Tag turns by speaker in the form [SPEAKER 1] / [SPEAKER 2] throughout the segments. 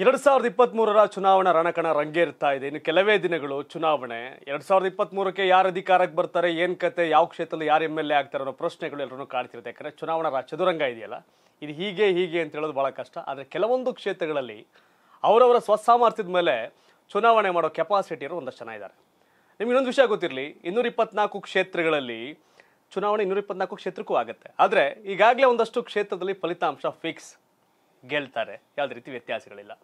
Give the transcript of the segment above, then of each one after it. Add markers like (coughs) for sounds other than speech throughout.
[SPEAKER 1] ಎರಡ್ ಸಾವಿರದ ಇಪ್ಪತ್ತ್ ಮೂರರ ಚುನಾವಣಾ ರಣಕಣ ರಂಗೇರ್ತಾ ಇದೆ. ಇನ್ನು ಕೆಲವೇ ದಿನಗಳು ಚುನಾವಣೆ. ಎರಡ್ ಸಾವಿರದ ಇಪ್ಪತ್ತ್ ಮೂರಕ್ಕೆ ಯಾರು ಅಧಿಕಾರಕ್ಕೆ ಬರ್ತಾರೆ, ಏನು ಕತೆ, ಯಾವ ಕ್ಷೇತ್ರದಲ್ಲಿ ಯಾರು ಎಂ ಎಲ್ ಎ ಆಗ್ತಾರೆ ಅನ್ನೋ ಪ್ರಶ್ನೆಗಳು ಎಲ್ಲರೂ ಕಾಡ್ತಿರುತ್ತೆ ಯಾಕಂದರೆ ಚುನಾವಣಾ ಚದುರಂಗ ಇದೆಯಲ್ಲ, ಇದು ಹೀಗೆ ಹೀಗೆ ಅಂತ ಹೇಳೋದು ಬಹಳ ಕಷ್ಟ. ಆದರೆ ಕೆಲವೊಂದು ಕ್ಷೇತ್ರಗಳಲ್ಲಿ ಅವರವರ ಸ್ವಸಾಮರ್ಥ್ಯದ ಮೇಲೆ ಚುನಾವಣೆ ಮಾಡೋ ಕೆಪಾಸಿಟಿ ಇರೋ ಒಂದಷ್ಟು ಜನ ಇದ್ದಾರೆ. ನಿಮ್ಗೆ ಇನ್ನೊಂದು ವಿಷಯ ಗೊತ್ತಿರಲಿ ಇನ್ನೂರ ಇಪ್ಪತ್ನಾಲ್ಕು ಕ್ಷೇತ್ರಗಳಲ್ಲಿ ಚುನಾವಣೆ ಇನ್ನೂರ ಇಪ್ಪತ್ನಾಲ್ಕು ಕ್ಷೇತ್ರಕ್ಕೂ ಆಗುತ್ತೆ. ಆದರೆ ಈಗಾಗಲೇ ಒಂದಷ್ಟು ಕ್ಷೇತ್ರದಲ್ಲಿ ಫಲಿತಾಂಶ ಫಿಕ್ಸ್ ಗೆಲ್ತಾರೆ. ಯಾವುದೇ ರೀತಿ ವ್ಯತ್ಯಾಸಗಳಿಲ್ಲ.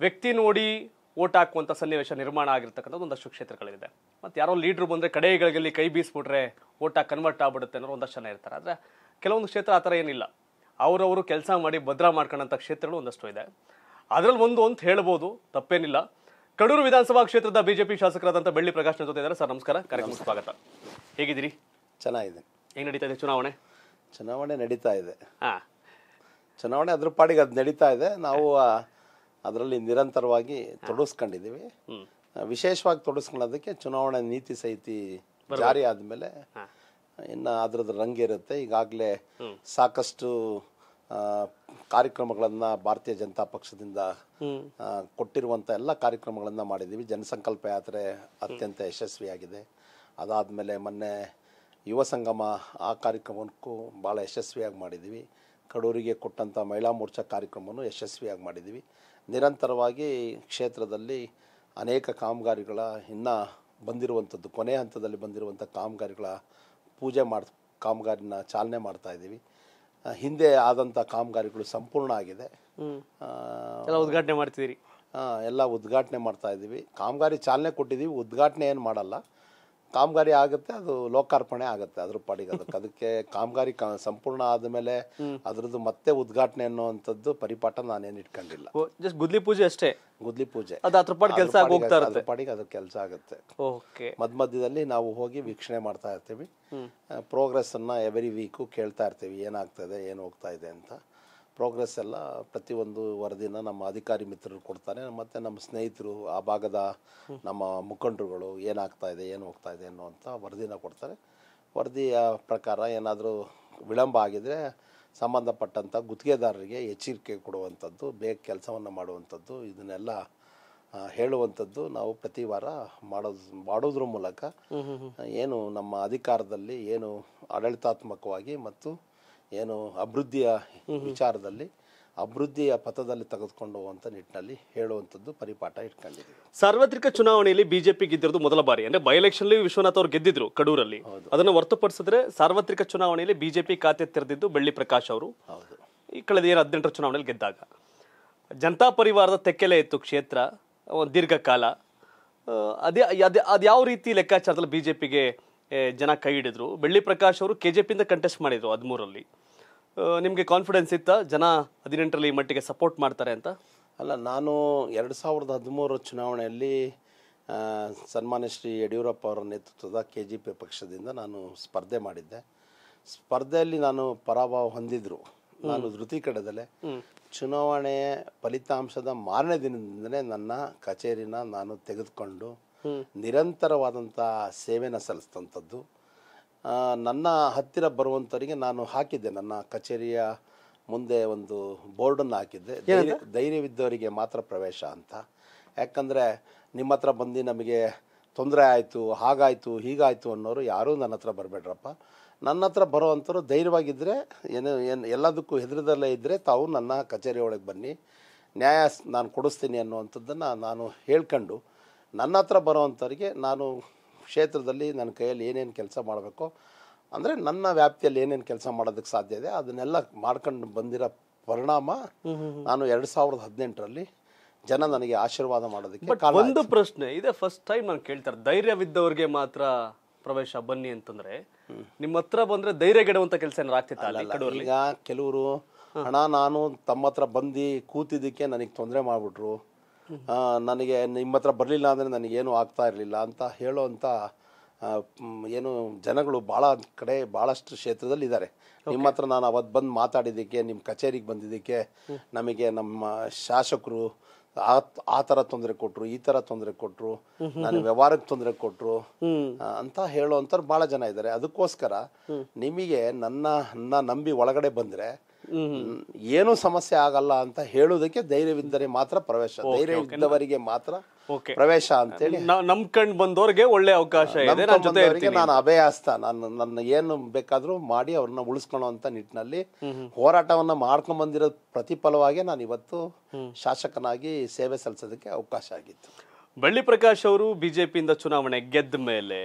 [SPEAKER 1] ವ್ಯಕ್ತಿ ನೋಡಿ ಓಟ್ ಹಾಕುವಂಥ ಸನ್ನಿವೇಶ ನಿರ್ಮಾಣ ಆಗಿರ್ತಕ್ಕಂಥದ್ದು ಒಂದಷ್ಟು ಕ್ಷೇತ್ರಗಳಿದೆ. ಮತ್ತು ಯಾರೋ ಲೀಡ್ರು ಬಂದರೆ ಕಡೆಗಳಲ್ಲಿ ಕೈ ಬೀಸ್ಬಿಟ್ರೆ ಓಟಾಗಿ ಕನ್ವರ್ಟ್ ಆಗ್ಬಿಡುತ್ತೆ ಅನ್ನೋ ಒಂದಷ್ಟು ಜನ ಇರ್ತಾರೆ. ಆದರೆ ಕೆಲವೊಂದು ಕ್ಷೇತ್ರ ಆ ಥರ ಏನಿಲ್ಲ. ಅವರವರು ಕೆಲಸ ಮಾಡಿ ಭದ್ರಾ ಮಾಡ್ಕೊಳ್ಳೋಂಥ ಕ್ಷೇತ್ರಗಳು ಒಂದಷ್ಟು ಇದೆ. ಅದರಲ್ಲಿ ಒಂದು ಅಂತ ಹೇಳ್ಬೋದು ತಪ್ಪೇನಿಲ್ಲ. ಕಡೂರು ವಿಧಾನಸಭಾ ಕ್ಷೇತ್ರದ ಬಿಜೆಪಿ ಶಾಸಕರಾದಂಥ ಬೆಳ್ಳಿ ಪ್ರಕಾಶ್ ಜೊತೆ ಇದ್ದಾರೆ. ಸರ್ ನಮಸ್ಕಾರ. ಕಾರ್ಯಕ್ರಮ ಸ್ವಾಗತ. ಹೇಗಿದ್ದೀರಿ?
[SPEAKER 2] ಚೆನ್ನಾಗಿದೆ.
[SPEAKER 1] ಹೆಂಗೆ ನಡೀತಾ ಇದೆ ಚುನಾವಣೆ?
[SPEAKER 2] ಚುನಾವಣೆ ನಡೀತಾ ಇದೆ.
[SPEAKER 1] ಹಾಂ.
[SPEAKER 2] ಚುನಾವಣೆ ಅದ್ರ ಪಾಡಿಗೆ ಅದು ನಡೀತಾ ಇದೆ. ನಾವು ಅದರಲ್ಲಿ ನಿರಂತರವಾಗಿ ತೊಡಗಿಸ್ಕೊಂಡಿದ್ದೀವಿ ವಿಶೇಷವಾಗಿ ತೊಡಗಿಸ್ಕೊಳ್ಳೋದಕ್ಕೆ ಚುನಾವಣೆ ನೀತಿ ಸಹಿತಿ ಜಾರಿ ಆದಮೇಲೆ ಇನ್ನು ಅದ್ರದ್ದು ರಂಗೇರುತ್ತೆ ಈಗಾಗಲೇ ಸಾಕಷ್ಟು ಕಾರ್ಯಕ್ರಮಗಳನ್ನು ಭಾರತೀಯ ಜನತಾ ಪಕ್ಷದಿಂದ ಕೊಟ್ಟಿರುವಂತ ಕೊಟ್ಟಿರುವಂಥ ಎಲ್ಲ ಕಾರ್ಯಕ್ರಮಗಳನ್ನ ಮಾಡಿದ್ದೀವಿ. ಜನಸಂಕಲ್ಪ ಯಾತ್ರೆ ಅತ್ಯಂತ ಯಶಸ್ವಿಯಾಗಿದೆ. ಅದಾದ್ಮೇಲೆ ಮೊನ್ನೆ ಯುವ ಸಂಗಮ ಆ ಕಾರ್ಯಕ್ರಮಕ್ಕೂ ಭಾಳ ಯಶಸ್ವಿಯಾಗಿ ಮಾಡಿದ್ದೀವಿ. ಕಡೂರಿಗೆ ಕೊಟ್ಟಂಥ ಮಹಿಳಾ ಮೋರ್ಚಾ ಕಾರ್ಯಕ್ರಮವನ್ನು ಯಶಸ್ವಿಯಾಗಿ ಮಾಡಿದ್ದೀವಿ. ನಿರಂತರವಾಗಿ ಕ್ಷೇತ್ರದಲ್ಲಿ ಅನೇಕ ಕಾಮಗಾರಿಗಳ ಇನ್ನೂ ಬಂದಿರುವಂಥದ್ದು ಕೊನೆ ಹಂತದಲ್ಲಿ ಬಂದಿರುವಂಥ ಕಾಮಗಾರಿಗಳ ಪೂಜೆ ಮಾಡಿ ಕಾಮಗಾರಿನ ಚಾಲನೆ ಮಾಡ್ತಾ ಇದ್ದೀವಿ. ಹಿಂದೆ ಆದಂಥ ಕಾಮಗಾರಿಗಳು ಸಂಪೂರ್ಣ ಆಗಿದೆ.
[SPEAKER 1] ಎಲ್ಲ ಉದ್ಘಾಟನೆ ಮಾಡ್ತಿದ್ದೀರಿ.
[SPEAKER 2] ಎಲ್ಲ ಉದ್ಘಾಟನೆ ಮಾಡ್ತಾ ಇದ್ದೀವಿ. ಕಾಮಗಾರಿ ಚಾಲನೆ ಕೊಟ್ಟಿದ್ದೀವಿ. ಉದ್ಘಾಟನೆ ಏನು ಮಾಡಲ್ಲ. ಕಾಮಗಾರಿ ಆಗುತ್ತೆ ಅದು ಲೋಕಾರ್ಪಣೆ ಆಗುತ್ತೆ ಅದ್ರ ಪಾಡಿಗೆ ಅದಕ್ಕೆ. ಅದಕ್ಕೆ ಕಾಮಗಾರಿ ಸಂಪೂರ್ಣ ಆದಮೇಲೆ ಅದ್ರದ್ದು ಮತ್ತೆ ಉದ್ಘಾಟನೆ ಅನ್ನುವಂಥದ್ದು ಪರಿಪಾಠ ನಾನೇನು ಇಟ್ಕೊಂಡಿಲ್ಲ.
[SPEAKER 1] ಜಸ್ಟ್ ಗುದ್ಲಿ ಪೂಜೆ ಅಷ್ಟೇ?
[SPEAKER 2] ಗುದ್ಲಿ ಪೂಜೆ.
[SPEAKER 1] ಅದು ಅದ್ರ ಕೆಲಸ
[SPEAKER 2] ಅದ್ರ ಪಾಡಿಗೆ ಅದ್ರ ಕೆಲಸ ಆಗುತ್ತೆ.
[SPEAKER 1] ಓಕೆ.
[SPEAKER 2] ಮಧ್ಯ ಮಧ್ಯದಲ್ಲಿ ನಾವು ಹೋಗಿ ವೀಕ್ಷಣೆ ಮಾಡ್ತಾ ಇರ್ತೀವಿ. ಪ್ರೋಗ್ರೆಸ್ ಅನ್ನ ಎವ್ರಿ ವೀಕು ಕೇಳ್ತಾ ಇರ್ತೀವಿ ಏನಾಗ್ತದೆ ಏನು ಹೋಗ್ತಾ ಇದೆ ಅಂತ. ಪ್ರೋಗ್ರೆಸ್ ಎಲ್ಲ ಪ್ರತಿಯೊಂದು ವರದಿನ ನಮ್ಮ ಅಧಿಕಾರಿ ಮಿತ್ರರು ಕೊಡ್ತಾರೆ. ಮತ್ತು ನಮ್ಮ ಸ್ನೇಹಿತರು ಆ ಭಾಗದ ನಮ್ಮ ಮುಖಂಡರುಗಳು ಏನಾಗ್ತಾ ಇದೆ ಏನು ಹೋಗ್ತಾ ಇದೆ ಅನ್ನುವಂಥ ವರದಿನ ಕೊಡ್ತಾರೆ. ವರದಿಯ ಪ್ರಕಾರ ಏನಾದರೂ ವಿಳಂಬ ಆಗಿದರೆ ಸಂಬಂಧಪಟ್ಟಂಥ ಗುತ್ತಿಗೆದಾರರಿಗೆ ಎಚ್ಚರಿಕೆ ಕೊಡುವಂಥದ್ದು ಬೇಗ ಕೆಲಸವನ್ನು ಮಾಡುವಂಥದ್ದು ಇದನ್ನೆಲ್ಲ ಹೇಳುವಂಥದ್ದು ನಾವು ಪ್ರತಿ ವಾರ ಮಾಡೋದು ಮಾಡೋದ್ರ ಮೂಲಕ ಏನು ನಮ್ಮ ಅಧಿಕಾರದಲ್ಲಿ ಏನು ಆಡಳಿತಾತ್ಮಕವಾಗಿ ಮತ್ತು ಏನು ಅಭಿವೃದ್ಧಿಯ ವಿಚಾರದಲ್ಲಿ ಅಭಿವೃದ್ಧಿಯ ಪಥದಲ್ಲಿ ತೆಗೆದುಕೊಂಡು ಹೋಗುವಂಥ ನಿಟ್ಟಿನಲ್ಲಿ ಹೇಳುವಂಥದ್ದು ಪರಿಪಾಠ ಇಟ್ಕೊಂಡಿದ್ದೀವಿ.
[SPEAKER 1] ಸಾರ್ವತ್ರಿಕ ಚುನಾವಣೆಯಲ್ಲಿ ಬಿಜೆಪಿ ಗೆದ್ದಿರೋದು ಮೊದಲ ಬಾರಿ. ಅಂದ್ರೆ ಬೈ ಎಲೆಕ್ಷನ್ ವಿಶ್ವನಾಥ್ ಅವರು ಗೆದ್ದಿದ್ರು ಕಡೂರಲ್ಲಿ. ಅದನ್ನು ಹೊರತುಪಡಿಸಿದ್ರೆ ಸಾರ್ವತ್ರಿಕ ಚುನಾವಣೆಯಲ್ಲಿ ಬಿಜೆಪಿ ಖಾತೆ ತೆರೆದಿದ್ದು ಬೆಳ್ಳಿ ಪ್ರಕಾಶ್ ಅವರು.
[SPEAKER 2] ಹೌದು.
[SPEAKER 1] ಈ ಕಳೆದ ಏನು ಹದಿನೆಂಟರ ಚುನಾವಣೆಯಲ್ಲಿ ಗೆದ್ದಾಗ. ಜನತಾ ಪರಿವಾರದ ತೆಕ್ಕೆಲೆ ಇತ್ತು ಕ್ಷೇತ್ರ ಒಂದು ದೀರ್ಘಕಾಲ. ಅದೇ ಅದೇ ಅದು ಯಾವ ರೀತಿ ಲೆಕ್ಕಾಚಾರದಲ್ಲಿ ಬಿಜೆಪಿಗೆ ಜನ ಕೈ ಹಿಡಿದ್ರು. ಬೆಳ್ಳಿ ಪ್ರಕಾಶ್ ಅವರು ಕೆ ಜೆ ಪಿಯಿಂದ ಕಂಟೆಸ್ಟ್ ಮಾಡಿದರು ಹದಿಮೂರಲ್ಲಿ. ನಿಮಗೆ ಕಾನ್ಫಿಡೆನ್ಸ್ ಇತ್ತಾ? ಜನ ಹದಿನೆಂಟರಲ್ಲಿ ಈ ಮಟ್ಟಿಗೆ ಸಪೋರ್ಟ್ ಮಾಡ್ತಾರೆ ಅಂತ?
[SPEAKER 2] ಅಲ್ಲ ನಾನು ಎರಡು ಸಾವಿರದ ಹದಿಮೂರು ಚುನಾವಣೆಯಲ್ಲಿ ಸನ್ಮಾನ್ಯ ಶ್ರೀ ಯಡಿಯೂರಪ್ಪ ಅವರ ನೇತೃತ್ವದ ಕೆ ಜಿ ಪಿ ಪಕ್ಷದಿಂದ ನಾನು ಸ್ಪರ್ಧೆ ಮಾಡಿದ್ದೆ. ಸ್ಪರ್ಧೆಯಲ್ಲಿ ನಾನು ಪರಾಭವ ಹೊಂದಿದ್ರು. ನಾನು ಧೃತೀಕರಣದಲ್ಲೇ. ಚುನಾವಣೆ ಫಲಿತಾಂಶದ ಮಾರನೇ ದಿನದಿಂದಲೇ ನನ್ನ ಕಚೇರಿನ ನಾನು ತೆಗೆದುಕೊಂಡು ನಿರಂತರವಾದಂಥ ಸೇವೆನ ಸಲ್ಲಿಸ್ತಂಥದ್ದು ನನ್ನ ಹತ್ತಿರ ಬರುವಂಥವರಿಗೆ ನಾನು ಹಾಕಿದ್ದೆ. ನನ್ನ ಕಚೇರಿಯ ಮುಂದೆ ಒಂದು ಬೋರ್ಡನ್ನು ಹಾಕಿದ್ದೆ. ಧೈರ್ಯ ಧೈರ್ಯವಿದ್ದವರಿಗೆ ಮಾತ್ರ ಪ್ರವೇಶ ಅಂತ. ಯಾಕಂದರೆ ನಿಮ್ಮ ಹತ್ರ ಬಂದು ನಮಗೆ ತೊಂದರೆ ಆಯಿತು ಹಾಗಾಯಿತು ಹೀಗಾಯಿತು ಅನ್ನೋರು ಯಾರೂ ನನ್ನ ಹತ್ರ ಬರಬೇಡ್ರಪ್ಪ. ನನ್ನ ಹತ್ರ ಬರೋವಂಥವ್ರು ಧೈರ್ಯವಾಗಿದ್ದರೆ ಏನು ಏನು ಎಲ್ಲದಕ್ಕೂ ಹೆದರದಲ್ಲೇ ಇದ್ದರೆ ತಾವು ನನ್ನ ಕಚೇರಿ ಒಳಗೆ ಬನ್ನಿ. ನ್ಯಾಯ ನಾನು ಕೊಡಿಸ್ತೀನಿ ಅನ್ನುವಂಥದ್ದನ್ನು ನಾನು ಹೇಳ್ಕೊಂಡು ನನ್ನ ಹತ್ರ ಬರೋವಂಥವ್ರಿಗೆ ನಾನು ಕ್ಷೇತ್ರದಲ್ಲಿ ನನ್ನ ಕೈಯಲ್ಲಿ ಏನೇನು ಕೆಲಸ ಮಾಡಬೇಕು ಅಂದರೆ ನನ್ನ ವ್ಯಾಪ್ತಿಯಲ್ಲಿ ಏನೇನು ಕೆಲಸ ಮಾಡೋದಕ್ಕೆ ಸಾಧ್ಯ ಇದೆ ಅದನ್ನೆಲ್ಲ ಮಾಡ್ಕೊಂಡು ಬಂದಿರೋ ಪರಿಣಾಮ ನಾನು ಎರಡು ಸಾವಿರದ ಹದಿನೆಂಟರಲ್ಲಿ ಜನ ನನಗೆ ಆಶೀರ್ವಾದ ಮಾಡೋದಕ್ಕೆ
[SPEAKER 1] ಒಂದು ಪ್ರಶ್ನೆ ಇದೆ ಫಸ್ಟ್ ಟೈಮ್ ನಾನು ಕೇಳ್ತಾರೆ ಧೈರ್ಯವಿದ್ದವ್ರಿಗೆ ಮಾತ್ರ ಪ್ರವೇಶ ಬನ್ನಿ ಅಂತಂದ್ರೆ ನಿಮ್ಮ ಹತ್ರ ಬಂದ್ರೆ ಧೈರ್ಯ ಗೆಡುವಂತ ಕೆಲಸ ಏನಾರು ಆಗ್ತಿತ್ತು ಅಲ್ಲಿ
[SPEAKER 2] ಈಗ ಕೆಲವರು ಹಣ ನಾನು ತಮ್ಮ ಹತ್ರ ಬಂದು ಕೂತಿದ್ದಕ್ಕೆ ನನಗೆ ತೊಂದರೆ ಮಾಡಿಬಿಟ್ರು ನನಗೆ ನಿಮ್ಮ ಹತ್ರ ಬರಲಿಲ್ಲ ಅಂದರೆ ನನಗೇನು ಆಗ್ತಾ ಇರಲಿಲ್ಲ ಅಂತ ಹೇಳೋವಂಥ ಏನು ಜನಗಳು ಭಾಳ ಕಡೆ ಭಾಳಷ್ಟು ಕ್ಷೇತ್ರದಲ್ಲಿ ಇದ್ದಾರೆ ನಿಮ್ಮ ಹತ್ರ ನಾನು ಅವತ್ತು ಬಂದು ಮಾತಾಡಿದ್ದಕ್ಕೆ ನಿಮ್ಮ ಕಚೇರಿಗೆ ಬಂದಿದ್ದಕ್ಕೆ ನಮಗೆ ನಮ್ಮ ಶಾಸಕರು ಆ ಆ ಥರ ತೊಂದರೆ ಕೊಟ್ಟರು ಈ ತರ ತೊಂದರೆ ಕೊಟ್ಟರು ನಾನು ವ್ಯವಹಾರಕ್ಕೆ ತೊಂದರೆ ಕೊಟ್ಟರು ಅಂತ ಹೇಳೋವಂಥವ್ರು ಬಹಳ ಜನ ಇದ್ದಾರೆ. ಅದಕ್ಕೋಸ್ಕರ ನಿಮಗೆ ನನ್ನ ನನ್ನ ನಂಬಿ ಒಳಗಡೆ ಬಂದರೆ ಏನೂ ಸಮಸ್ಯೆ ಆಗಲ್ಲ ಅಂತ ಹೇಳೋದಕ್ಕೆ ಧೈರ್ಯವಿದ್ದರೆ ಮಾತ್ರ ಪ್ರವೇಶ. ಧೈರ್ಯವಿದ್ದವರಿಗೆ ಮಾತ್ರ ಪ್ರವೇಶ ಅಂತೇಳಿ.
[SPEAKER 1] ನಮ್ ಕಂಡ್ ಬಂದವ್ರಿಗೆ ಒಳ್ಳೆ ಅವಕಾಶ ಇದೆ. ನಾನು ಜೊತೆ
[SPEAKER 2] ನಾನು ಅಭಯಾಸ್ತ ನಾನು ನನ್ನ ಏನು ಬೇಕಾದ್ರೂ ಮಾಡಿ ಅವ್ರನ್ನ ಅಂತ ನಿಟ್ಟಿನಲ್ಲಿ ಹೋರಾಟವನ್ನ ಮಾಡ್ಕೊಂಡ್ ಬಂದಿರೋ ಪ್ರತಿಫಲವಾಗಿ ನಾನು ಇವತ್ತು ಶಾಸಕನಾಗಿ ಸೇವೆ ಸಲ್ಲಿಸೋದಕ್ಕೆ ಅವಕಾಶ ಆಗಿತ್ತು.
[SPEAKER 1] ಬಳ್ಳಿ ಪ್ರಕಾಶ್ ಅವರು ಬಿಜೆಪಿಯಿಂದ ಚುನಾವಣೆ ಗೆದ್ದ ಮೇಲೆ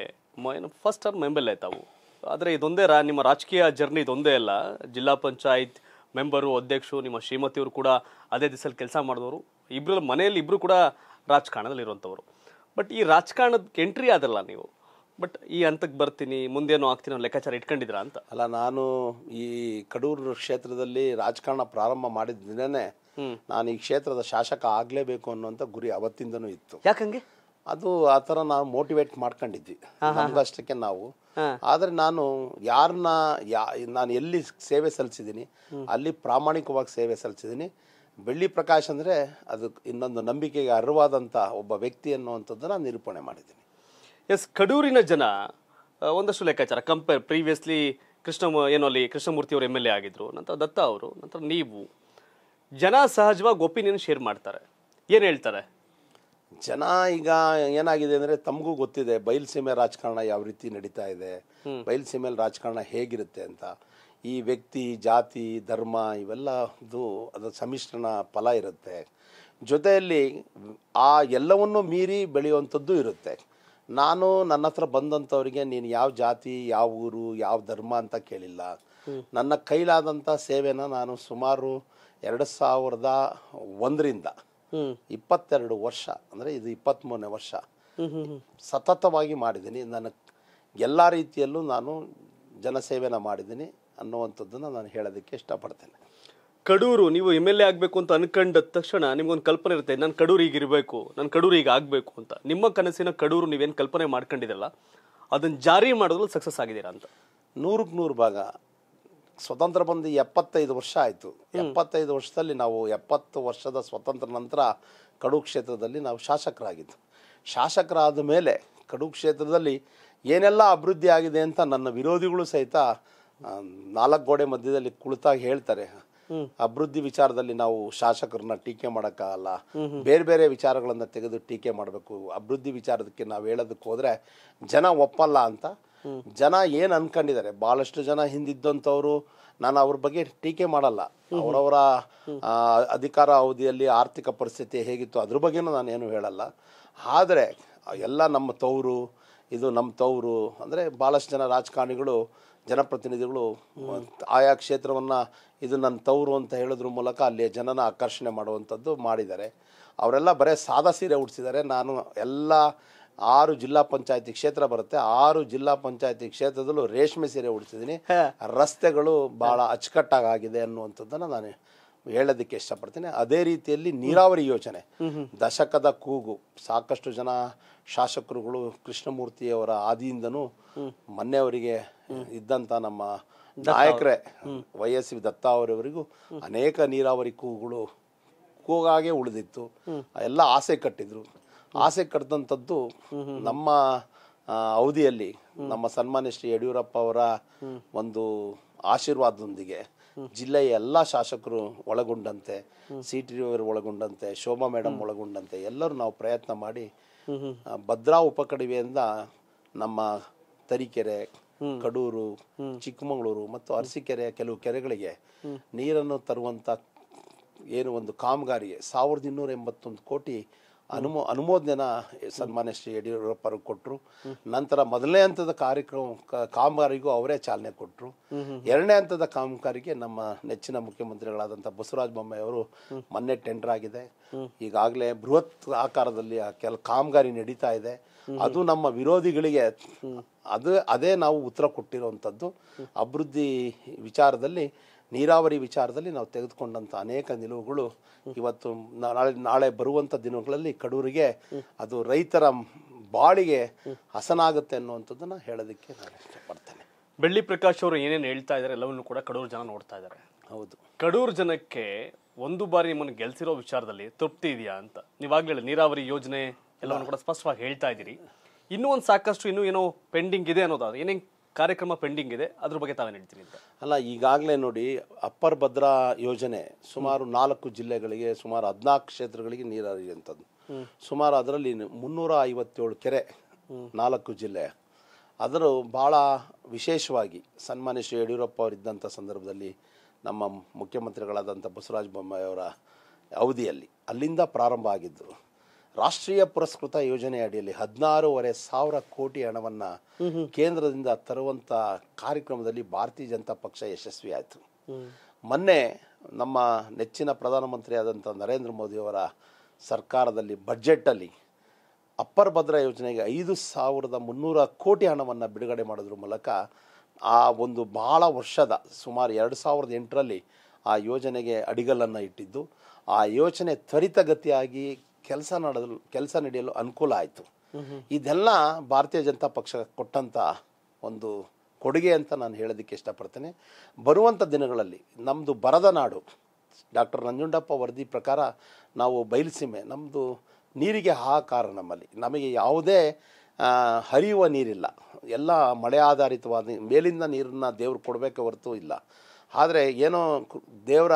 [SPEAKER 1] first term M L A ತಾವು. ಆದ್ರೆ ಇದೊಂದೇ ರಾ ನಿಮ್ಮ ರಾಜಕೀಯ ಜರ್ನಿ ಇದೊಂದೇ ಅಲ್ಲ. ಜಿಲ್ಲಾ ಪಂಚಾಯತ್ ಮೆಂಬರು ಅಧ್ಯಕ್ಷರು ನಿಮ್ಮ ಶ್ರೀಮತಿಯವರು ಕೂಡ ಅದೇ ದಿಸಲ್ಲಿ ಕೆಲಸ ಮಾಡಿದವರು. ಇಬ್ರು ಮನೆಯಲ್ಲಿ ಇಬ್ಬರು ಕೂಡ ರಾಜಕಾರಣದಲ್ಲಿ ಇರುವಂಥವ್ರು ಬಟ್ ಈ ರಾಜಕಾರಣದ ಎಂಟ್ರಿ ಆದಲ್ಲ ನೀವು? ಬಟ್ ಈ ಹಂತಕ್ಕೆ ಬರ್ತೀನಿ ಮುಂದೇನೋ ಆಗ್ತೀನಿ ಲೆಕ್ಕಾಚಾರ ಇಟ್ಕೊಂಡಿದ್ರಾ ಅಂತ?
[SPEAKER 2] ಅಲ್ಲ ನಾನು ಈ ಕಡೂರು ಕ್ಷೇತ್ರದಲ್ಲಿ ರಾಜಕಾರಣ ಪ್ರಾರಂಭ ಮಾಡಿದ ದಿನನೇ ನಾನು ಈ ಕ್ಷೇತ್ರದ ಶಾಸಕ ಆಗಲೇಬೇಕು ಅನ್ನುವಂಥ ಗುರಿ ಅವತ್ತಿಂದನೂ ಇತ್ತು.
[SPEAKER 1] ಯಾಕಂಗೆ
[SPEAKER 2] ಅದು ಆ ಥರ ನಾವು ಮೋಟಿವೇಟ್ ಮಾಡ್ಕೊಂಡಿದ್ವಿ. ನಮ್ಗಷ್ಟಕ್ಕೆ ನಾವು. ಆದರೆ ನಾನು ಯಾರನ್ನ ಯಾ ನಾನು ಎಲ್ಲಿ ಸೇವೆ ಸಲ್ಲಿಸಿದ್ದೀನಿ ಅಲ್ಲಿ ಪ್ರಾಮಾಣಿಕವಾಗಿ ಸೇವೆ ಸಲ್ಲಿಸಿದ್ದೀನಿ. ಬೆಳ್ಳಿ ಪ್ರಕಾಶ್ ಅಂದರೆ ಅದು ಇನ್ನೊಂದು ನಂಬಿಕೆಗೆ ಅರ್ಹವಾದಂಥ ಒಬ್ಬ ವ್ಯಕ್ತಿ ಅನ್ನುವಂಥದ್ದನ್ನು ನಿರೂಪಣೆ ಮಾಡಿದ್ದೀನಿ.
[SPEAKER 1] ಎಸ್ ಕಡೂರಿನ ಜನ ಒಂದಷ್ಟು ಲೆಕ್ಕಾಚಾರ. ಕಂಪೇರ್ ಪ್ರೀವಿಯಸ್ಲಿ ಕೃಷ್ಣ ಏನೋ ಅಲ್ಲಿ ಕೃಷ್ಣಮೂರ್ತಿ ಅವರು ಎಂ ಎಲ್ ಎ ಆಗಿದ್ರು ನಂತರ ದತ್ತ ಅವರು ನಂತರ ನೀವು. ಜನ ಸಹಜವಾಗಿ ಒಪಿನಿಯನ್ ಶೇರ್ ಮಾಡ್ತಾರೆ. ಏನು ಹೇಳ್ತಾರೆ?
[SPEAKER 2] ಜನ ಈಗ ಏನಾಗಿದೆ ಅಂದರೆ ತಮಗೂ ಗೊತ್ತಿದೆ ಬಯಲುಸೀಮೆ ರಾಜಕಾರಣ ಯಾವ ರೀತಿ ನಡೀತಾ ಇದೆ ಬಯಲುಸೀಮೆಯಲ್ಲಿ ರಾಜಕಾರಣ ಹೇಗಿರುತ್ತೆ ಅಂತ. ಈ ವ್ಯಕ್ತಿ ಜಾತಿ ಧರ್ಮ ಇವೆಲ್ಲದು ಅದು ಸಮ್ಮಿಶ್ರಣ ಫಲ ಇರುತ್ತೆ. ಜೊತೆಯಲ್ಲಿ ಆ ಎಲ್ಲವನ್ನೂ ಮೀರಿ ಬೆಳೆಯುವಂಥದ್ದು ಇರುತ್ತೆ. ನಾನು ನನ್ನ ಹತ್ರ ಬಂದಂಥವ್ರಿಗೆ ನೀನು ಯಾವ ಜಾತಿ ಯಾವ ಊರು ಯಾವ ಧರ್ಮ ಅಂತ ಕೇಳಿಲ್ಲ. ನನ್ನ ಕೈಲಾದಂಥ ಸೇವೆನ ನಾನು ಸುಮಾರು ಎರಡು ಸಾವಿರದ ಒಂದರಿಂದ ಇಪ್ಪತ್ತೆರಡು ವರ್ಷ ಅಂದರೆ ಇದು ಇಪ್ಪತ್ತ್ಮೂರನೇ ವರ್ಷ. ಸತತವಾಗಿ ಮಾಡಿದ್ದೀನಿ. ನಾನು ಎಲ್ಲ ರೀತಿಯಲ್ಲೂ ನಾನು ಜನಸೇವೆನ ಮಾಡಿದ್ದೀನಿ ಅನ್ನುವಂಥದ್ದನ್ನು ನಾನು ಹೇಳೋದಕ್ಕೆ ಇಷ್ಟಪಡ್ತೇನೆ.
[SPEAKER 1] ಕಡೂರು ನೀವು ಎಂ ಎಲ್ ಎ ಆಗಬೇಕು ಅಂತ ಅನ್ಕೊಂಡ ತಕ್ಷಣ ನಿಮ್ಗೊಂದು ಕಲ್ಪನೆ ಇರುತ್ತೆ ನಾನು ಕಡೂರು ಈಗ ಇರಬೇಕು ನಾನು ಕಡೂರು ಈಗ ಆಗಬೇಕು ಅಂತ. ನಿಮ್ಮ ಕನಸಿನ ಕಡೂರು ನೀವೇನು ಕಲ್ಪನೆ ಮಾಡ್ಕೊಂಡಿರಲ್ಲ ಅದನ್ನು ಜಾರಿ ಮಾಡೋದ್ರಲ್ಲಿ ಸಕ್ಸಸ್ ಆಗಿದ್ದೀರಾ ಅಂತ?
[SPEAKER 2] ನೂರಕ್ಕೆ ನೂರು ಭಾಗ. ಸ್ವತಂತ್ರ ಬಂದು ಎಪ್ಪತ್ತೈದು ವರ್ಷ ಆಯಿತು. ಎಪ್ಪತ್ತೈದು ವರ್ಷದಲ್ಲಿ ನಾವು ಎಪ್ಪತ್ತು ವರ್ಷದ ಸ್ವತಂತ್ರ ನಂತರ ಕಡು ಕ್ಷೇತ್ರದಲ್ಲಿ ನಾವು ಶಾಸಕರಾಗಿದ್ದು. ಶಾಸಕರಾದ ಮೇಲೆ ಕಡು ಕ್ಷೇತ್ರದಲ್ಲಿ ಏನೆಲ್ಲ ಅಭಿವೃದ್ಧಿ ಆಗಿದೆ ಅಂತ ನನ್ನ ವಿರೋಧಿಗಳು ಸಹಿತ ನಾಲ್ಕು ಗೋಡೆ ಮಧ್ಯದಲ್ಲಿ ಕುಳಿತಾಗಿ ಹೇಳ್ತಾರೆ. ಅಭಿವೃದ್ಧಿ ವಿಚಾರದಲ್ಲಿ ನಾವು ಶಾಸಕರನ್ನ ಟೀಕೆ ಮಾಡೋಕ್ಕಾಗಲ್ಲ. ಬೇರೆ ಬೇರೆ ವಿಚಾರಗಳನ್ನು ತೆಗೆದು ಟೀಕೆ ಮಾಡಬೇಕು. ಅಭಿವೃದ್ಧಿ ವಿಚಾರದಕ್ಕೆ ನಾವು ಹೇಳೋದಕ್ಕೆ ಹೋದರೆ ಜನ ಒಪ್ಪಲ್ಲ ಅಂತ ಜನ ಏನು ಅನ್ಕೊಂಡಿದ್ದಾರೆ? ಭಾಳಷ್ಟು ಜನ ಹಿಂದಿದ್ದಂಥವ್ರು, ನಾನು ಅವ್ರ ಬಗ್ಗೆ ಟೀಕೆ ಮಾಡಲ್ಲ. ಅವರವರ ಅಧಿಕಾರ ಅವಧಿಯಲ್ಲಿ ಆರ್ಥಿಕ ಪರಿಸ್ಥಿತಿ ಹೇಗಿತ್ತು ಅದ್ರ ಬಗ್ಗೆನೂ ನಾನು ಏನು ಹೇಳಲ್ಲ. ಆದರೆ, ಎಲ್ಲ ನಮ್ಮ ತವರು, ಇದು ನಮ್ಮ ತವರು, ಅಂದರೆ ಭಾಳಷ್ಟು ಜನ ರಾಜಕಾರಣಿಗಳು, ಜನಪ್ರತಿನಿಧಿಗಳು, ಆಯಾ ಕ್ಷೇತ್ರವನ್ನು ಇದು ನನ್ನ ತವರು ಅಂತ ಹೇಳೋದ್ರ ಮೂಲಕ ಅಲ್ಲಿಯ ಜನನ ಆಕರ್ಷಣೆ ಮಾಡುವಂಥದ್ದು ಮಾಡಿದ್ದಾರೆ. ಅವರೆಲ್ಲ ಬರೀ ಸಾದಾ ಸೀರೆ ಉಡ್ಸಿದ್ದಾರೆ. ನಾನು ಎಲ್ಲ ಆರು ಜಿಲ್ಲಾ ಪಂಚಾಯತಿ ಕ್ಷೇತ್ರ ಬರುತ್ತೆ. ಆರು ಜಿಲ್ಲಾ ಪಂಚಾಯತಿ ಕ್ಷೇತ್ರದಲ್ಲೂ ರೇಷ್ಮೆ ಸೀರೆ ಉಡ್ಸಿದ್ದೀನಿ. ರಸ್ತೆಗಳು ಭಾಳ ಆಗಿದೆ ಅನ್ನುವಂಥದ್ದನ್ನು ನಾನು ಹೇಳೋದಕ್ಕೆ ಇಷ್ಟಪಡ್ತೀನಿ. ಅದೇ ರೀತಿಯಲ್ಲಿ ನೀರಾವರಿ ಯೋಜನೆ. ದಶಕದ ಕೂಗು. ಸಾಕಷ್ಟು ಜನ ಶಾಸಕರುಗಳು ಕೃಷ್ಣಮೂರ್ತಿಯವರ ಆದಿಯಿಂದನೂ ಮೊನ್ನೆಯವರಿಗೆ ಇದ್ದಂಥ ನಮ್ಮ ನಾಯಕರೇ ವೈ ಎಸ್ ವಿ ದತ್ತ ಅವರವರಿಗೂ ಅನೇಕ ನೀರಾವರಿ ಕೂಗುಗಳು ಕೂಗಾಗೆ ಉಳಿದಿತ್ತು. ಎಲ್ಲ ಆಸೆ ಕಟ್ಟಿದ್ರು. ಆಸೆ ಕಟ್ಟಿದಂಥದ್ದು ನಮ್ಮ ಅವಧಿಯಲ್ಲಿ ನಮ್ಮ ಸನ್ಮಾನ್ಯ ಶ್ರೀ ಯಡಿಯೂರಪ್ಪ ಅವರ ಒಂದು ಆಶೀರ್ವಾದದೊಂದಿಗೆ ಜಿಲ್ಲೆಯ ಎಲ್ಲ ಶಾಸಕರು ಒಳಗೊಂಡಂತೆ ಸಿ ಟಿ ಅವರು ಒಳಗೊಂಡಂತೆ, ಶೋಭಾ ಮೇಡಮ್ ಒಳಗೊಂಡಂತೆ ಎಲ್ಲರೂ ನಾವು ಪ್ರಯತ್ನ ಮಾಡಿ ಭದ್ರಾ ಉಪಕಣಿವೆಯಿಂದ ನಮ್ಮ ತರೀಕೆರೆ, ಕಡೂರು, ಚಿಕ್ಕಮಗಳೂರು ಮತ್ತು ಅರಸೀಕೆರೆಯ ಕೆಲವು ಕೆರೆಗಳಿಗೆ ನೀರನ್ನು ತರುವಂಥ ಏನು ಒಂದು ಕಾಮಗಾರಿಗೆ ಸಾವಿರದ ಇನ್ನೂರ ಎಂಬತ್ತೊಂದು ಕೋಟಿ ಅನುಮೋ, ಅನುಮೋದನೆನ ಸನ್ಮಾನ್ಯ ಶ್ರೀ ಯಡಿಯೂರಪ್ಪರು ಕೊಟ್ಟರು ನಂತರ ಮೊದಲನೇ ಹಂತದ ಕಾರ್ಯಕ್ರಮ ಕಾಮಗಾರಿಗೂ ಅವರೇ ಚಾಲನೆ ಕೊಟ್ಟರು ಎರಡನೇ ಹಂತದ ಕಾಮಗಾರಿಗೆ ನಮ್ಮ ನೆಚ್ಚಿನ ಮುಖ್ಯಮಂತ್ರಿಗಳಾದಂಥ ಬಸವರಾಜ ಬೊಮ್ಮಾಯಿ ಅವರು ಮೊನ್ನೆ ಟೆಂಡರ್ ಆಗಿದೆ. ಈಗಾಗಲೇ ಬೃಹತ್ ಆಕಾರದಲ್ಲಿ ಕೆಲ ಕಾಮಗಾರಿ ನಡೀತಾ ಇದೆ. ಅದು ನಮ್ಮ ವಿರೋಧಿಗಳಿಗೆ ಅದು, ಅದೇ ನಾವು ಉತ್ತರ ಕೊಟ್ಟಿರುವಂಥದ್ದು. ಅಭಿವೃದ್ಧಿ ವಿಚಾರದಲ್ಲಿ ನೀರಾವರಿ ವಿಚಾರದಲ್ಲಿ ನಾವು ತೆಗೆದುಕೊಂಡಂಥ ಅನೇಕ ನಿಲುವುಗಳು ಇವತ್ತು ನಾಳೆ ನಾಳೆ ಬರುವಂಥ ದಿನಗಳಲ್ಲಿ ಕಡೂರಿಗೆ ಅದು ರೈತರ ಬಾಳಿಗೆ ಹಸನಾಗುತ್ತೆ ಅನ್ನುವಂಥದ್ದನ್ನು ಹೇಳೋದಕ್ಕೆ ನಾನು ಇಷ್ಟಪಡ್ತೇನೆ.
[SPEAKER 1] ಬೆಳ್ಳಿ ಪ್ರಕಾಶ್ ಅವರು ಏನೇನು ಹೇಳ್ತಾ ಇದ್ದಾರೆ ಎಲ್ಲವನ್ನು ಕೂಡ ಕಡೂರು ಜನ ನೋಡ್ತಾ ಇದ್ದಾರೆ
[SPEAKER 2] ಹೌದು.
[SPEAKER 1] ಕಡೂರು ಜನಕ್ಕೆ ಒಂದು ಬಾರಿ ನಿಮ್ಮನ್ನು ಗೆಲ್ಸಿರೋ ವಿಚಾರದಲ್ಲಿ ತೃಪ್ತಿ ಇದೆಯಾ ಅಂತ? ನೀವಾಗಲೇ ನೀರಾವರಿ ಯೋಜನೆ ಎಲ್ಲವನ್ನು ಕೂಡ ಸ್ಪಷ್ಟವಾಗಿ ಹೇಳ್ತಾ ಇದ್ದೀರಿ. ಇನ್ನೂ ಒಂದು ಸಾಕಷ್ಟು ಇನ್ನೂ ಏನೋ ಪೆಂಡಿಂಗ್ ಇದೆ ಅನ್ನೋದಾದ್ರೆ ಏನೇನು ಕಾರ್ಯಕ್ರಮ ಪೆಂಡಿಂಗ್ ಇದೆ. ಅದ್ರ ಬಗ್ಗೆ ತಾವೇ ಹೇಳ್ತೀರಿ ಅಂತ?
[SPEAKER 2] ಅಲ್ಲ, ಈಗಾಗಲೇ ನೋಡಿ ಅಪ್ಪರ್ ಭದ್ರಾ ಯೋಜನೆ ಸುಮಾರು ನಾಲ್ಕು ಜಿಲ್ಲೆಗಳಿಗೆ ಸುಮಾರು ಹದಿನಾಲ್ಕು ಕ್ಷೇತ್ರಗಳಿಗೆ ನೀರು ಹರಿಯುವಂಥದ್ದು ಸುಮಾರು ಅದರಲ್ಲಿ ಮುನ್ನೂರ ಐವತ್ತೇಳು ಕೆರೆ ನಾಲ್ಕು ಜಿಲ್ಲೆ. ಅದರ ಭಾಳ ವಿಶೇಷವಾಗಿ ಸನ್ಮಾನ್ಯ ಶ್ರೀ ಯಡಿಯೂರಪ್ಪ ಅವರಿದ್ದಂಥ ಸಂದರ್ಭದಲ್ಲಿ ನಮ್ಮ ಮುಖ್ಯಮಂತ್ರಿಗಳಾದಂಥ ಬಸವರಾಜ ಬೊಮ್ಮಾಯಿ ಅವರ ಅವಧಿಯಲ್ಲಿ ಅಲ್ಲಿಂದ ಪ್ರಾರಂಭ ಆಗಿದ್ದು ರಾಷ್ಟ್ರೀಯ ಪುರಸ್ಕೃತ ಯೋಜನೆ ಅಡಿಯಲ್ಲಿ ಹದಿನಾರೂವರೆ ಸಾವಿರ ಕೋಟಿ ಹಣವನ್ನು ಕೇಂದ್ರದಿಂದ ತರುವಂಥ ಕಾರ್ಯಕ್ರಮದಲ್ಲಿ ಭಾರತೀಯ ಜನತಾ ಪಕ್ಷ ಯಶಸ್ವಿ ಆಯಿತು ಮೊನ್ನೆ ನಮ್ಮ ನೆಚ್ಚಿನ ಪ್ರಧಾನಮಂತ್ರಿ ಆದಂಥ ನರೇಂದ್ರ ಮೋದಿಯವರ ಸರ್ಕಾರದಲ್ಲಿ ಬಡ್ಜೆಟ್ಟಲ್ಲಿ ಅಪ್ಪರ್ ಭದ್ರಾ ಯೋಜನೆಗೆ ಐದು ಸಾವಿರದ ಮುನ್ನೂರ ಕೋಟಿ ಹಣವನ್ನು ಬಿಡುಗಡೆ ಮಾಡೋದ್ರ ಮೂಲಕ ಆ ಒಂದು ಭಾಳ ವರ್ಷದ ಸುಮಾರು ಎರಡು ಸಾವಿರದ ಎಂಟರಲ್ಲಿ ಆ ಯೋಜನೆಗೆ ಅಡಿಗಲ್ಲನ್ನು ಇಟ್ಟಿದ್ದು. ಆ ಯೋಜನೆ ತ್ವರಿತಗತಿಯಾಗಿ ಕೆಲಸ ನಡೆದಲು, ಕೆಲಸ ನಡೆಯಲು ಅನುಕೂಲ ಆಯಿತು. ಇದೆಲ್ಲ ಭಾರತೀಯ ಜನತಾ ಪಕ್ಷ ಕೊಟ್ಟಂಥ ಒಂದು ಕೊಡುಗೆ ಅಂತ ನಾನು ಹೇಳೋದಕ್ಕೆ ಇಷ್ಟಪಡ್ತೇನೆ. ಬರುವಂಥ ದಿನಗಳಲ್ಲಿ ನಮ್ಮದು ಬರದ ನಾಡು, ಡಾಕ್ಟರ್ ನಂಜುಂಡಪ್ಪ ವರದಿ ಪ್ರಕಾರ ನಾವು ಬಯಲುಸೀಮೆ ನಮ್ಮದು ನೀರಿಗೆ ಹಾಕಾರ ನಮ್ಮಲ್ಲಿ. ನಮಗೆ ಯಾವುದೇ ಹರಿಯುವ ನೀರಿಲ್ಲ. ಎಲ್ಲ ಮಳೆ ಆಧಾರಿತವಾದ ಮೇಲಿಂದ ನೀರನ್ನು ದೇವ್ರು ಕೊಡಬೇಕೆ ಹೊರತು ಇಲ್ಲ. ಆದರೆ ಏನೋ ದೇವರ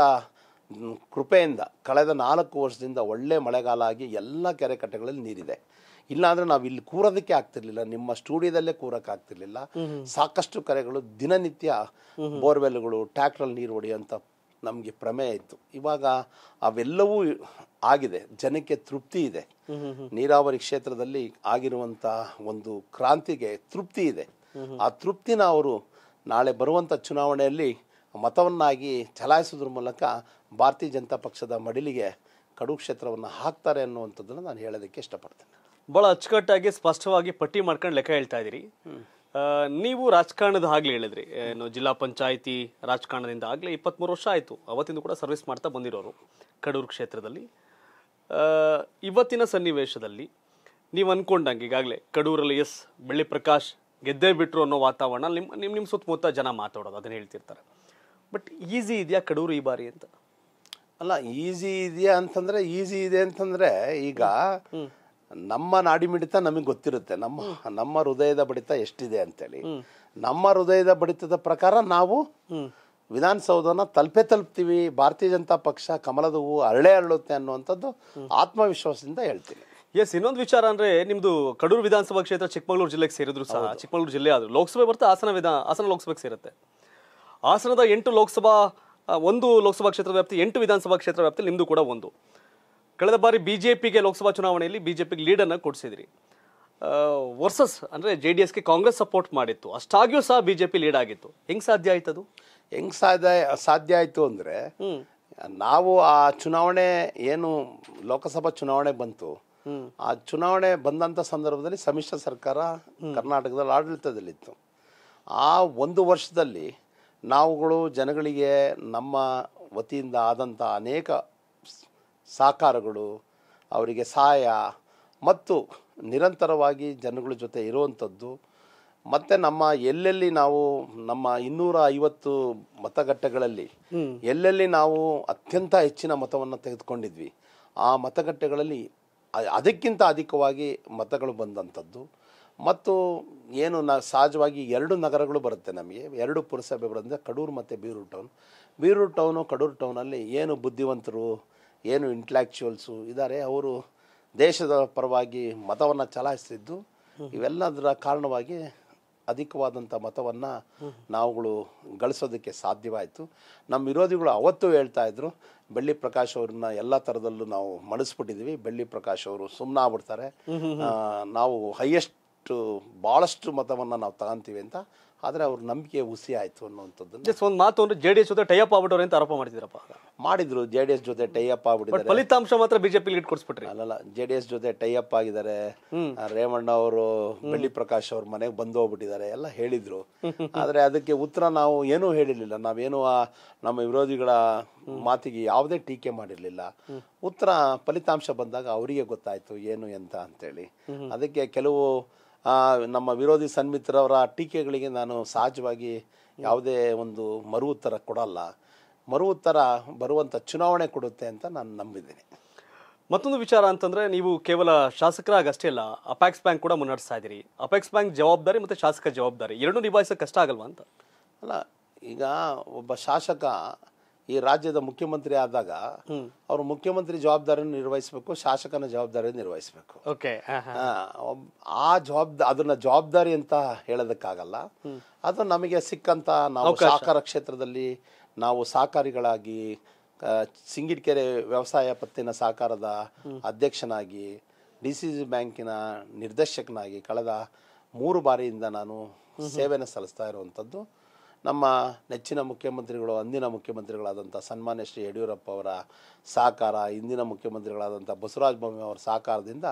[SPEAKER 2] ಕೃಪೆಯಿಂದ ಕಳೆದ ನಾಲ್ಕು ವರ್ಷದಿಂದ ಒಳ್ಳೆ ಮಳೆಗಾಲ ಆಗಿ ಎಲ್ಲ ಕೆರೆ ಕಟ್ಟೆಗಳಲ್ಲಿ ನೀರಿದೆ. ಇಲ್ಲಾಂದ್ರೆ ನಾವು ಇಲ್ಲಿ ಕೂರೋದಕ್ಕೆ ಆಗ್ತಿರ್ಲಿಲ್ಲ. ನಿಮ್ಮ ಸ್ಟುಡಿಯೋದಲ್ಲೇ ಕೂರಕ್ಕೆ ಆಗ್ತಿರ್ಲಿಲ್ಲ. ಸಾಕಷ್ಟು ಕೆರೆಗಳು ದಿನನಿತ್ಯ ಬೋರ್ವೆಲ್ಗಳು ಟ್ಯಾಕ್ಟ್ರಲ್ಲಿ ನೀರು ಹೊಡೆಯುವಂಥ ನಮಗೆ ಪ್ರಮೇಯ ಇತ್ತು. ಇವಾಗ ಅವೆಲ್ಲವೂ ಆಗಿದೆ. ಜನಕ್ಕೆ ತೃಪ್ತಿ ಇದೆ. ನೀರಾವರಿ ಕ್ಷೇತ್ರದಲ್ಲಿ ಆಗಿರುವಂಥ ಒಂದು ಕ್ರಾಂತಿಗೆ ತೃಪ್ತಿ ಇದೆ. ಆ ತೃಪ್ತಿನ ಅವರು ನಾಳೆ ಬರುವಂಥ ಚುನಾವಣೆಯಲ್ಲಿ ಮತವನ್ನಾಗಿ ಚಲಾಯಿಸೋದ್ರ ಮೂಲಕ ಭಾರತೀಯ ಜನತಾ ಪಕ್ಷದ ಮಡಿಲಿಗೆ ಕಡು ಕ್ಷೇತ್ರವನ್ನು ಹಾಕ್ತಾರೆ ಅನ್ನುವಂಥದ್ದನ್ನು ನಾನು ಹೇಳೋದಕ್ಕೆ ಇಷ್ಟಪಡ್ತೇನೆ.
[SPEAKER 1] ಭಾಳ ಅಚ್ಚುಕಟ್ಟಾಗಿ ಸ್ಪಷ್ಟವಾಗಿ ಪಟ್ಟಿ ಮಾಡ್ಕೊಂಡು ಲೆಕ್ಕ ಹೇಳ್ತಾ ಇದ್ದೀರಿ. ನೀವು ರಾಜಕಾರಣದ ಆಗ್ಲಿ ಹೇಳಿದ್ರಿ. ಏನು ಜಿಲ್ಲಾ ಪಂಚಾಯಿತಿ ರಾಜಕಾರಣದಿಂದ ಆಗಲಿ ಇಪ್ಪತ್ತ್ಮೂರು ವರ್ಷ ಆಯಿತು. ಅವತ್ತಿಂದ ಕೂಡ ಸರ್ವಿಸ್ ಮಾಡ್ತಾ ಬಂದಿರೋರು ಕಡೂರು ಕ್ಷೇತ್ರದಲ್ಲಿ. ಇವತ್ತಿನ ಸನ್ನಿವೇಶದಲ್ಲಿ ನೀವು ಅಂದ್ಕೊಂಡಂಗೆ ಈಗಾಗಲೇ ಕಡೂರಲ್ಲಿ ಎಸ್ ಬೆಳ್ಳಿ ಪ್ರಕಾಶ್ ಗೆದ್ದೇ ಬಿಟ್ಟರು ಅನ್ನೋ ವಾತಾವರಣ ನಿಮ್ಮ ನಿಮ್ಮ ನಿಮ್ಮ ಸುತ್ತಮುತ್ತ ಜನ ಮಾತಾಡೋದು ಅದನ್ನು ಹೇಳ್ತಿರ್ತಾರೆ. ಬಟ್ ಈಸಿ ಇದೆಯಾ ಕಡೂರು ಈ ಬಾರಿ ಅಂತ?
[SPEAKER 2] ಅಲ್ಲ ಈಸಿ ಇದೆಯಾ ಅಂತಂದ್ರೆ ಈಸಿ ಇದೆ ಅಂತಂದ್ರೆ ಈಗ ನಮ್ಮ ನಾಡಿ ಮಿಡಿತ ನಮಗೆ ಗೊತ್ತಿರುತ್ತೆ. ನಮ್ಮ ನಮ್ಮ ಹೃದಯದ ಬಡಿತ ಎಷ್ಟಿದೆ ಅಂತೇಳಿ. ನಮ್ಮ ಹೃದಯದ ಬಡಿತದ ಪ್ರಕಾರ ನಾವು ವಿಧಾನಸೌಧನ ತಲುಪೇ ತಲುಪ್ತೀವಿ. ಭಾರತೀಯ ಜನತಾ ಪಕ್ಷ ಕಮಲದ ಹೂವು ಅರಳೆ ಅರಳುತ್ತೆ ಅನ್ನುವಂಥದ್ದು ಆತ್ಮವಿಶ್ವಾಸದಿಂದ ಹೇಳ್ತೀನಿ.
[SPEAKER 1] ಎಸ್ ಇನ್ನೊಂದು ವಿಚಾರ ಅಂದ್ರೆ ನಿಮ್ದು ಕಡೂರು ವಿಧಾನಸಭಾ ಕ್ಷೇತ್ರ ಚಿಕ್ಕಮಗಳೂರು ಜಿಲ್ಲೆಗೆ ಸೇರಿದ್ರು ಸಹ. ಚಿಕ್ಕಮಗಳೂರು ಜಿಲ್ಲೆ ಆದ್ರು. ಲೋಕಸಭೆ ಬರುತ್ತೆ ಹಾಸನ ವಿಧಾನ ಹಾಸನ ಲೋಕಸಭೆಗೆ ಸೇರುತ್ತೆ. ಹಾಸನದ ಎಂಟು ಲೋಕಸಭಾ ಒಂದು ಲೋಕಸಭಾ ಕ್ಷೇತ್ರ ವ್ಯಾಪ್ತಿ ಎಂಟು ವಿಧಾನಸಭಾ ಕ್ಷೇತ್ರ ವ್ಯಾಪ್ತಿ ನಿಮ್ಮದು ಕೂಡ ಒಂದು. ಕಳೆದ ಬಾರಿ ಬಿ ಜೆ ಪಿಗೆ ಲೋಕಸಭಾ ಚುನಾವಣೆಯಲ್ಲಿ ಬಿ ಜೆ ಪಿಗೆ ಲೀಡನ್ನು ಕೊಡಿಸಿದ್ರಿ ವರ್ಸಸ್ ಅಂದರೆ ಜೆ ಡಿ ಎಸ್ಗೆ ಕಾಂಗ್ರೆಸ್ ಸಪೋರ್ಟ್ ಮಾಡಿತ್ತು. ಅಷ್ಟಾಗಿಯೂ ಸಹ ಬಿ ಜೆ ಪಿ ಲೀಡ್ ಆಗಿತ್ತು. ಹೆಂಗ್ ಸಾಧ್ಯ ಆಯ್ತು ಅದು?
[SPEAKER 2] ಹೆಂಗ್ ಸಾಧ್ಯ ಸಾಧ್ಯ ಆಯಿತು ಅಂದರೆ ನಾವು ಆ ಚುನಾವಣೆ ಏನು ಲೋಕಸಭಾ ಚುನಾವಣೆ ಬಂತು ಆ ಚುನಾವಣೆ ಬಂದಂಥ ಸಂದರ್ಭದಲ್ಲಿ ಸಮ್ಮಿಶ್ರ ಸರ್ಕಾರ ಕರ್ನಾಟಕದಲ್ಲಿ ಆಡಳಿತದಲ್ಲಿತ್ತು. ಆ ಒಂದು ವರ್ಷದಲ್ಲಿ ನಾವುಗಳು ಜನಗಳಿಗೆ ನಮ್ಮ ವತಿಯಿಂದ ಆದಂಥ ಅನೇಕ ಸಾಕಾರಗಳು ಸಹಕಾರಗಳು ಅವರಿಗೆ ಸಹಾಯ ಮತ್ತು ನಿರಂತರವಾಗಿ ಜನಗಳ ಜೊತೆ ಇರುವಂಥದ್ದು. ಮತ್ತು ನಮ್ಮ ಎಲ್ಲೆಲ್ಲಿ ನಾವು ನಮ್ಮ ಇನ್ನೂರ ಐವತ್ತು ಮತಗಟ್ಟೆಗಳಲ್ಲಿ ಎಲ್ಲೆಲ್ಲಿ ನಾವು ಅತ್ಯಂತ ಹೆಚ್ಚಿನ ಮತವನ್ನು ತೆಗೆದುಕೊಂಡಿದ್ವಿ ಆ ಮತಗಟ್ಟೆಗಳಲ್ಲಿ ಅದಕ್ಕಿಂತ ಅಧಿಕವಾಗಿ ಮತಗಳು ಬಂದಂಥದ್ದು. ಮತ್ತು ಏನು ನ ಸಹಜವಾಗಿ ಎರಡು ನಗರಗಳು ಬರುತ್ತೆ ನಮಗೆ. ಎರಡು ಪುರಸಭೆ ಬರೋದ್ರಿಂದ ಕಡೂರು ಮತ್ತು ಬೀರೂರು ಟೌನ್. ಬೀರೂರು ಟೌನು ಕಡೂರು ಟೌನಲ್ಲಿ ಏನು ಬುದ್ಧಿವಂತರು ಏನು ಇಂಟ್ಲ್ಯಾಕ್ಚುವಲ್ಸು ಇದ್ದಾರೆ ಅವರು ದೇಶದ ಪರವಾಗಿ ಮತವನ್ನು ಚಲಾಯಿಸ್ತಿದ್ದು ಇವೆಲ್ಲದರ ಕಾರಣವಾಗಿ ಅಧಿಕವಾದಂಥ ಮತವನ್ನು ನಾವುಗಳು ಗಳಿಸೋದಕ್ಕೆ ಸಾಧ್ಯವಾಯಿತು. ನಮ್ಮ ವಿರೋಧಿಗಳು ಅವತ್ತು ಹೇಳ್ತಾ ಇದ್ರು ಬೆಳ್ಳಿ ಪ್ರಕಾಶ್ ಅವ್ರನ್ನ ಎಲ್ಲ ಥರದಲ್ಲೂ ನಾವು ಮಣಿಸ್ಬಿಟ್ಟಿದ್ದೀವಿ. ಬೆಳ್ಳಿ ಪ್ರಕಾಶ್ ಅವರು ಸುಮ್ಮನಾಗ್ಬಿಡ್ತಾರೆ ನಾವು ಹೈಯೆಸ್ಟ್ ಭಾಳಷ್ಟು ಮತವನ್ನು ನಾವು ತಗೊಂತೀವಿ ಅಂತ ಆದರೆ ಅವ್ರ ನಂಬಿಕೆ ಹುಸಿ ಆಯಿತು ಅನ್ನುವಂಥದ್ದು
[SPEAKER 1] ಜಸ್ಟ್ ಒಂದು ಮಾತು ಅಂದರೆ ಜೆ ಡಿ ಎಸ್ ಜೊತೆ ಟೈಅಪ್ ಆಗ್ಬಿಟ್ಟವ್ರೆ ಅಂತ ಆರೋಪ ಮಾಡ್ತಿದ್ರಪ್ಪ
[SPEAKER 2] ಮಾಡಿದ್ರು ಜೆ ಡಿ ಎಸ್ ಜೊತೆ ಟೈಅಪ್
[SPEAKER 1] ಬಟ್
[SPEAKER 2] ಆಗ್ಬಿಟ್ಟಿದ್ದಾರೆ.
[SPEAKER 1] ಫಲಿತಾಂಶ ಮಾತ್ರ ಬಿಜೆಪಿ ಲೀಡ್ ಕೊಡಿಸ್ಬಿಟ್ರಿ
[SPEAKER 2] ಅಲ್ಲಲ್ಲ ಜೆ ಡಿ ಎಸ್ ಜೊತೆ ಟೈಅಪ್ ಆಗಿದ್ದಾರೆ. ರೇವಣ್ಣ ಅವರು ಬೆಳ್ಳಿ ಪ್ರಕಾಶ್ ಅವ್ರ ಮನೆಗೆ ಬಂದು ಹೋಗ್ಬಿಟ್ಟಿದ್ದಾರೆ ಎಲ್ಲ ಹೇಳಿದ್ರು. (laughs) ಆದರೆ ಅದಕ್ಕೆ ಉತ್ತರ ನಾವು ಏನೂ ಹೇಳಿರಲಿಲ್ಲ. ನಾವೇನು ಆ ನಮ್ಮ ವಿರೋಧಿಗಳ ಮಾತಿಗೆ ಯಾವುದೇ ಟೀಕೆ ಮಾಡಿರಲಿಲ್ಲ. ಉತ್ತರ ಫಲಿತಾಂಶ ಬಂದಾಗ ಅವರಿಗೆ ಗೊತ್ತಾಯ್ತು ಏನು ಎಂತ ಅಂತೇಳಿ. ಅದಕ್ಕೆ ಕೆಲವು ನಮ್ಮ ವಿರೋಧಿ ಸನ್ಮಿತ್ರವರ ಟೀಕೆಗಳಿಗೆ ನಾನು ಸಹಜವಾಗಿ ಯಾವುದೇ ಒಂದು ಮರು ಉತ್ತರ ಕೊಡಲ್ಲ. ಮರು ಉತ್ತರ ಬರುವಂಥ ಚುನಾವಣೆ ಕೊಡುತ್ತೆ ಅಂತ ನಾನು ನಂಬಿದ್ದೀನಿ.
[SPEAKER 1] ಮತ್ತೊಂದು ವಿಚಾರ ಅಂತಂದರೆ ನೀವು ಕೇವಲ ಶಾಸಕರಾಗಿ ಅಷ್ಟೇ ಅಲ್ಲ ಅಪ್ಯಾಕ್ಸ್ ಬ್ಯಾಂಕ್ ಕೂಡ ಮುನ್ನಡೆಸ್ತಾ ಇದ್ದೀರಿ. ಅಪ್ಯಾಕ್ಸ್ ಬ್ಯಾಂಕ್ ಜವಾಬ್ದಾರಿ ಮತ್ತು ಶಾಸಕ ಜವಾಬ್ದಾರಿ ಎರಡೂ ನಿಭಾಯಿಸೋಕೆ ಕಷ್ಟ ಆಗಲ್ವಾ ಅಂತ?
[SPEAKER 2] ಅಲ್ಲ ಈಗ ಒಬ್ಬ ಶಾಸಕ ಈ ರಾಜ್ಯದ ಮುಖ್ಯಮಂತ್ರಿ ಆದಾಗ ಅವರು ಮುಖ್ಯಮಂತ್ರಿ ಜವಾಬ್ದಾರಿಯನ್ನು ನಿರ್ವಹಿಸಬೇಕು ಶಾಸಕನ ಜವಾಬ್ದಾರಿಯನ್ನು ನಿರ್ವಹಿಸಬೇಕು.
[SPEAKER 1] ಓಕೆ
[SPEAKER 2] ಆ, ಜವಾಬ್ದಾರಿ ಅದನ್ನ ಜವಾಬ್ದಾರಿ ಅಂತ ಹೇಳೋದಕ್ಕಾಗಲ್ಲ. ಅದು ನಮಗೆ ಸಿಕ್ಕಂತ ನಾವು ಸಹಕಾರ ಕ್ಷೇತ್ರದಲ್ಲಿ ನಾವು ಸಹಕಾರಿಗಳಾಗಿ ಸಿಂಗಿಟ್ಕೆರೆ ಸಿಂಗಿಡ್ಕೆರೆ ವ್ಯವಸಾಯ ಪತ್ತಿನ ಸಹಕಾರದ ಅಧ್ಯಕ್ಷನಾಗಿ ಡಿ ಸಿ ಸಿ ಬ್ಯಾಂಕಿನ ನಿರ್ದೇಶಕನಾಗಿ ಕಳೆದ ಮೂರು ಬಾರಿಯಿಂದ ನಾನು ಸೇವೆಯನ್ನು ಸಲ್ಲಿಸ್ತಾ ಇರುವಂಥದ್ದು ನಮ್ಮ ನೆಚ್ಚಿನ ಮುಖ್ಯಮಂತ್ರಿಗಳು ಅಂದಿನ ಮುಖ್ಯಮಂತ್ರಿಗಳಾದಂಥ ಸನ್ಮಾನ್ಯ ಶ್ರೀ ಯಡಿಯೂರಪ್ಪ ಅವರ ಸಹಕಾರ ಇಂದಿನ ಮುಖ್ಯಮಂತ್ರಿಗಳಾದಂಥ ಬಸವರಾಜ ಬೊಮ್ಮಾಯಿ ಅವರ ಸಹಕಾರದಿಂದ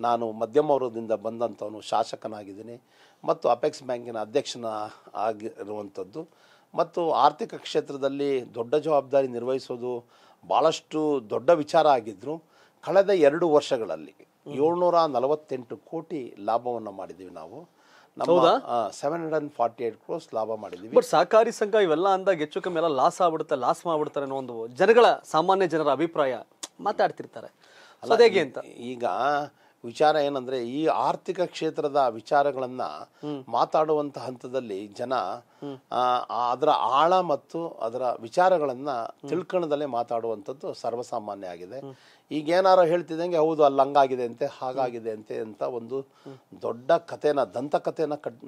[SPEAKER 2] ನಾನು ಮಧ್ಯಮ ವರ್ಗದಿಂದ ಬಂದಂಥವನು ಶಾಸಕನಾಗಿದ್ದೀನಿ. ಮತ್ತು ಅಪೆಕ್ಸ್ ಬ್ಯಾಂಕಿನ ಅಧ್ಯಕ್ಷನ ಆಗಿರುವಂಥದ್ದು. ಮತ್ತು ಆರ್ಥಿಕ ಕ್ಷೇತ್ರದಲ್ಲಿ ದೊಡ್ಡ ಜವಾಬ್ದಾರಿ ನಿರ್ವಹಿಸೋದು ಭಾಳಷ್ಟು ದೊಡ್ಡ ವಿಚಾರ ಆಗಿದ್ದರು ಕಳೆದ ಎರಡು ವರ್ಷಗಳಲ್ಲಿ ಏಳ್ನೂರ ನಲವತ್ತೆಂಟು ಕೋಟಿ ಲಾಭವನ್ನು ಮಾಡಿದ್ದೀವಿ ನಾವು. Seven hundred and forty eight crores ಲಾಭ ಮಾಡಿದ್ವಿ.
[SPEAKER 1] ಬಟ್ ಸಹಕಾರಿ ಸಂಘ ಇವೆಲ್ಲ ಅಂದಾಗ ಹೆಚ್ಚು ಕಮ್ಮಿ ಎಲ್ಲ ಲಾಸ್ ಆಗ್ಬಿಡುತ್ತೆ ಲಾಸ್ ಮಾಡ್ಬಿಡ್ತಾರೆ ಅನ್ನೋ ಒಂದು ಜನಗಳ ಸಾಮಾನ್ಯ ಜನರ ಅಭಿಪ್ರಾಯ ಮಾತಾಡ್ತಿರ್ತಾರೆ. ಅಲ್ಲ ಅದ್ ಹೇಗೆ ಅಂತ?
[SPEAKER 2] ಈಗ ವಿಚಾರ ಏನಂದ್ರೆ ಈ ಆರ್ಥಿಕ ಕ್ಷೇತ್ರದ ವಿಚಾರಗಳನ್ನ ಮಾತಾಡುವಂತ ಹಂತದಲ್ಲಿ ಜನ ಅದರ ಆಳ ಮತ್ತು ಅದರ ವಿಚಾರಗಳನ್ನ ತಿಳ್ಕಣದಲ್ಲೇ ಮಾತಾಡುವಂಥದ್ದು ಸರ್ವಸಾಮಾನ್ಯ ಆಗಿದೆ. ಈಗ ಏನಾರ ಹೇಳ್ತಿದ್ದಂಗೆ ಹೌದು ಅಲ್ಲಿ ಹಂಗಾಗಿದೆ ಅಂತೆ ಹಾಗಾಗಿದೆ ಅಂತೆ ಅಂತ ಒಂದು ದೊಡ್ಡ ಕಥೆನ ದಂತಕಥೆನ ಕಟ್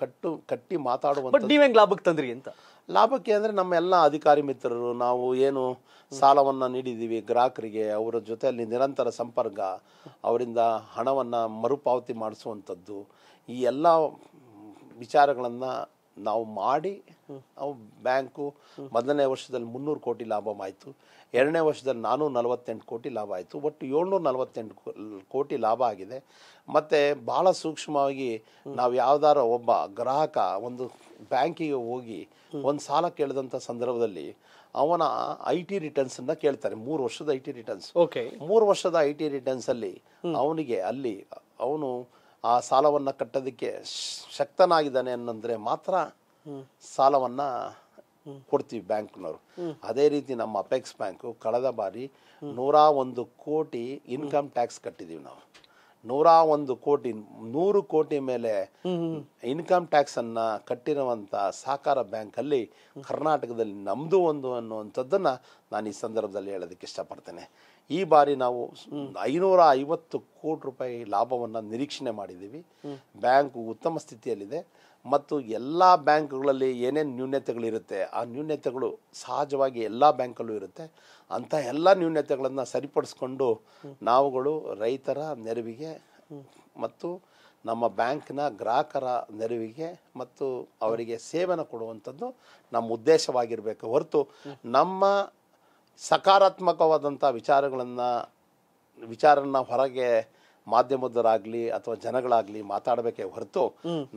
[SPEAKER 2] ಕಟ್ಟು ಕಟ್ಟಿ ಮಾತಾಡುವಂಥ
[SPEAKER 1] ಬಟ್ ನೀವ್ ಲಾಭಕ್ಕೆ ತಂದ್ರಿ ಅಂತ?
[SPEAKER 2] ಲಾಭಕ್ಕೆ ಅಂದರೆ ನಮ್ಮ ಎಲ್ಲ ಅಧಿಕಾರಿ ಮಿತ್ರರು, ನಾವು ಏನು ಸಾಲವನ್ನು ನೀಡಿದ್ದೀವಿ ಗ್ರಾಹಕರಿಗೆ, ಅವರ ಜೊತೆಯಲ್ಲಿ ನಿರಂತರ ಸಂಪರ್ಕ, ಅವರಿಂದ ಹಣವನ್ನು ಮರುಪಾವತಿ ಮಾಡಿಸುವಂಥದ್ದು, ಈ ಎಲ್ಲ ವಿಚಾರಗಳನ್ನು ನಾವು ಮಾಡಿ ನಾವು ಬ್ಯಾಂಕು ಮೊದಲನೇ ವರ್ಷದಲ್ಲಿ ಮುನ್ನೂರು ಕೋಟಿ ಲಾಭ ಆಯಿತು ಎರಡನೇ ವರ್ಷದಲ್ಲಿ ನಾನ್ನೂರ ನಲವತ್ತೆಂಟು ಕೋಟಿ ಲಾಭ ಆಯಿತು ಒಟ್ಟು ಏಳ್ನೂರ ನಲವತ್ತೆಂಟು ಕೋಟಿ ಲಾಭ ಆಗಿದೆ. ಮತ್ತು ಭಾಳ ಸೂಕ್ಷ್ಮವಾಗಿ ನಾವು ಯಾವ್ದಾರ ಒಬ್ಬ ಗ್ರಾಹಕ ಒಂದು ಬ್ಯಾಂಕಿಗೆ ಹೋಗಿ ಒಂದು ಸಾಲ ಕೇಳಿದಂಥ ಸಂದರ್ಭದಲ್ಲಿ ಅವನ ಐ ಟಿ ರಿಟರ್ನ್ಸನ್ನು ಕೇಳ್ತಾರೆ. ಮೂರು ವರ್ಷದ ಐ ಟಿ ರಿಟರ್ನ್ಸ್.
[SPEAKER 1] ಓಕೆ.
[SPEAKER 2] ಮೂರು ವರ್ಷದ ಐ ಟಿ ರಿಟರ್ನ್ಸಲ್ಲಿ ಅವನಿಗೆ ಅಲ್ಲಿ ಅವನು ಆ ಸಾಲವನ್ನು ಕಟ್ಟೋದಕ್ಕೆ ಶಕ್ತನಾಗಿದ್ದಾನೆ ಅನ್ನಂದ್ರೆ ಮಾತ್ರ ಸಾಲವನ್ನು ಕೊಡ್ತೀವಿ ಬ್ಯಾಂಕ್ನವರು. ಅದೇ ರೀತಿ ನಮ್ಮ ಅಪೆಕ್ಸ್ ಬ್ಯಾಂಕು ಕಳೆದ ಬಾರಿ ನೂರ ಒಂದು ಕೋಟಿ ಇನ್ಕಮ್ ಟ್ಯಾಕ್ಸ್ ಕಟ್ಟಿದ್ದೀವಿ ನಾವು. ನೂರ ಒಂದು ಕೋಟಿ, ನೂರು ಕೋಟಿ ಮೇಲೆ ಇನ್ಕಮ್ ಟ್ಯಾಕ್ಸ್ ಅನ್ನ ಕಟ್ಟಿರುವಂತ ಸಹಕಾರ ಬ್ಯಾಂಕ್ ಅಲ್ಲಿ ಕರ್ನಾಟಕದಲ್ಲಿ ನಮ್ದು ಒಂದು ಅನ್ನುವಂಥದ್ದನ್ನ ನಾನು ಈ ಸಂದರ್ಭದಲ್ಲಿ ಹೇಳೋದಕ್ಕೆ ಇಷ್ಟಪಡ್ತೇನೆ. ಈ ಬಾರಿ ನಾವು ಐನೂರ ಐವತ್ತು ಕೋಟಿ ರೂಪಾಯಿ ಲಾಭವನ್ನು ನಿರೀಕ್ಷಣೆ ಮಾಡಿದ್ದೀವಿ. ಬ್ಯಾಂಕ್ ಉತ್ತಮ ಸ್ಥಿತಿಯಲ್ಲಿದೆ. ಮತ್ತು ಎಲ್ಲ ಬ್ಯಾಂಕ್ಗಳಲ್ಲಿ ಏನೇನು ನ್ಯೂನ್ಯತೆಗಳಿರುತ್ತೆ ಆ ನ್ಯೂನ್ಯತೆಗಳು ಸಹಜವಾಗಿ ಎಲ್ಲ ಬ್ಯಾಂಕಲ್ಲೂ ಇರುತ್ತೆ. ಅಂಥ ಎಲ್ಲ ನ್ಯೂನ್ಯತೆಗಳನ್ನು ಸರಿಪಡಿಸ್ಕೊಂಡು ನಾವುಗಳು ರೈತರ ನೆರವಿಗೆ ಮತ್ತು ನಮ್ಮ ಬ್ಯಾಂಕ್ನ ಗ್ರಾಹಕರ ನೆರವಿಗೆ ಮತ್ತು ಅವರಿಗೆ ಸೇವೆನ ಕೊಡುವಂಥದ್ದು ನಮ್ಮ ಉದ್ದೇಶವಾಗಿರಬೇಕು ಹೊರತು ನಮ್ಮ ಸಕಾರಾತ್ಮಕವಾದಂಥ ವಿಚಾರಗಳನ್ನು ವಿಚಾರನ ಹೊರಗೆ ಮಾಧ್ಯಮದವರಾಗಲಿ ಅಥವಾ ಜನಗಳಾಗಲಿ ಮಾತಾಡಬೇಕೇ ಹೊರತು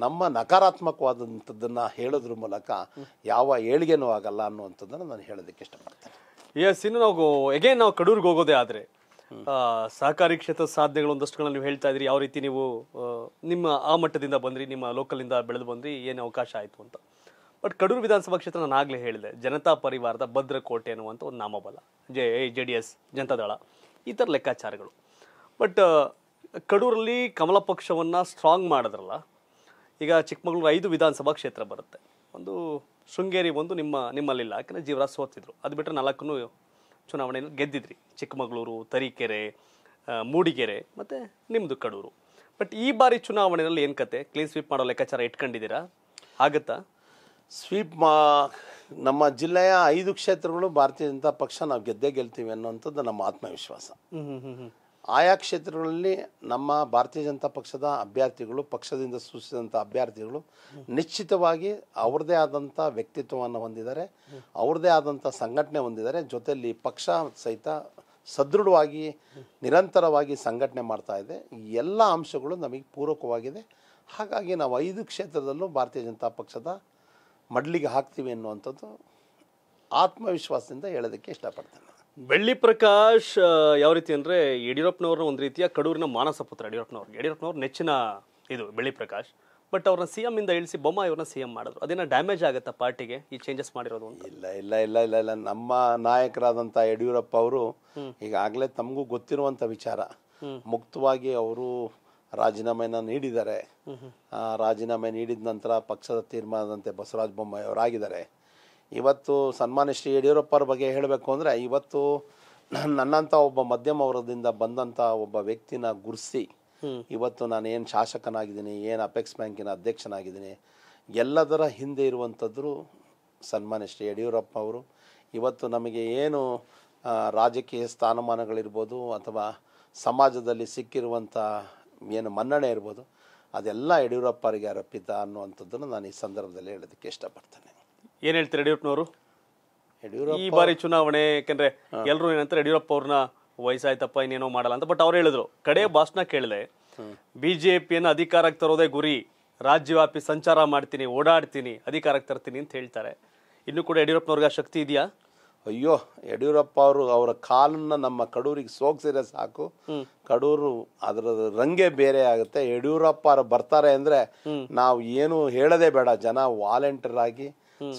[SPEAKER 2] ನಮ್ಮ ನಕಾರಾತ್ಮಕವಾದಂಥದ್ದನ್ನು ಹೇಳೋದ್ರ ಮೂಲಕ ಯಾವ ಏಳಿಗೆನೂ ಆಗಲ್ಲ ಅನ್ನುವಂಥದ್ದನ್ನು ನಾನು ಹೇಳೋದಕ್ಕೆ ಇಷ್ಟಪಡ್ತೇನೆ.
[SPEAKER 1] ಎಸ್ ಇನ್ನು ನಾವು ಎಗೇನ್ ನಾವು ಕಡೂರಿಗೆ ಹೋಗೋದೇ ಆದರೆ ಸಹಕಾರಿ ಕ್ಷೇತ್ರದ ಸಾಧನೆಗಳು ಒಂದಷ್ಟುಗಳನ್ನ ನೀವು ಹೇಳ್ತಾ ಇದ್ರಿ ಯಾವ ರೀತಿ ನೀವು ನಿಮ್ಮ ಆ ಮಟ್ಟದಿಂದ ಬಂದ್ರಿ ನಿಮ್ಮ ಲೋಕಲಿಂದ ಬೆಳೆದು ಬಂದ್ರಿ ಏನು ಅವಕಾಶ ಆಯಿತು ಅಂತ. ಬಟ್ ಕಡೂರು ವಿಧಾನಸಭಾ ಕ್ಷೇತ್ರ ನಾನು ಹೇಳಿದೆ, ಜನತಾ ಪರಿವಾರದ ಭದ್ರಕೋಟೆ ಅನ್ನುವಂಥ ಒಂದು ನಾಮಬಲ, J J D S Janata Dal ಈ ಥರ ಲೆಕ್ಕಾಚಾರಗಳು. ಬಟ್ ಕಡೂರಲ್ಲಿ ಕಮಲ ಪಕ್ಷವನ್ನು ಸ್ಟ್ರಾಂಗ್ ಮಾಡಿದ್ರಲ್ಲ, ಈಗ ಚಿಕ್ಕಮಗಳೂರು ಐದು ವಿಧಾನಸಭಾ ಕ್ಷೇತ್ರ ಬರುತ್ತೆ. ಒಂದು ಶೃಂಗೇರಿ ಒಂದು ನಿಮ್ಮ, ನಿಮ್ಮಲ್ಲಿಲ್ಲ, ಯಾಕಂದರೆ ಜೀವರಾಜ್ ಸೋತಿದ್ರು. ಅದು ಬಿಟ್ಟರೆ ನಾಲ್ಕನ್ನು ಚುನಾವಣೆಯನ್ನು ಗೆದ್ದಿದ್ರಿ. ಚಿಕ್ಕಮಗಳೂರು, ತರೀಕೆರೆ ಮೂಡಿಗೆರೆ, ಮತ್ತು ನಿಮ್ಮದು ಕಡೂರು. ಬಟ್ ಈ ಬಾರಿ ಚುನಾವಣೆಯಲ್ಲಿ ಏನು ಕತೆ? ಕ್ಲೀನ್ ಸ್ವೀಪ್ ಮಾಡೋ ಲೆಕ್ಕಾಚಾರ ಇಟ್ಕೊಂಡಿದ್ದೀರಾ? ಆಗತ್ತಾ?
[SPEAKER 2] ಸ್ವೀಪ್ ಮಾ ನಮ್ಮ ಜಿಲ್ಲೆಯ ಐದು ಕ್ಷೇತ್ರಗಳು ಭಾರತೀಯ ಜನತಾ ಪಕ್ಷ ನಾವು ಗೆದ್ದೇ ಗೆಲ್ತೀವಿ ಅನ್ನುವಂಥದ್ದು ನಮ್ಮ ಆತ್ಮವಿಶ್ವಾಸ. ಆಯಾ ಕ್ಷೇತ್ರಗಳಲ್ಲಿ ನಮ್ಮ ಭಾರತೀಯ ಜನತಾ ಪಕ್ಷದ ಅಭ್ಯರ್ಥಿಗಳು ಪಕ್ಷದಿಂದ ಸೂಚಿಸಿದಂಥ ಅಭ್ಯರ್ಥಿಗಳು ನಿಶ್ಚಿತವಾಗಿ ಅವ್ರದ್ದೇ ಆದಂಥ ವ್ಯಕ್ತಿತ್ವವನ್ನು ಹೊಂದಿದ್ದಾರೆ. ಅವ್ರದ್ದೇ ಆದಂಥ ಸಂಘಟನೆ ಹೊಂದಿದ್ದಾರೆ. ಜೊತೆಯಲ್ಲಿ ಪಕ್ಷ ಸಹಿತ ಸದೃಢವಾಗಿ ನಿರಂತರವಾಗಿ ಸಂಘಟನೆ ಮಾಡ್ತಾ ಇದೆ. ಈ ಎಲ್ಲ ಅಂಶಗಳು ನಮಗೆ ಪೂರಕವಾಗಿದೆ. ಹಾಗಾಗಿ ನಾವು ಐದು ಕ್ಷೇತ್ರದಲ್ಲೂ ಭಾರತೀಯ ಜನತಾ ಪಕ್ಷದ ಮಡ್ಲಿಗೆ ಹಾಕ್ತೀವಿ ಅನ್ನುವಂಥದ್ದು ಆತ್ಮವಿಶ್ವಾಸದಿಂದ ಹೇಳೋದಕ್ಕೆ ಇಷ್ಟಪಡ್ತೇನೆ.
[SPEAKER 1] ಬೆಳ್ಳಿ ಪ್ರಕಾಶ್ ಯಾವ ರೀತಿ ಅಂದರೆ ಯಡಿಯೂರಪ್ಪನವ್ರನ್ನ ಒಂದು ರೀತಿಯ ಕಡೂರಿನ ಮಾನಸ ಪುತ್ರ ಯಡಿಯೂರಪ್ಪನವ್ರು. ಯಡಿಯೂರಪ್ಪನವ್ರ ನೆಚ್ಚಿನ ಇದು ಬೆಳ್ಳಿ ಪ್ರಕಾಶ್. ಬಟ್ ಅವ್ರನ್ನ ಸಿ ಎಂ ಇಂದ ಇಳಿಸಿ ಬೊಮ್ಮ ಇವ್ರನ್ನ ಸಿ ಎಂ ಮಾಡಿದ್ರು. ಅದೇನೋ ಡ್ಯಾಮೇಜ್ ಆಗುತ್ತಾ ಪಾರ್ಟಿಗೆ? ಈ ಚೇಂಜಸ್ ಮಾಡಿರೋದು ಅಂತ.
[SPEAKER 2] ಇಲ್ಲ ಇಲ್ಲ ಇಲ್ಲ ಇಲ್ಲ ಇಲ್ಲ. ನಮ್ಮ ನಾಯಕರಾದಂಥ ಯಡಿಯೂರಪ್ಪ ಅವರು ಈಗಾಗಲೇ ತಮಗೂ ಗೊತ್ತಿರುವಂಥ ವಿಚಾರ. ಮುಕ್ತವಾಗಿ ಅವರು ರಾಜೀನಾಮೆನ ನೀಡಿದ್ದಾರೆ ರಾಜೀನಾಮೆ ನೀಡಿದ ನಂತರ ಪಕ್ಷದ ತೀರ್ಮಾನದಂತೆ ಬಸವರಾಜ ಬೊಮ್ಮಾಯಿ ಅವರಾಗಿದ್ದಾರೆ. ಇವತ್ತು ಸನ್ಮಾನ್ಯ ಶ್ರೀ ಯಡಿಯೂರಪ್ಪ ಅವ್ರ ಬಗ್ಗೆ ಹೇಳಬೇಕು ಅಂದರೆ, ಇವತ್ತು ನನ್ನಂಥ ಒಬ್ಬ ಮಧ್ಯಮ ವರ್ಗದಿಂದ ಬಂದಂಥ ಒಬ್ಬ ವ್ಯಕ್ತಿನ ಗುರ್ಸಿ, ಇವತ್ತು ನಾನು ಏನು ಶಾಸಕನಾಗಿದ್ದೀನಿ, ಏನು ಅಪೆಕ್ಸ್ ಬ್ಯಾಂಕಿನ ಅಧ್ಯಕ್ಷನಾಗಿದ್ದೀನಿ, ಎಲ್ಲದರ ಹಿಂದೆ ಇರುವಂಥದ್ದು ಸನ್ಮಾನ್ಯ ಶ್ರೀ ಯಡಿಯೂರಪ್ಪ ಅವರು. ಇವತ್ತು ನಮಗೆ ಏನು ರಾಜಕೀಯ ಸ್ಥಾನಮಾನಗಳಿರ್ಬೋದು ಅಥವಾ ಸಮಾಜದಲ್ಲಿ ಸಿಕ್ಕಿರುವಂಥ ಏನು ಮನ್ನಣೆ ಇರ್ಬೋದು ಅದೆಲ್ಲ ಯಡಿಯೂರಪ್ಪರಿಗೆ ಅರ್ಪಿತ ಅನ್ನುವಂಥದ್ದನ್ನು ನಾನು ಈ ಸಂದರ್ಭದಲ್ಲಿ ಹೇಳೋದಕ್ಕೆ ಇಷ್ಟಪಡ್ತೇನೆ.
[SPEAKER 1] ಏನು ಹೇಳ್ತೀರಿ ಯಡಿಯೂರಪ್ಪನವರು?
[SPEAKER 2] ಯಡಿಯೂರಪ್ಪ
[SPEAKER 1] ಈ ಬಾರಿ ಚುನಾವಣೆ ಯಾಕೆಂದ್ರೆ ಎಲ್ಲರೂ ಏನಂತಾರೆ ಯಡಿಯೂರಪ್ಪ ಅವ್ರನ್ನ ವಯಸ್ಸಾಯ್ತಪ್ಪ ಇನ್ನೇನೋ ಮಾಡಲ್ಲ ಅಂತ ಬಟ್ ಅವ್ರು ಹೇಳಿದ್ರು. ಕಡೆ ಭಾಷಣ ಕೇಳಿದೆ. ಬಿಜೆಪಿಯನ್ನು ಅಧಿಕಾರಕ್ಕೆ ತರೋದೇ ಗುರಿ ರಾಜ್ಯವ್ಯಾಪಿ ಸಂಚಾರ ಮಾಡ್ತೀನಿ ಓಡಾಡ್ತೀನಿ ಅಧಿಕಾರಕ್ಕೆ ತರ್ತೀನಿ ಅಂತ ಹೇಳ್ತಾರೆ. ಇನ್ನು ಕೂಡ ಯಡಿಯೂರಪ್ಪನವ್ರಿಗೆ ಆ ಶಕ್ತಿ ಇದೆಯಾ?
[SPEAKER 2] ಅಯ್ಯೋ ಯಡಿಯೂರಪ್ಪ ಅವರು ಅವರ ಕಾಲನ್ನ ನಮ್ಮ ಕಡೂರಿಗೆ ಸೋಗ್ಸಿದ್ರೆ ಸಾಕು. ಕಡೂರು ಅದರ ರಂಗೆ ಬೇರೆ ಆಗುತ್ತೆ. ಯಡಿಯೂರಪ್ಪ ಅವರು ಬರ್ತಾರೆ ಅಂದ್ರೆ ನಾವು ಏನು ಹೇಳದೇ ಬೇಡ. ಜನ ವಾಲಂಟಿಯರ್ ಆಗಿ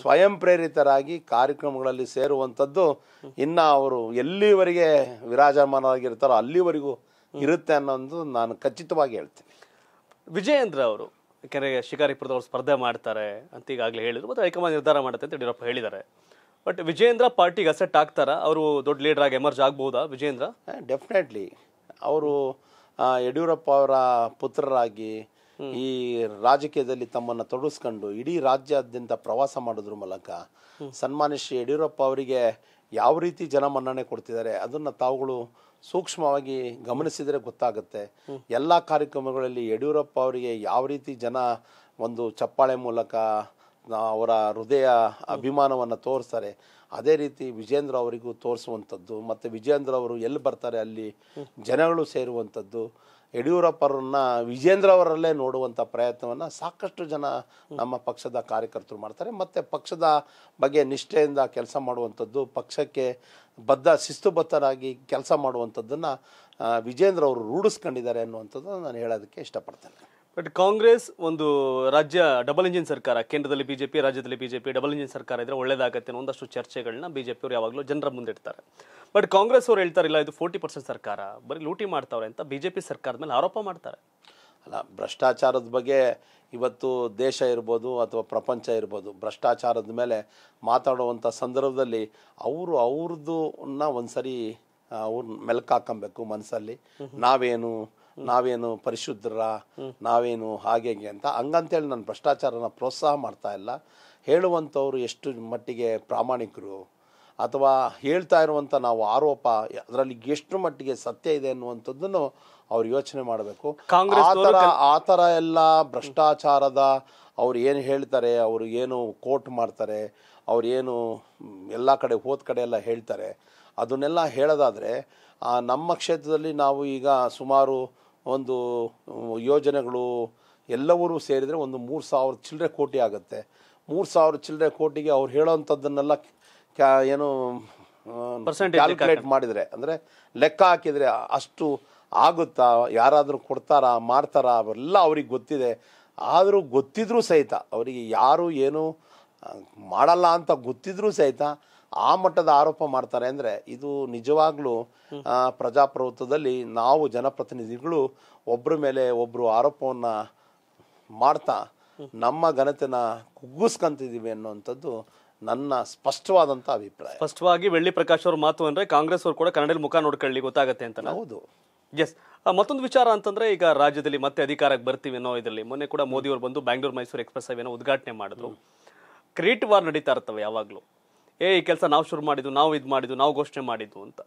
[SPEAKER 2] ಸ್ವಯಂ ಪ್ರೇರಿತರಾಗಿ ಕಾರ್ಯಕ್ರಮಗಳಲ್ಲಿ ಸೇರುವಂಥದ್ದು ಇನ್ನ ಅವರು ಎಲ್ಲಿವರೆಗೆ ವಿರಾಜಮಾನವಾಗಿರ್ತಾರೋ ಅಲ್ಲಿವರೆಗೂ ಇರುತ್ತೆ ಅನ್ನೋದು ನಾನು ಖಚಿತವಾಗಿ ಹೇಳ್ತೀನಿ.
[SPEAKER 1] ವಿಜಯೇಂದ್ರ ಅವರು ಯಾಕೆಂದರೆ ಶಿಕಾರಿಪುರದವ್ರು ಸ್ಪರ್ಧೆ ಮಾಡ್ತಾರೆ ಅಂತ ಈಗಾಗಲೇ ಹೇಳಿದ್ರು ಮತ್ತೆ ಹೈಕಮಾಂಡ್ ನಿರ್ಧಾರ ಮಾಡುತ್ತೆ ಅಂತ ಯಡಿಯೂರಪ್ಪ ಹೇಳಿದ್ದಾರೆ. ಬಟ್ ವಿಜೇಂದ್ರ ಪಾರ್ಟಿಗೆ ಅಸೆಟ್ ಆಗ್ತಾರಾ? ಅವರು ದೊಡ್ಡ ಲೀಡರ್ ಆಗಿ ಎಮರ್ಜ್ ಆಗ್ಬೋದಾ ವಿಜೇಂದ್ರ?
[SPEAKER 2] ಡೆಫಿನೆಟ್ಲಿ ಅವರು ಯಡಿಯೂರಪ್ಪ ಅವರ ಪುತ್ರರಾಗಿ ಈ ರಾಜಕೀಯದಲ್ಲಿ ತಮ್ಮನ್ನು ತೊಡಸ್ಕೊಂಡು ಇಡೀ ರಾಜ್ಯಾದ್ಯಂತ ಪ್ರವಾಸ ಮಾಡೋದ್ರ ಮೂಲಕ ಸನ್ಮಾನಿಸಿ ಶ್ರೀ ಯಡಿಯೂರಪ್ಪ ಅವರಿಗೆ ಯಾವ ರೀತಿ ಜನ ಮನ್ನಣೆ ಕೊಡ್ತಿದ್ದಾರೆ ಅದನ್ನು ತಾವುಗಳು ಸೂಕ್ಷ್ಮವಾಗಿ ಗಮನಿಸಿದರೆ ಗೊತ್ತಾಗುತ್ತೆ. ಎಲ್ಲ ಕಾರ್ಯಕ್ರಮಗಳಲ್ಲಿ ಯಡಿಯೂರಪ್ಪ ಅವರಿಗೆ ಯಾವ ರೀತಿ ಜನ ಒಂದು ಚಪ್ಪಾಳೆ ಮೂಲಕ ಅವರ ಹೃದಯ ಅಭಿಮಾನವನ್ನು ತೋರಿಸ್ತಾರೆ. ಅದೇ ರೀತಿ ವಿಜೇಂದ್ರ ಅವರಿಗೂ ತೋರಿಸುವಂಥದ್ದು, ಮತ್ತು ವಿಜೇಂದ್ರ ಅವರು ಎಲ್ಲಿ ಬರ್ತಾರೆ ಅಲ್ಲಿ ಜನಗಳು ಸೇರುವಂಥದ್ದು. ಯಡಿಯೂರಪ್ಪರನ್ನ ವಿಜೇಂದ್ರ ಅವರಲ್ಲೇ ನೋಡುವಂಥ ಪ್ರಯತ್ನವನ್ನು ಸಾಕಷ್ಟು ಜನ ನಮ್ಮ ಪಕ್ಷದ ಕಾರ್ಯಕರ್ತರು ಮಾಡ್ತಾರೆ. ಮತ್ತು ಪಕ್ಷದ ಬಗ್ಗೆ ನಿಷ್ಠೆಯಿಂದ ಕೆಲಸ ಮಾಡುವಂಥದ್ದು, ಪಕ್ಷಕ್ಕೆ ಬದ್ಧ, ಶಿಸ್ತುಬದ್ಧರಾಗಿ ಕೆಲಸ ಮಾಡುವಂಥದ್ದನ್ನು ವಿಜೇಂದ್ರ ಅವರು ರೂಢಿಸ್ಕೊಂಡಿದ್ದಾರೆ ಅನ್ನುವಂಥದ್ದು ನಾನು ಹೇಳೋದಕ್ಕೆ ಇಷ್ಟಪಡ್ತೇನೆ.
[SPEAKER 1] ಬಟ್ ಕಾಂಗ್ರೆಸ್ ಒಂದು ರಾಜ್ಯ ಡಬಲ್ ಇಂಜಿನ್ ಸರ್ಕಾರ ಕೇಂದ್ರದಲ್ಲಿ ಬಿಜೆಪಿ ರಾಜ್ಯದಲ್ಲಿ ಬಿಜೆಪಿ ಡಬಲ್ ಇಂಜಿನ್ ಸರ್ಕಾರ ಇದ್ರೆ ಒಳ್ಳೇದಾಗತ್ತೆ ಅನ್ನೋ ಒಂದಷ್ಟು ಚರ್ಚೆಗಳನ್ನ ಬಿಜೆಪಿ ಅವರು ಯಾವಾಗಲೂ ಜನರ ಮುಂದಿಡ್ತಾರೆ ಬಟ್ ಕಾಂಗ್ರೆಸ್ ಅವರು ಹೇಳ್ತಾರಿಲ್ಲ ಇದು ಫೋರ್ಟಿ ಪರ್ಸೆಂಟ್ ಸರ್ಕಾರ ಬರೀ ಲೂಟಿ ಮಾಡ್ತಾವ್ರೆ ಅಂತ ಬಿಜೆಪಿ ಸರ್ಕಾರದ ಮೇಲೆ ಆರೋಪ ಮಾಡ್ತಾರೆ.
[SPEAKER 2] ಅಲ್ಲ ಭ್ರಷ್ಟಾಚಾರದ ಬಗ್ಗೆ ಇವತ್ತು ದೇಶ ಇರ್ಬೋದು ಅಥವಾ ಪ್ರಪಂಚ ಇರ್ಬೋದು ಭ್ರಷ್ಟಾಚಾರದ ಮೇಲೆ ಮಾತಾಡುವಂಥ ಸಂದರ್ಭದಲ್ಲಿ ಅವರು ಅವ್ರದ್ದು ಒಂದ್ಸರಿ ಅವ್ರ ಮೆಲ್ಕಾಕಂಬೇಕು ಮನಸ್ಸಲ್ಲಿ ನಾವೇನು ನಾವೇನು ಪರಿಶುದ್ಧರ ನಾವೇನು ಹಾಗೆ ಹೀಗೆ ಅಂತ ಹಂಗಂತೇಳಿ ನಾನು ಭ್ರಷ್ಟಾಚಾರನ ಪ್ರೋತ್ಸಾಹ ಮಾಡ್ತಾ ಇಲ್ಲ. ಹೇಳುವಂಥವ್ರು ಎಷ್ಟು ಮಟ್ಟಿಗೆ ಪ್ರಾಮಾಣಿಕರು ಅಥವಾ ಹೇಳ್ತಾ ಇರುವಂಥ ನಾವು ಆರೋಪ ಅದರಲ್ಲಿ ಎಷ್ಟು ಮಟ್ಟಿಗೆ ಸತ್ಯ ಇದೆ ಅನ್ನುವಂಥದ್ದನ್ನು ಅವ್ರು ಯೋಚನೆ ಮಾಡಬೇಕು. ಆ ಥರ ಆ ಥರ ಎಲ್ಲ ಭ್ರಷ್ಟಾಚಾರದ ಅವ್ರು ಏನು ಹೇಳ್ತಾರೆ ಅವರು ಏನು ಕೋಟ್ ಮಾಡ್ತಾರೆ ಅವ್ರು ಏನು ಎಲ್ಲ ಕಡೆ ಹೋದ ಕಡೆ ಎಲ್ಲ ಹೇಳ್ತಾರೆ. ಅದನ್ನೆಲ್ಲ ಹೇಳೋದಾದರೆ ನಮ್ಮ ಕ್ಷೇತ್ರದಲ್ಲಿ ನಾವು ಈಗ ಸುಮಾರು ಒಂದು ಯೋಜನೆಗಳು ಎಲ್ಲವೂ ಸೇರಿದರೆ ಒಂದು ಮೂರು ಸಾವಿರ ಚಿಲ್ಲರೆ ಕೋಟಿ ಆಗುತ್ತೆ. ಮೂರು ಸಾವಿರ ಚಿಲ್ಲರೆ ಕೋಟಿಗೆ ಅವ್ರು ಹೇಳೋವಂಥದ್ದನ್ನೆಲ್ಲ ಕ್ಯಾ ಏನು ಕ್ಯಾಲ್ಕುಲೇಟ್ ಮಾಡಿದರೆ. ಅಂದರೆ ಲೆಕ್ಕ ಹಾಕಿದರೆ ಅಷ್ಟು ಆಗುತ್ತಾ ಯಾರಾದರೂ ಕೊಡ್ತಾರಾ ಮಾಡ್ತಾರಾ ಅವೆಲ್ಲ ಅವ್ರಿಗೆ ಗೊತ್ತಿದೆ. ಆದರೂ ಗೊತ್ತಿದ್ರೂ ಸಹಿತ ಅವರಿಗೆ ಯಾರು ಏನು ಮಾಡಲ್ಲ ಅಂತ ಗೊತ್ತಿದ್ರೂ ಸಹಿತ ಆ ಮಟ್ಟದ ಆರೋಪ ಮಾಡ್ತಾರೆ ಅಂದರೆ ಇದು ನಿಜವಾಗ್ಲೂ ಪ್ರಜಾಪ್ರಭುತ್ವದಲ್ಲಿ ನಾವು ಜನಪ್ರತಿನಿಧಿಗಳು ಒಬ್ಬರ ಮೇಲೆ ಒಬ್ಬರು ಆರೋಪವನ್ನ ಮಾಡ್ತಾ ನಮ್ಮ ಘನತೆನ ಕುಗ್ಗಿಸ್ಕೊಂತಿದ್ದೀವಿ ಅನ್ನುವಂಥದ್ದು ನನ್ನ ಸ್ಪಷ್ಟವಾದಂಥ ಅಭಿಪ್ರಾಯ.
[SPEAKER 1] ಸ್ಪಷ್ಟವಾಗಿ ಬೆಳ್ಳಿ ಪ್ರಕಾಶ್ ಅವ್ರ ಮಾತು ಅಂದ್ರೆ ಕಾಂಗ್ರೆಸ್ ಅವರು ಕೂಡ ಕನ್ನಡದಲ್ಲಿ ಮುಖ ನೋಡ್ಕೊಳ್ಳಿ ಗೊತ್ತಾಗತ್ತೆ ಅಂತ
[SPEAKER 2] ಹೌದು.
[SPEAKER 1] ಎಸ್ ಮತ್ತೊಂದು ವಿಚಾರ ಅಂತಂದ್ರೆ ಈಗ ರಾಜ್ಯದಲ್ಲಿ ಮತ್ತೆ ಅಧಿಕಾರಕ್ಕೆ ಬರ್ತೀವಿ ಅನ್ನೋ ಇದರಲ್ಲಿ. ಮೊನ್ನೆ ಕೂಡ ಮೋದಿ ಅವರು ಬಂದು ಬ್ಯಾಂಗ್ಳೂರ್ ಮೈಸೂರು ಎಕ್ಸ್ಪ್ರೆಸ್ ಹೈವೇನ ಉದ್ಘಾಟನೆ ಮಾಡಿದ್ರು. ಕ್ರಿಯೇಟ್ ವಾರ್ ನಡೀತಾ ಇರ್ತವೆ ಯಾವಾಗಲೂ. ಏ ಈ ಕೆಲಸ ನಾವು ಶುರು ಮಾಡಿದ್ದು ನಾವು ಇದು ಮಾಡಿದ್ದು ನಾವು ಘೋಷಣೆ ಮಾಡಿದ್ದು ಅಂತ.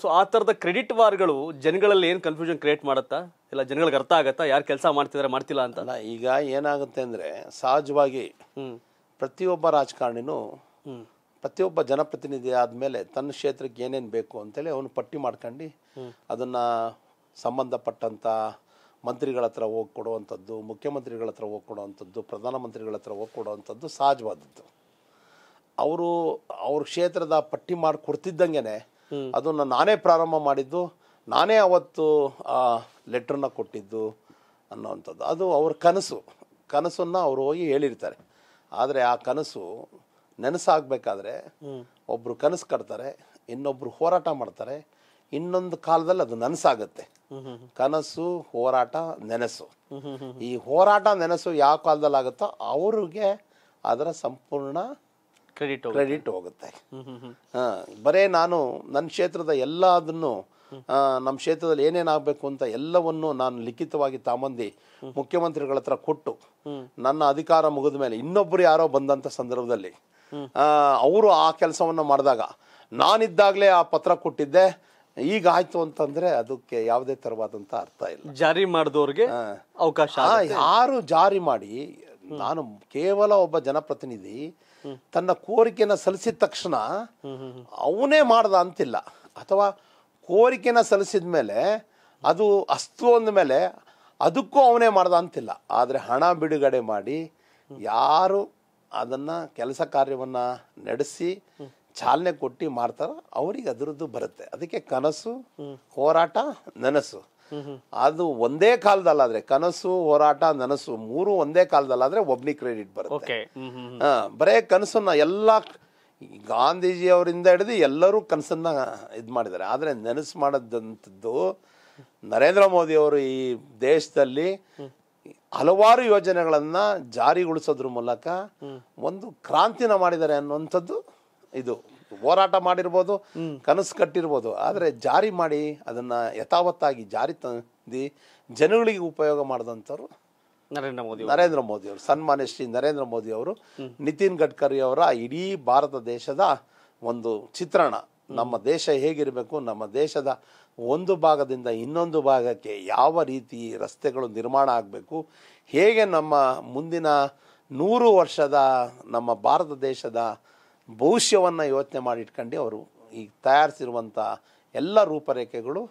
[SPEAKER 1] ಸೊ ಆ ಥರದ ಕ್ರೆಡಿಟ್ ವಾರ್ಗಳು ಜನಗಳಲ್ಲಿ ಏನು ಕನ್ಫ್ಯೂಷನ್ ಕ್ರಿಯೇಟ್ ಮಾಡುತ್ತಾ? ಇಲ್ಲ ಜನಗಳಿಗೆ ಅರ್ಥ ಆಗತ್ತಾ? ಯಾರು ಕೆಲಸ ಮಾಡ್ತಿದ್ದಾರೆ ಮಾಡ್ತಿಲ್ಲ ಅಂತ?
[SPEAKER 2] ಅಲ್ಲ ಈಗ ಏನಾಗುತ್ತೆ ಅಂದರೆ ಸಹಜವಾಗಿ ಪ್ರತಿಯೊಬ್ಬ ರಾಜಕಾರಣಿನೂ ಪ್ರತಿಯೊಬ್ಬ ಜನಪ್ರತಿನಿಧಿ ಆದಮೇಲೆ ತನ್ನ ಕ್ಷೇತ್ರಕ್ಕೆ ಏನೇನು ಬೇಕು ಅಂತೇಳಿ ಅವನು ಪಟ್ಟಿ ಮಾಡ್ಕೊಂಡು ಅದನ್ನು ಸಂಬಂಧಪಟ್ಟಂಥ ಮಂತ್ರಿಗಳ ಹತ್ರ ಹೋಗಿ ಕೊಡುವಂಥದ್ದು ಮುಖ್ಯಮಂತ್ರಿಗಳ ಹತ್ರ ಹೋಗಿ ಕೊಡುವಂಥದ್ದು ಪ್ರಧಾನಮಂತ್ರಿಗಳ ಹತ್ರ ಹೋಗಿ ಕೊಡುವಂಥದ್ದು ಸಹಜವಾದದ್ದು. ಅವರು ಅವ್ರ ಕ್ಷೇತ್ರದ ಪಟ್ಟಿ ಮಾಡಿ ಕೊಡ್ತಿದ್ದಂಗೆ ಅದನ್ನು ನಾನೇ ಪ್ರಾರಂಭ ಮಾಡಿದ್ದು ನಾನೇ ಅವತ್ತು ಆ ಲೆಟ್ರನ್ನ ಕೊಟ್ಟಿದ್ದು ಅನ್ನೋವಂಥದ್ದು. ಅದು ಅವ್ರ ಕನಸು. ಕನಸನ್ನು ಅವರು ಹೋಗಿ ಹೇಳಿರ್ತಾರೆ. ಆದರೆ ಆ ಕನಸು ನೆನಸಾಗಬೇಕಾದ್ರೆ ಒಬ್ಬರು ಕನಸು ಕಟ್ತಾರೆ ಇನ್ನೊಬ್ಬರು ಹೋರಾಟ ಮಾಡ್ತಾರೆ ಇನ್ನೊಂದು ಕಾಲದಲ್ಲಿ ಅದು ನನಸಾಗುತ್ತೆ. ಕನಸು ಹೋರಾಟ ನೆನಸು. ಈ ಹೋರಾಟ ನೆನಸು ಯಾವ ಕಾಲದಲ್ಲಿ ಆಗುತ್ತೋ ಅವ್ರಿಗೆ ಅದರ ಸಂಪೂರ್ಣ
[SPEAKER 1] ಕ್ರೆಡಿಟ್
[SPEAKER 2] ಕ್ರೆಡಿಟ್ ಹೋಗುತ್ತೆ. ಹಾ, ಬರೇ ನಾನು ನನ್ನ ಕ್ಷೇತ್ರದ ಎಲ್ಲ ಅದನ್ನು ನಮ್ಮ ಕ್ಷೇತ್ರದಲ್ಲಿ ಏನೇನಾಗಬೇಕು ಅಂತ ಎಲ್ಲವನ್ನು ನಾನು ಲಿಖಿತವಾಗಿ ತಾಮಂದಿ ಮುಖ್ಯಮಂತ್ರಿಗಳ ಹತ್ರ ಕೊಟ್ಟು ನನ್ನ ಅಧಿಕಾರ ಮುಗಿದ ಮೇಲೆ ಇನ್ನೊಬ್ಬರು ಯಾರೋ ಬಂದಂಥ ಸಂದರ್ಭದಲ್ಲಿ ಅವರು ಆ ಕೆಲಸವನ್ನು ಮಾಡಿದಾಗ ನಾನಿದ್ದಾಗಲೇ ಆ ಪತ್ರ ಕೊಟ್ಟಿದ್ದೆ. ಈಗ ಆಯ್ತು ಅಂತಂದ್ರೆ ಅದಕ್ಕೆ ಯಾವುದೇ ತರವಾದಂತ ಅರ್ಥ ಇಲ್ಲ.
[SPEAKER 1] ಜಾರಿ ಮಾಡಿದವ್ರಿಗೆ ಅವಕಾಶ
[SPEAKER 2] ಯಾರು ಜಾರಿ ಮಾಡಿ ನಾನು ಕೇವಲ ಒಬ್ಬ ಜನಪ್ರತಿನಿಧಿ ತನ್ನ ಕೋರಿಕೆಯನ್ನು ಸಲ್ಲಿಸಿದ ತಕ್ಷಣ ಅವನೇ ಮಾಡ್ದ ಅಂತಿಲ್ಲ. ಅಥವಾ ಕೋರಿಕೆನ ಸಲ್ಲಿಸಿದ ಮೇಲೆ ಅದು ಅಸ್ತು ಅಂದಮೇಲೆ ಅದಕ್ಕೂ ಅವನೇ ಮಾಡ್ದ ಅಂತಿಲ್ಲ. ಆದರೆ ಹಣ ಬಿಡುಗಡೆ ಮಾಡಿ ಯಾರು ಅದನ್ನು ಕೆಲಸ ಕಾರ್ಯವನ್ನು ನಡೆಸಿ ಚಾಲನೆ ಕೊಟ್ಟು ಮಾಡ್ತಾರೋ ಅವ್ರಿಗೆ ಅದರದ್ದು ಬರುತ್ತೆ. ಅದಕ್ಕೆ ಕನಸು, ಹೋರಾಟ, ನನಸು. ಅದು ಒಂದೇ ಕಾಲದಲ್ಲಾದ್ರೆ ಕನಸು ಹೋರಾಟ ನನಸು ಮೂರು ಒಂದೇ ಕಾಲದಲ್ಲಾದ್ರೆ ಒಬ್ನಿ ಕ್ರೆಡಿಟ್ ಬರುತ್ತೆ. ಬರೇ ಕನಸನ್ನ ಎಲ್ಲ ಗಾಂಧೀಜಿ ಅವರಿಂದ ಹಿಡಿದು ಎಲ್ಲರೂ ಕನಸನ್ನ ಇದು ಮಾಡಿದ್ದಾರೆ. ಆದರೆ ನೆನಸು ಮಾಡದಂಥದ್ದು ನರೇಂದ್ರ ಮೋದಿ ಅವರು ಈ ದೇಶದಲ್ಲಿ ಹಲವಾರು ಯೋಜನೆಗಳನ್ನ ಜಾರಿಗೊಳಿಸೋದ್ರ ಮೂಲಕ ಒಂದು ಕ್ರಾಂತಿನ ಮಾಡಿದ್ದಾರೆ ಅನ್ನುವಂಥದ್ದು ಇದು. ಹೋರಾಟ ಮಾಡಿರ್ಬೋದು ಕನಸು ಕಟ್ಟಿರ್ಬೋದು. ಆದರೆ ಜಾರಿ ಮಾಡಿ ಅದನ್ನ ಯಥಾವತ್ತಾಗಿ ಜಾರಿ ತಂದು ಜನಗಳಿಗೆ ಉಪಯೋಗ ಮಾಡಿದಂಥವ್ರು
[SPEAKER 1] ನರೇಂದ್ರ ಮೋದಿ
[SPEAKER 2] ನರೇಂದ್ರ ಮೋದಿ ಅವರು ಸನ್ಮಾನ್ಯ ಶ್ರೀ ನರೇಂದ್ರ ಮೋದಿ ಅವರು ನಿತಿನ್ ಗಡ್ಕರಿ ಅವರ ಇಡೀ ಭಾರತ ದೇಶದ ಒಂದು ಚಿತ್ರಣ. ನಮ್ಮ ದೇಶ ಹೇಗಿರಬೇಕು ನಮ್ಮ ದೇಶದ ಒಂದು ಭಾಗದಿಂದ ಇನ್ನೊಂದು ಭಾಗಕ್ಕೆ ಯಾವ ರೀತಿ ರಸ್ತೆಗಳು ನಿರ್ಮಾಣ ಆಗಬೇಕು ಹೇಗೆ ನಮ್ಮ ಮುಂದಿನ ನೂರು ವರ್ಷದ ನಮ್ಮ ಭಾರತ ದೇಶದ ಭವಿಷ್ಯವನ್ನು ಯೋಚನೆ ಮಾಡಿಟ್ಕೊಂಡು ಅವರು ಈಗ ತಯಾರಿಸಿರುವಂಥ ಎಲ್ಲ ರೂಪರೇಖೆಗಳು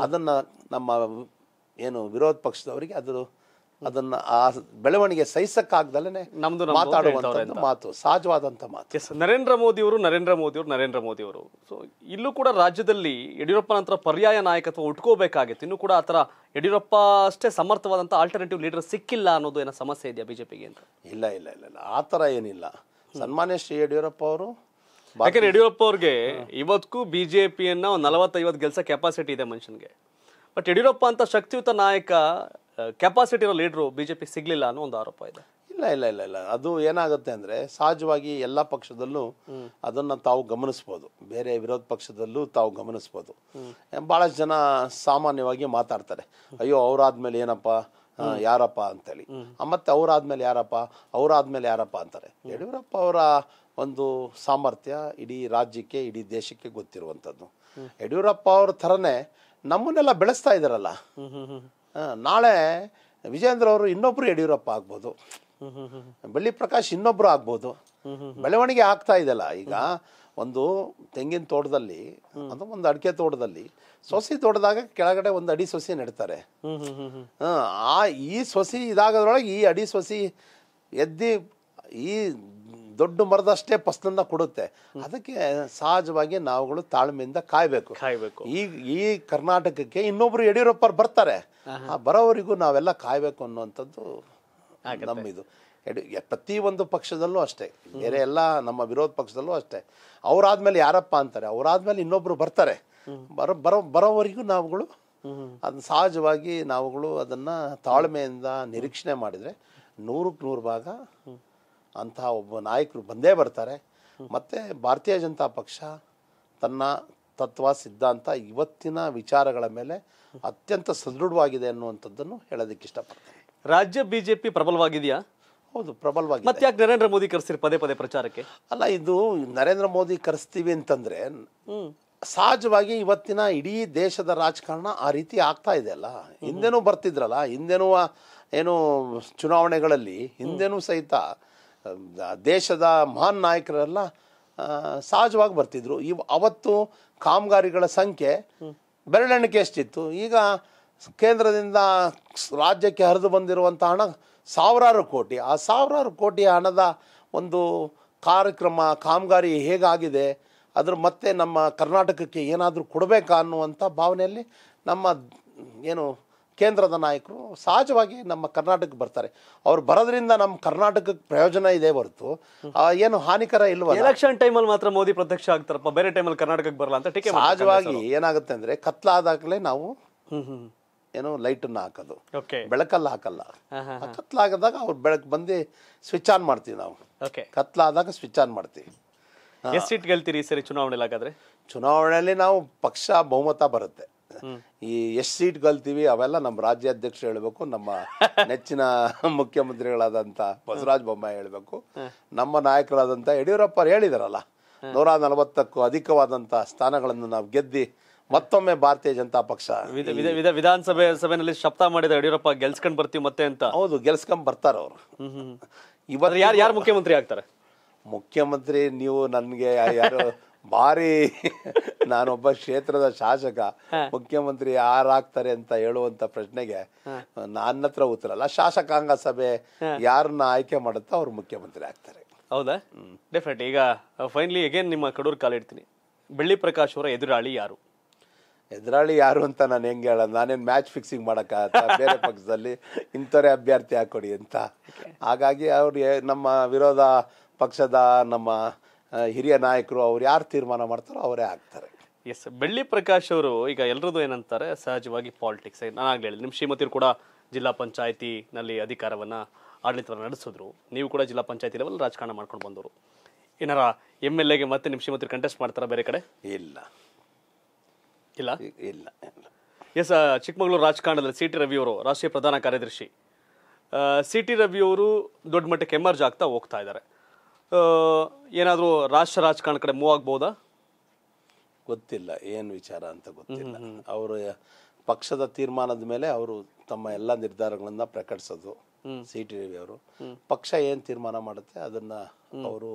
[SPEAKER 2] ಅದನ್ನು ನಮ್ಮ ಏನು ವಿರೋಧ ಪಕ್ಷದವರಿಗೆ ಅದು ಅದನ್ನ ಆ ಬೆಳವಣಿಗೆ ಸಹಿಸಕ್ಕಾಗ್ದಲೇ
[SPEAKER 1] ನಮ್ದು
[SPEAKER 2] ಮಾತಾಡುವಂಥ ಮಾತು ಸಹಜವಾದಂಥ ಮಾತು.
[SPEAKER 1] ಎಸ್ ನರೇಂದ್ರ ಮೋದಿ ಅವರು ನರೇಂದ್ರ ಮೋದಿ ಅವರು ನರೇಂದ್ರ ಮೋದಿ ಅವರು. ಸೊ ಇಲ್ಲೂ ಕೂಡ ರಾಜ್ಯದಲ್ಲಿ ಯಡಿಯೂರಪ್ಪ ನಂತರ ಪರ್ಯಾಯ ನಾಯಕತ್ವ ಉಟ್ಕೋಬೇಕಾಗಿತ್ತು. ಇನ್ನು ಕೂಡ ಆ ಥರ ಯಡಿಯೂರಪ್ಪ ಅಷ್ಟೇ ಸಮರ್ಥವಾದಂಥ ಆಲ್ಟರ್ನೇಟಿವ್ ಲೀಡರ್ ಸಿಕ್ಕಿಲ್ಲ ಅನ್ನೋದು ಏನೋ ಸಮಸ್ಯೆ ಇದೆಯಾ ಬಿಜೆಪಿಗೆ ಅಂತ?
[SPEAKER 2] ಇಲ್ಲ ಇಲ್ಲ ಇಲ್ಲ ಇಲ್ಲ. ಆ ಥರ ಏನಿಲ್ಲ. ಸನ್ಮಾನ್ಯ ಶ್ರೀ ಯಡಿಯೂರಪ್ಪ ಅವರು.
[SPEAKER 1] ಯಾಕಂದ್ರೆ ಯಡಿಯೂರಪ್ಪ ಅವ್ರಿಗೆ ಇವತ್ತಿಗೂ ಬಿಜೆಪಿಯನ್ನ ಒಂದು ನಲವತ್ತೈವತ್ತು ಗೆಲ್ಸ ಕೆಪಾಸಿಟಿ ಇದೆ ಮನುಷ್ಯನ್ಗೆ. ಬಟ್ ಯಡಿಯೂರಪ್ಪ ಅಂತ ಶಕ್ತಿಯುತ ನಾಯಕ ಕೆಪಾಸಿಟಿ ಇರೋ ಲೀಡ್ರು ಬಿಜೆಪಿ ಸಿಗ್ಲಿಲ್ಲ ಅನ್ನೋ ಒಂದು ಆರೋಪ ಇದೆ.
[SPEAKER 2] ಇಲ್ಲ ಇಲ್ಲ ಇಲ್ಲ ಇಲ್ಲ. ಅದು ಏನಾಗುತ್ತೆ ಅಂದ್ರೆ ಸಹಜವಾಗಿ ಎಲ್ಲ ಪಕ್ಷದಲ್ಲೂ ಅದನ್ನ ತಾವು ಗಮನಿಸ್ಬೋದು. ಬೇರೆ ವಿರೋಧ ಪಕ್ಷದಲ್ಲೂ ತಾವು ಗಮನಿಸ್ಬೋದು. ಬಹಳಷ್ಟು ಜನ ಸಾಮಾನ್ಯವಾಗಿ ಮಾತಾಡ್ತಾರೆ. ಅಯ್ಯೋ ಅವ್ರಾದ್ಮೇಲೆ ಏನಪ್ಪ? ಯಾರಪ್ಪ ಅಂತೇಳಿ. ಮತ್ತೆ ಅವರಾದ್ಮೇಲೆ ಯಾರಪ್ಪ? ಅವರಾದ್ಮೇಲೆ ಯಾರಪ್ಪ ಅಂತಾರೆ? ಯಡಿಯೂರಪ್ಪ ಅವರ ಒಂದು ಸಾಮರ್ಥ್ಯ ಇಡೀ ರಾಜ್ಯಕ್ಕೆ ಇಡೀ ದೇಶಕ್ಕೆ ಗೊತ್ತಿರುವಂಥದ್ದು. ಯಡಿಯೂರಪ್ಪ ಅವ್ರ ಥರನೇ ನಮ್ಮನ್ನೆಲ್ಲ ಬೆಳೆಸ್ತಾ ಇದ್ದಾರಲ್ಲ ನಾಳೆ ವಿಜೇಂದ್ರ ಅವರು ಇನ್ನೊಬ್ರು ಯಡಿಯೂರಪ್ಪ ಆಗ್ಬೋದು. ಬೆಳ್ಳಿ ಪ್ರಕಾಶ್ ಇನ್ನೊಬ್ರು ಆಗ್ಬೋದು. ಬೆಳವಣಿಗೆ ಆಗ್ತಾ ಇದೆಲ್ಲ ಈಗ ಒಂದು ತೆಂಗಿನ ತೋಟದಲ್ಲಿ ಅದು ಒಂದು ಅಡಿಕೆ ತೋಟದಲ್ಲಿ ಸೊಸಿ ದೊಡ್ಡದಾಗ ಕೆಳಗಡೆ ಒಂದು ಅಡಿ ಸೊಸಿ ನೆಡ್ತಾರೆ. ಆ, ಆ ಈ ಸೊಸಿ ಇದಾಗದ್ರೊಳಗೆ ಈ ಅಡಿ ಸೊಸಿ ಎದ್ದಿ ಈ ದೊಡ್ಡ ಮರದಷ್ಟೇ ಫಸಲನ್ನ ಕೊಡುತ್ತೆ. ಅದಕ್ಕೆ ಸಹಜವಾಗಿ ನಾವುಗಳು ತಾಳ್ಮೆಯಿಂದ ಕಾಯ್ಬೇಕು.
[SPEAKER 1] ಕಾಯ್ಬೇಕು.
[SPEAKER 2] ಈ ಈ ಕರ್ನಾಟಕಕ್ಕೆ ಇನ್ನೊಬ್ರು ಯಡಿಯೂರಪ್ಪರು ಬರ್ತಾರೆ. ಆ ಬರೋವರಿಗೂ ನಾವೆಲ್ಲ ಕಾಯ್ಬೇಕು ಅನ್ನುವಂಥದ್ದು ನಮ್ಮ ಇದು ಯಡಿ- ಪ್ರತಿ ಒಂದು ಪಕ್ಷದಲ್ಲೂ ಅಷ್ಟೇ. ಬೇರೆ ಎಲ್ಲ ನಮ್ಮ ವಿರೋಧ ಪಕ್ಷದಲ್ಲೂ ಅಷ್ಟೇ. ಅವ್ರಾದ್ಮೇಲೆ ಯಾರಪ್ಪ ಅಂತಾರೆ? ಅವ್ರಾದ್ಮೇಲೆ ಇನ್ನೊಬ್ರು ಬರ್ತಾರೆ. ಬರೋ ಬರೋ ಬರೋವರೆಗೂ ನಾವುಗಳು ಅದನ್ನ ಸಹಜವಾಗಿ ನಾವುಗಳು ಅದನ್ನ ತಾಳ್ಮೆಯಿಂದ ನಿರೀಕ್ಷಣೆ ಮಾಡಿದ್ರೆ ನೂರಕ್ಕೆ ನೂರು ಭಾಗ ಅಂತಹ ಒಬ್ಬ ನಾಯಕರು ಬಂದೇ ಬರ್ತಾರೆ. ಮತ್ತೆ ಭಾರತೀಯ ಜನತಾ ಪಕ್ಷ ತನ್ನ ತತ್ವ ಸಿದ್ಧಾಂತ ಇವತ್ತಿನ ವಿಚಾರಗಳ ಮೇಲೆ ಅತ್ಯಂತ ಸದೃಢವಾಗಿದೆ ಅನ್ನುವಂಥದ್ದನ್ನು ಹೇಳೋದಕ್ಕೆ ಇಷ್ಟಪಡ್ತೀನಿ.
[SPEAKER 1] ರಾಜ್ಯ ಬಿಜೆಪಿ ಪ್ರಬಲವಾಗಿದೆಯಾ?
[SPEAKER 2] ಹೌದು ಪ್ರಬಲವಾಗಿ
[SPEAKER 1] ಮತ್ತೆ ಯಾಕೆ ನರೇಂದ್ರ ಮೋದಿ ಕರೆಸ್ತೀರಿ ಪದೇ ಪದೇ ಪ್ರಚಾರಕ್ಕೆ?
[SPEAKER 2] ಅಲ್ಲ ಇದು ನರೇಂದ್ರ ಮೋದಿ ಕರೆಸ್ತೀವಿ ಅಂತಂದ್ರೆ ಸಹಜವಾಗಿ ಇವತ್ತಿನ ಇಡೀ ದೇಶದ ರಾಜಕಾರಣ ಆ ರೀತಿ ಆಗ್ತಾ ಇದೆ ಅಲ್ಲ? ಹಿಂದೆನೂ ಬರ್ತಿದ್ರಲ್ಲ, ಹಿಂದೆನೂ ಏನು ಚುನಾವಣೆಗಳಲ್ಲಿ, ಹಿಂದೆನೂ ಸಹಿತ ದೇಶದ ಮಹಾನ್ ನಾಯಕರೆಲ್ಲ ಸಹಜವಾಗಿ ಬರ್ತಿದ್ರು. ಇವ್ ಅವತ್ತು ಕಾಮಗಾರಿಗಳ ಸಂಖ್ಯೆ ಬೆರಳೆಣಿಕೆ ಎಷ್ಟಿತ್ತು? ಈಗ ಕೇಂದ್ರದಿಂದ ರಾಜ್ಯಕ್ಕೆ ಹರಿದು ಬಂದಿರುವಂಥ ಹಣ ಸಾವಿರಾರು ಕೋಟಿ. ಆ ಸಾವಿರಾರು ಕೋಟಿ ಹಣದ ಒಂದು ಕಾರ್ಯಕ್ರಮ, ಕಾಮಗಾರಿ ಹೇಗಾಗಿದೆ? ಅದ್ರ ಮತ್ತೆ ನಮ್ಮ ಕರ್ನಾಟಕಕ್ಕೆ ಏನಾದರೂ ಕೊಡಬೇಕಾ ಅನ್ನುವಂಥ ಭಾವನೆಯಲ್ಲಿ ನಮ್ಮ ಏನು ಕೇಂದ್ರದ ನಾಯಕರು ಸಹಜವಾಗಿ ನಮ್ಮ ಕರ್ನಾಟಕಕ್ಕೆ ಬರ್ತಾರೆ. ಅವ್ರು ಬರೋದ್ರಿಂದ ನಮ್ಮ ಕರ್ನಾಟಕಕ್ಕೆ ಪ್ರಯೋಜನ ಇದೆ ಹೊರತು ಏನು ಹಾನಿಕರ ಇಲ್ವಲ್ಲ?
[SPEAKER 1] ಎಲೆಕ್ಷನ್ ಟೈಮಲ್ಲಿ ಮಾತ್ರ ಮೋದಿ ಪ್ರತ್ಯಕ್ಷ ಆಗ್ತಾರಪ್ಪ ಬೇರೆ ಟೈಮಲ್ಲಿ ಕರ್ನಾಟಕಕ್ಕೆ ಬರಲ್ಲ ಅಂತ ಟೀಕೆ
[SPEAKER 2] ಸಹಜವಾಗಿ ಏನಾಗುತ್ತೆ ಅಂದರೆ ಕತ್ಲಾದಾಗಲೇ ನಾವು ಏನು ಲೈಟನ್ನು ಹಾಕೋದು.
[SPEAKER 1] ಓಕೆ
[SPEAKER 2] ಬೆಳಕಲ್ಲಿ ಹಾಕಲ್ಲ. ಕತ್ಲಾಗದಾಗ ಅವ್ರು ಬೆಳಕು ಬಂದು ಸ್ವಿಚ್ ಆನ್ ಮಾಡ್ತೀವಿ ನಾವು.
[SPEAKER 1] ಓಕೆ
[SPEAKER 2] ಕತ್ಲಾದಾಗ ಸ್ವಿಚ್ ಆನ್ ಮಾಡ್ತೀವಿ.
[SPEAKER 1] ಎಷ್ಟು ಸೀಟ್ ಗೆಲ್ತೀರಿ ಈ ಸರಿ ಚುನಾವಣೆಯಲ್ಲಿ ಹಾಗಾದ್ರೆ
[SPEAKER 2] ಚುನಾವಣೆಯಲ್ಲಿ ನಾವು ಪಕ್ಷ ಬಹುಮತ ಬರುತ್ತೆ. ಈ ಎಷ್ಟು ಸೀಟ್ ಗೆಲ್ತೀವಿ ಅವೆಲ್ಲ ನಮ್ಮ ರಾಜ್ಯಾಧ್ಯಕ್ಷ ಹೇಳಬೇಕು ನಮ್ಮ (laughs) ನೆಚ್ಚಿನ ಮುಖ್ಯಮಂತ್ರಿಗಳಾದಂಥ ಬಸವರಾಜ ಬೊಮ್ಮಾಯಿ ಹೇಳಬೇಕು ನಮ್ಮ ನಾಯಕರಾದಂಥ ಯಡಿಯೂರಪ್ಪ ಹೇಳಿದಾರಲ್ಲ ನೂರ ನಲವತ್ತಕ್ಕೂ ಅಧಿಕವಾದಂಥ ಸ್ಥಾನಗಳನ್ನು ನಾವು ಗೆದ್ದಿ ಮತ್ತೊಮ್ಮೆ ಭಾರತೀಯ ಜನತಾ ಪಕ್ಷ
[SPEAKER 1] ವಿಧ ವಿಧ ವಿಧ ವಿಧಾನಸಭೆ ಸಭೆಯಲ್ಲಿ ಶಬ್ದ ಮಾಡಿದ ಯಡಿಯೂರಪ್ಪ ಗೆಲ್ಸ್ಕೊಂಡ್ ಬರ್ತೀವಿ ಮತ್ತೆ ಅಂತ.
[SPEAKER 2] ಹೌದು ಗೆಲ್ಸ್ಕೊಂಡ್ ಬರ್ತಾರ ಅವರು ಇವತ್ತು
[SPEAKER 1] ಯಾರು ಯಾರು ಮುಖ್ಯಮಂತ್ರಿ ಆಗ್ತಾರೆ?
[SPEAKER 2] ಮುಖ್ಯಮಂತ್ರಿ ನೀವು ನನಗೆ ಯಾರು ಭಾರಿ ನಾನೊಬ್ಬ ಕ್ಷೇತ್ರದ ಶಾಸಕ ಮುಖ್ಯಮಂತ್ರಿ ಯಾರಾಗ್ತಾರೆ ಅಂತ ಹೇಳುವಂತ ಪ್ರಶ್ನೆಗೆ ನನ್ನ ಹತ್ರ ಉತ್ತರ ಅಲ್ಲ ಶಾಸಕಾಂಗ ಸಭೆ ಯಾರನ್ನ ಆಯ್ಕೆ ಮಾಡುತ್ತೋ ಅವ್ರು ಮುಖ್ಯಮಂತ್ರಿ ಆಗ್ತಾರೆ.
[SPEAKER 1] ಹೌದಾ? ಡೆಫಿನೆಟ್ ಈಗ ಫೈನಲಿ ಅಗೇನ್ ನಿಮ್ಮ ಕಡೂರು ಕಾಲಿಡ್ತೀನಿ ಬೆಳ್ಳಿ ಪ್ರಕಾಶ್ ಅವರ ಎದುರಾಳಿ ಯಾರು?
[SPEAKER 2] ಎದುರಾಳಿ ಯಾರು ಅಂತ ನಾನು ಹೆಂಗೆ ಹೇಳೋದು ನಾನೇನು ಮ್ಯಾಚ್ ಫಿಕ್ಸಿಂಗ್ ಮಾಡೋಕ್ಕಾಗತ್ತ? ಬೇರೆ ಪಕ್ಷದಲ್ಲಿ ಇಂಥವರೇ ಅಭ್ಯರ್ಥಿ ಹಾಕೊಡಿ ಅಂತ. ಹಾಗಾಗಿ ಅವ್ರಿಗೆ ನಮ್ಮ ವಿರೋಧ ಪಕ್ಷದ ನಮ್ಮ ಹಿರಿಯ ನಾಯಕರು ಅವ್ರು ಯಾರು ತೀರ್ಮಾನ ಮಾಡ್ತಾರೋ ಅವರೇ ಆಗ್ತಾರೆ.
[SPEAKER 1] ಎಸ್ ಬೆಳ್ಳಿ ಪ್ರಕಾಶ್ ಅವರು ಈಗ ಎಲ್ಲರದ್ದು ಏನಂತಾರೆ ಸಹಜವಾಗಿ ಪಾಲಿಟಿಕ್ಸ್ ನಾನಾಗ್ಲೇ ಹೇಳಿ ನಿಮ್ಮ ಶ್ರೀಮತಿಯರು ಕೂಡ ಜಿಲ್ಲಾ ಪಂಚಾಯತಿನಲ್ಲಿ ಅಧಿಕಾರವನ್ನು ಆಡಳಿತವನ್ನು ನಡೆಸಿದ್ರು. ನೀವು ಕೂಡ ಜಿಲ್ಲಾ ಪಂಚಾಯತಿ ಲೆವೆಲ್ ರಾಜಕಾರಣ ಮಾಡ್ಕೊಂಡು ಬಂದವರು. ಏನಾರ ಎಂ ಎಲ್ ಎಗೆ ಮತ್ತೆ ನಿಮ್ಮ ಶ್ರೀಮತಿ ಕಂಟೆಸ್ಟ್ ಮಾಡ್ತಾರಾ ಬೇರೆ ಕಡೆ?
[SPEAKER 2] ಇಲ್ಲ.
[SPEAKER 1] ಇಲ್ಲ?
[SPEAKER 2] ಇಲ್ಲ ಇಲ್ಲ.
[SPEAKER 1] ಎಸ್ ಚಿಕ್ಕಮಗಳೂರು ರಾಜಕಾರಣದಲ್ಲಿ ಸಿ ಟಿ ರವಿ ಅವರು ರಾಷ್ಟ್ರೀಯ ಪ್ರಧಾನ ಕಾರ್ಯದರ್ಶಿ. ಸಿ ಟಿ ರವಿ ಅವರು ದೊಡ್ಡ ಮಟ್ಟಕ್ಕೆ ಎಮರ್ಜ್ ಆಗ್ತಾ ಹೋಗ್ತಾ ಇದ್ದಾರೆ. ಏನಾದರೂ ರಾಷ್ಟ್ರ ರಾಜಕಾರಣ ಕಡೆ ಮೂವ್ ಆಗ್ಬೋದಾ?
[SPEAKER 2] ಗೊತ್ತಿಲ್ಲ ಏನು ವಿಚಾರ ಅಂತ ಗೊತ್ತಿಲ್ಲ. ಅವರು ಪಕ್ಷದ ತೀರ್ಮಾನದ ಮೇಲೆ ಅವರು ತಮ್ಮ ಎಲ್ಲ ನಿರ್ಧಾರಗಳನ್ನ ಪ್ರಕಟಿಸೋದು ಸಿ ಟಿ ರವಿ ಅವರು ಪಕ್ಷ ಏನು ತೀರ್ಮಾನ ಮಾಡುತ್ತೆ ಅದನ್ನ ಅವರು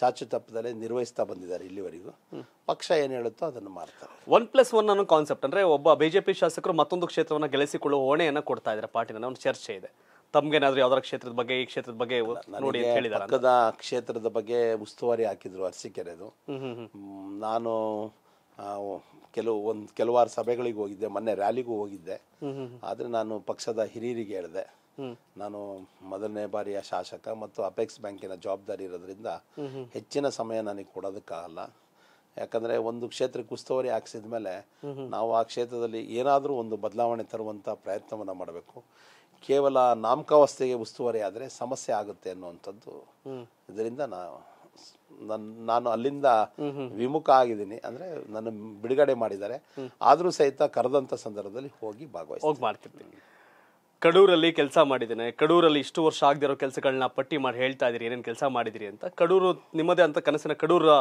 [SPEAKER 2] ಚಾಚು ತಪ್ಪದಲ್ಲೇ ನಿರ್ವಹಿಸ್ತಾ ಬಂದಿದ್ದಾರೆ ಇಲ್ಲಿವರೆಗೂ. ಪಕ್ಷ ಏನು ಹೇಳುತ್ತೋ ಅದನ್ನು ಮಾಡ್ತಾರೆ.
[SPEAKER 1] ಒನ್ ಪ್ಲಸ್ ಒನ್ ಅನ್ನೋ ಕಾನ್ಸೆಪ್ಟ್ ಅಂದ್ರೆ ಒಬ್ಬ ಬಿಜೆಪಿ ಶಾಸಕರು ಮತ್ತೊಂದು ಕ್ಷೇತ್ರವನ್ನು ಗೆಲ್ಲಿಸಿಕೊಳ್ಳುವ ಹೊಣೆಯನ್ನ ಕೊಡ್ತಾ ಇದ್ದಾರೆ ಪಾರ್ಟಿನ ಒಂದು ಚರ್ಚೆ ಇದೆ. ತಮ್ಗೇನಾದ್ರೂ ಯಾವ್ದಾರ ಕ್ಷೇತ್ರದ ಬಗ್ಗೆ ಈ ಕ್ಷೇತ್ರದ ಬಗ್ಗೆ ನೋಡಿ ಅಂತ
[SPEAKER 2] ನನಗೆ
[SPEAKER 1] ಹೇಳಿದಾರ
[SPEAKER 2] ಪಕ್ಕದ ಕ್ಷೇತ್ರದ ಬಗ್ಗೆ ಉಸ್ತುವಾರಿ ಹಾಕಿದ್ರು ಅರಸಿಕೆರೆದು. ನಾನು ಕೆಲವು ಒಂದು ಕೆಲವಾರು ಸಭೆಗಳಿಗೆ ಹೋಗಿದ್ದೆ ಮೊನ್ನೆ ರ್ಯಾಲಿಗೂ ಹೋಗಿದ್ದೆ. ಆದ್ರೆ ನಾನು ಪಕ್ಷದ ಹಿರಿಯರಿಗೆ ಹೇಳಿದೆ. ನಾನು ಮೊದಲನೇ ಬಾರಿಯ ಶಾಸಕ ಮತ್ತು ಅಪೆಕ್ಸ್ ಬ್ಯಾಂಕಿನ ಜವಾಬ್ದಾರಿ ಇರೋದ್ರಿಂದ ಹೆಚ್ಚಿನ ಸಮಯ ನನಗೆ ಕೊಡೋದಕ್ಕಾಗಲ್ಲ. ಯಾಕಂದ್ರೆ ಒಂದು ಕ್ಷೇತ್ರಕ್ಕೆ ಉಸ್ತುವಾರಿ ಹಾಕ್ಸಿದ ಮೇಲೆ ನಾವು ಆ ಕ್ಷೇತ್ರದಲ್ಲಿ ಏನಾದರೂ ಒಂದು ಬದಲಾವಣೆ ತರುವಂತ ಪ್ರಯತ್ನವನ್ನು ಮಾಡಬೇಕು. ಕೇವಲ ನಾಮಕಾವಸ್ಥೆಗೆ ಉಸ್ತುವಾರಿ ಆದರೆ ಸಮಸ್ಯೆ ಆಗುತ್ತೆ ಅನ್ನುವಂಥದ್ದು ಇದರಿಂದ ನಾನು ನನ್ ಅಲ್ಲಿಂದ ವಿಮುಖ ಆಗಿದ್ದೀನಿ. ಅಂದ್ರೆ ನನ್ನ ಬಿಡುಗಡೆ ಮಾಡಿದ್ದಾರೆ. ಆದರೂ ಸಹಿತ ಕರೆದಂಥ ಸಂದರ್ಭದಲ್ಲಿ ಹೋಗಿ
[SPEAKER 1] ಹೋಗಿ ಮಾಡ್ತಿರ್ತೀನಿ. ಕಡೂರಲ್ಲಿ ಕೆಲಸ ಮಾಡಿದ್ದೇನೆ. ಕಡೂರಲ್ಲಿ ಇಷ್ಟು ವರ್ಷ ಆಗದಿರೋ ಕೆಲಸಗಳನ್ನ ಪಟ್ಟಿ ಮಾಡಿ ಹೇಳ್ತಾ ಇದ್ದೀರಿ. ಏನೇನು ಕೆಲಸ ಮಾಡಿದಿರಿ ಅಂತ. ಕಡೂರು ನಿಮ್ಮದೇ ಅಂತ ಕನಸಿನ ಕಡೂರ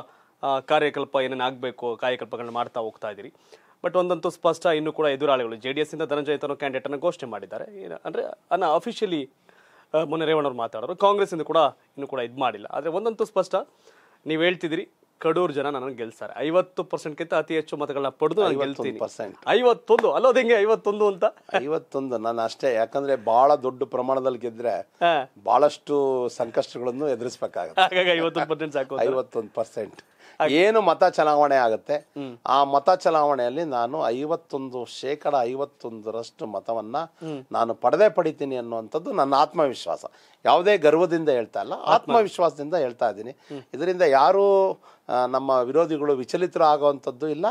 [SPEAKER 1] ಕಾರ್ಯಕಲ್ಪ ಏನೇನು ಆಗಬೇಕು ಕಾರ್ಯಕಲ್ಪಗಳನ್ನ ಮಾಡ್ತಾ ಹೋಗ್ತಾ ಇದ್ದೀರಿ. ಬಟ್ ಒಂದಂತೂ ಸ್ಪಷ್ಟ ಇನ್ನೂ ಕೂಡ ಎದುರಾಳಿಗಳು. ಜೆ ಡಿ ಎಸ್ ಇಂದ ಧನಂಜಯ ತನ್ನೋ ಕ್ಯಾಂಡಿಡೇಟ್ ಅನ್ನು ಘೋಷಣೆ ಮಾಡಿದ್ದಾರೆ. ಅಂದ್ರೆ ಅನ್ನ ಅಫಿಷಿಯಲಿ ಮೊನ್ನೆ ರೇವಣ್ಣವ್ರು ಮಾತಾಡೋರು. ಕಾಂಗ್ರೆಸ್ ಇಂದ ಕೂಡ ಇನ್ನು ಕೂಡ ಇದು ಮಾಡಿಲ್ಲ. ಆದ್ರೆ ಒಂದಂತೂ ಸ್ಪಷ್ಟ ನೀವು ಹೇಳ್ತಿದ್ದೀರಿ ಕಡೂರು ಜನ ನನ್ನ ಗೆಲ್ಸಾರೆ ಐವತ್ತು ಪರ್ಸೆಂಟ್ಗಿಂತ ಅತಿ ಹೆಚ್ಚು ಮತಗಳನ್ನ ಪಡೆದು ನಾನು ಗೆಲ್ತೀನಿ.
[SPEAKER 2] ಪರ್ಸೆಂಟ್.
[SPEAKER 1] ಐವತ್ತೊಂದು ಅಲ್ಲೋದು ಹೆಂಗೆ ಐವತ್ತೊಂದು ಅಂತ?
[SPEAKER 2] ಐವತ್ತೊಂದು ನಾನು ಅಷ್ಟೇ. ಯಾಕಂದ್ರೆ ಬಹಳ ದೊಡ್ಡ ಪ್ರಮಾಣದಲ್ಲಿ ಗೆದ್ರೆ ಬಹಳಷ್ಟು ಸಂಕಷ್ಟಗಳನ್ನು ಎದುರಿಸಬೇಕಾಗುತ್ತೆ.
[SPEAKER 1] ಹಾಗಾಗಿ ಐವತ್ತೊಂದು ಪರ್ಸೆಂಟ್ ಸಾಕು
[SPEAKER 2] ಐವತ್ತೊಂದು ಪರ್ಸೆಂಟ್. ಏನು ಮತ ಚಲಾವಣೆ ಆಗುತ್ತೆ? ಆ ಮತ ಚಲಾವಣೆಯಲ್ಲಿ ನಾನು ಐವತ್ತೊಂದು ಶೇಕಡ ಐವತ್ತೊಂದರಷ್ಟು ಮತವನ್ನ ನಾನು ಪಡೆದೇ ಪಡಿತೀನಿ ಅನ್ನುವಂಥದ್ದು ನನ್ನ ಆತ್ಮವಿಶ್ವಾಸ. ಯಾವುದೇ ಗರ್ವದಿಂದ ಹೇಳ್ತಾ ಇಲ್ಲ. ಆತ್ಮವಿಶ್ವಾಸದಿಂದ ಹೇಳ್ತಾ ಇದ್ದೀನಿ. ಇದರಿಂದ ಯಾರು ನಮ್ಮ ವಿರೋಧಿಗಳು ವಿಚಲಿತರು ಆಗುವಂಥದ್ದು ಇಲ್ಲ